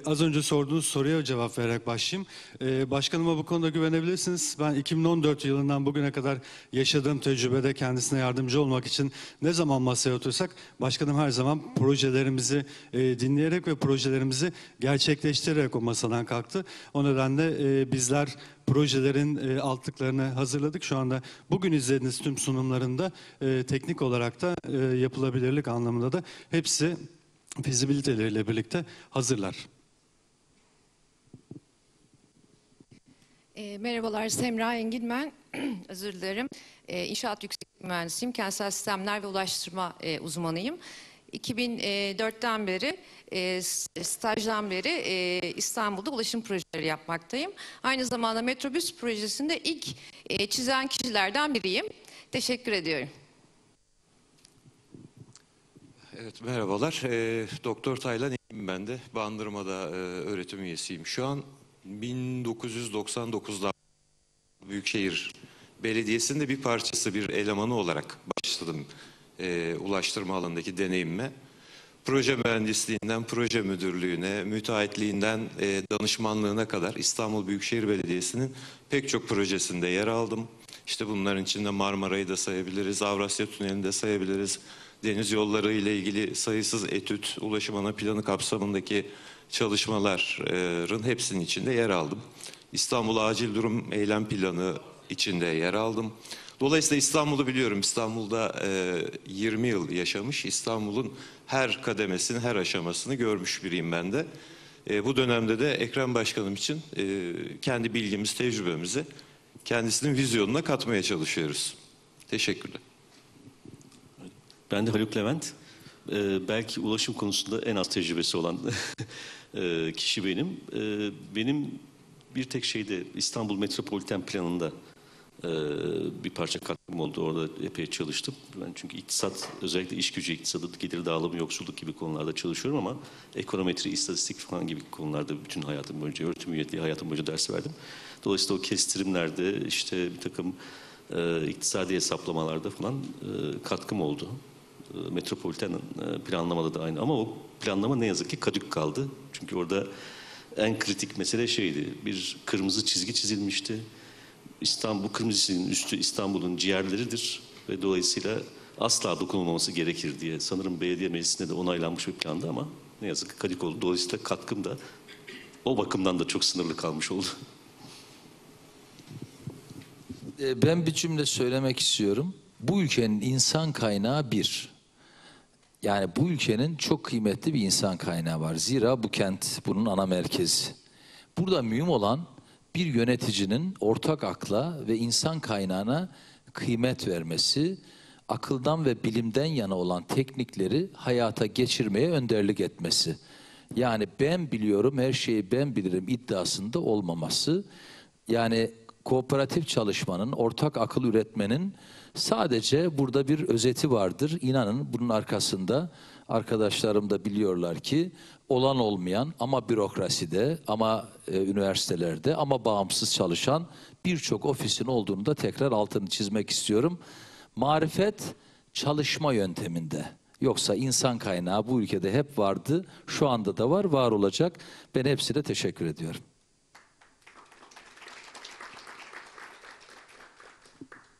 Az önce sorduğunuz soruya cevap vererek başlayayım. E, başkanıma bu konuda güvenebilirsiniz. Ben 2014 yılından bugüne kadar yaşadığım tecrübede kendisine yardımcı olmak için ne zaman masaya otursak başkanım her zaman projelerimizi e, dinleyerek ve projelerimizi gerçekleştirerek o masadan kalktı. O nedenle e, bizler projelerin e, altlıklarını hazırladık. Şu anda bugün izlediğiniz tüm sunumlarında e, teknik olarak da e, yapılabilirlik anlamında da hepsi fizibiliteleriyle birlikte hazırlar. E, merhabalar Semra Engin ben. Özür dilerim. E, İnşaat Yüksek Mühendisiyim. Kentsel Sistemler ve Ulaştırma e, uzmanıyım. 2004'ten beri, e, stajdan beri e, İstanbul'da ulaşım projeleri yapmaktayım. Aynı zamanda Metrobüs projesinde ilk e, çizen kişilerden biriyim. Teşekkür ediyorum. Evet merhabalar. Doktor Taylan ben de. Bandırma'da e, öğretim üyesiyim. Şu an 1999'da Büyükşehir Belediyesi'nde bir parçası, bir elemanı olarak başladım e, ulaştırma alanındaki deneyimime. Proje mühendisliğinden proje müdürlüğüne, müteahhitliğinden e, danışmanlığına kadar İstanbul Büyükşehir Belediyesi'nin pek çok projesinde yer aldım. İşte bunların içinde Marmara'yı da sayabiliriz, Avrasya Tüneli'ni de sayabiliriz. Deniz yolları ile ilgili sayısız etüt, ulaşım ana planı kapsamındaki çalışmaların hepsinin içinde yer aldım. İstanbul Acil Durum Eylem Planı içinde yer aldım. Dolayısıyla İstanbul'u biliyorum. İstanbul'da e, 20 yıl yaşamış. İstanbul'un her kademesini, her aşamasını görmüş biriyim ben de. E, bu dönemde de Ekrem Başkanım için e, kendi bilgimiz, tecrübemizi kendisinin vizyonuna katmaya çalışıyoruz. Teşekkürler. Ben de Haluk Levent. Ee, belki ulaşım konusunda en az tecrübesi olan e, kişi benim. Ee, benim bir tek şeyde İstanbul Metropoliten Planı'nda e, bir parça katkım oldu. Orada epey çalıştım. Ben çünkü iktisat, özellikle iş gücü iktisadı, gelir dağılımı, yoksulluk gibi konularda çalışıyorum ama ekonometri, istatistik falan gibi konularda bütün hayatım boyunca, öğretim üyeliği hayatım boyunca ders verdim. Dolayısıyla o kestirimlerde işte bir takım e, iktisadi hesaplamalarda falan e, katkım oldu. E, Metropoliten e, planlamada da aynı ama o planlama ne yazık ki kadük kaldı. Çünkü orada en kritik mesele şeydi. Bir kırmızı çizgi çizilmişti. İstanbul, bu kırmızı çizginin üstü İstanbul'un ciğerleridir ve dolayısıyla asla dokunulmaması gerekir diye sanırım belediye meclisinde de onaylanmış bir plandı ama ne yazık ki kadük oldu. Dolayısıyla katkım da o bakımdan da çok sınırlı kalmış oldu. E, Ben bir cümle söylemek istiyorum. Bu ülkenin insan kaynağı bir. Yani bu ülkenin çok kıymetli bir insan kaynağı var. Zira bu kent bunun ana merkezi. Burada mühim olan bir yöneticinin ortak akla ve insan kaynağına kıymet vermesi, akıldan ve bilimden yana olan teknikleri hayata geçirmeye önderlik etmesi. Yani ben biliyorum, her şeyi ben bilirim iddiasında olmaması. Yani kooperatif çalışmanın, ortak akıl üretmenin sadece burada bir özeti vardır. İnanın bunun arkasında arkadaşlarım da biliyorlar ki olan olmayan ama bürokraside ama e, üniversitelerde ama bağımsız çalışan birçok ofisin olduğunu da tekrar altını çizmek istiyorum. Marifet çalışma yönteminde. Yoksa insan kaynağı bu ülkede hep vardı, şu anda da var, var olacak. Ben hepsine teşekkür ediyorum.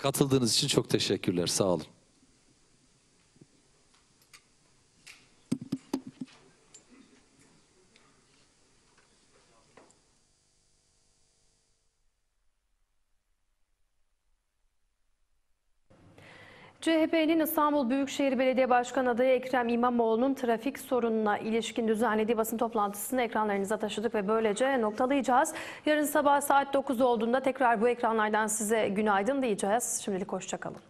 Katıldığınız için çok teşekkürler. Sağ olun. CHP'nin İstanbul Büyükşehir Belediye Başkanı adayı Ekrem İmamoğlu'nun trafik sorununa ilişkin düzenlediği basın toplantısını ekranlarınıza taşıdık ve böylece noktalayacağız. Yarın sabah saat 9 olduğunda tekrar bu ekranlardan size günaydın diyeceğiz. Şimdilik hoşçakalın.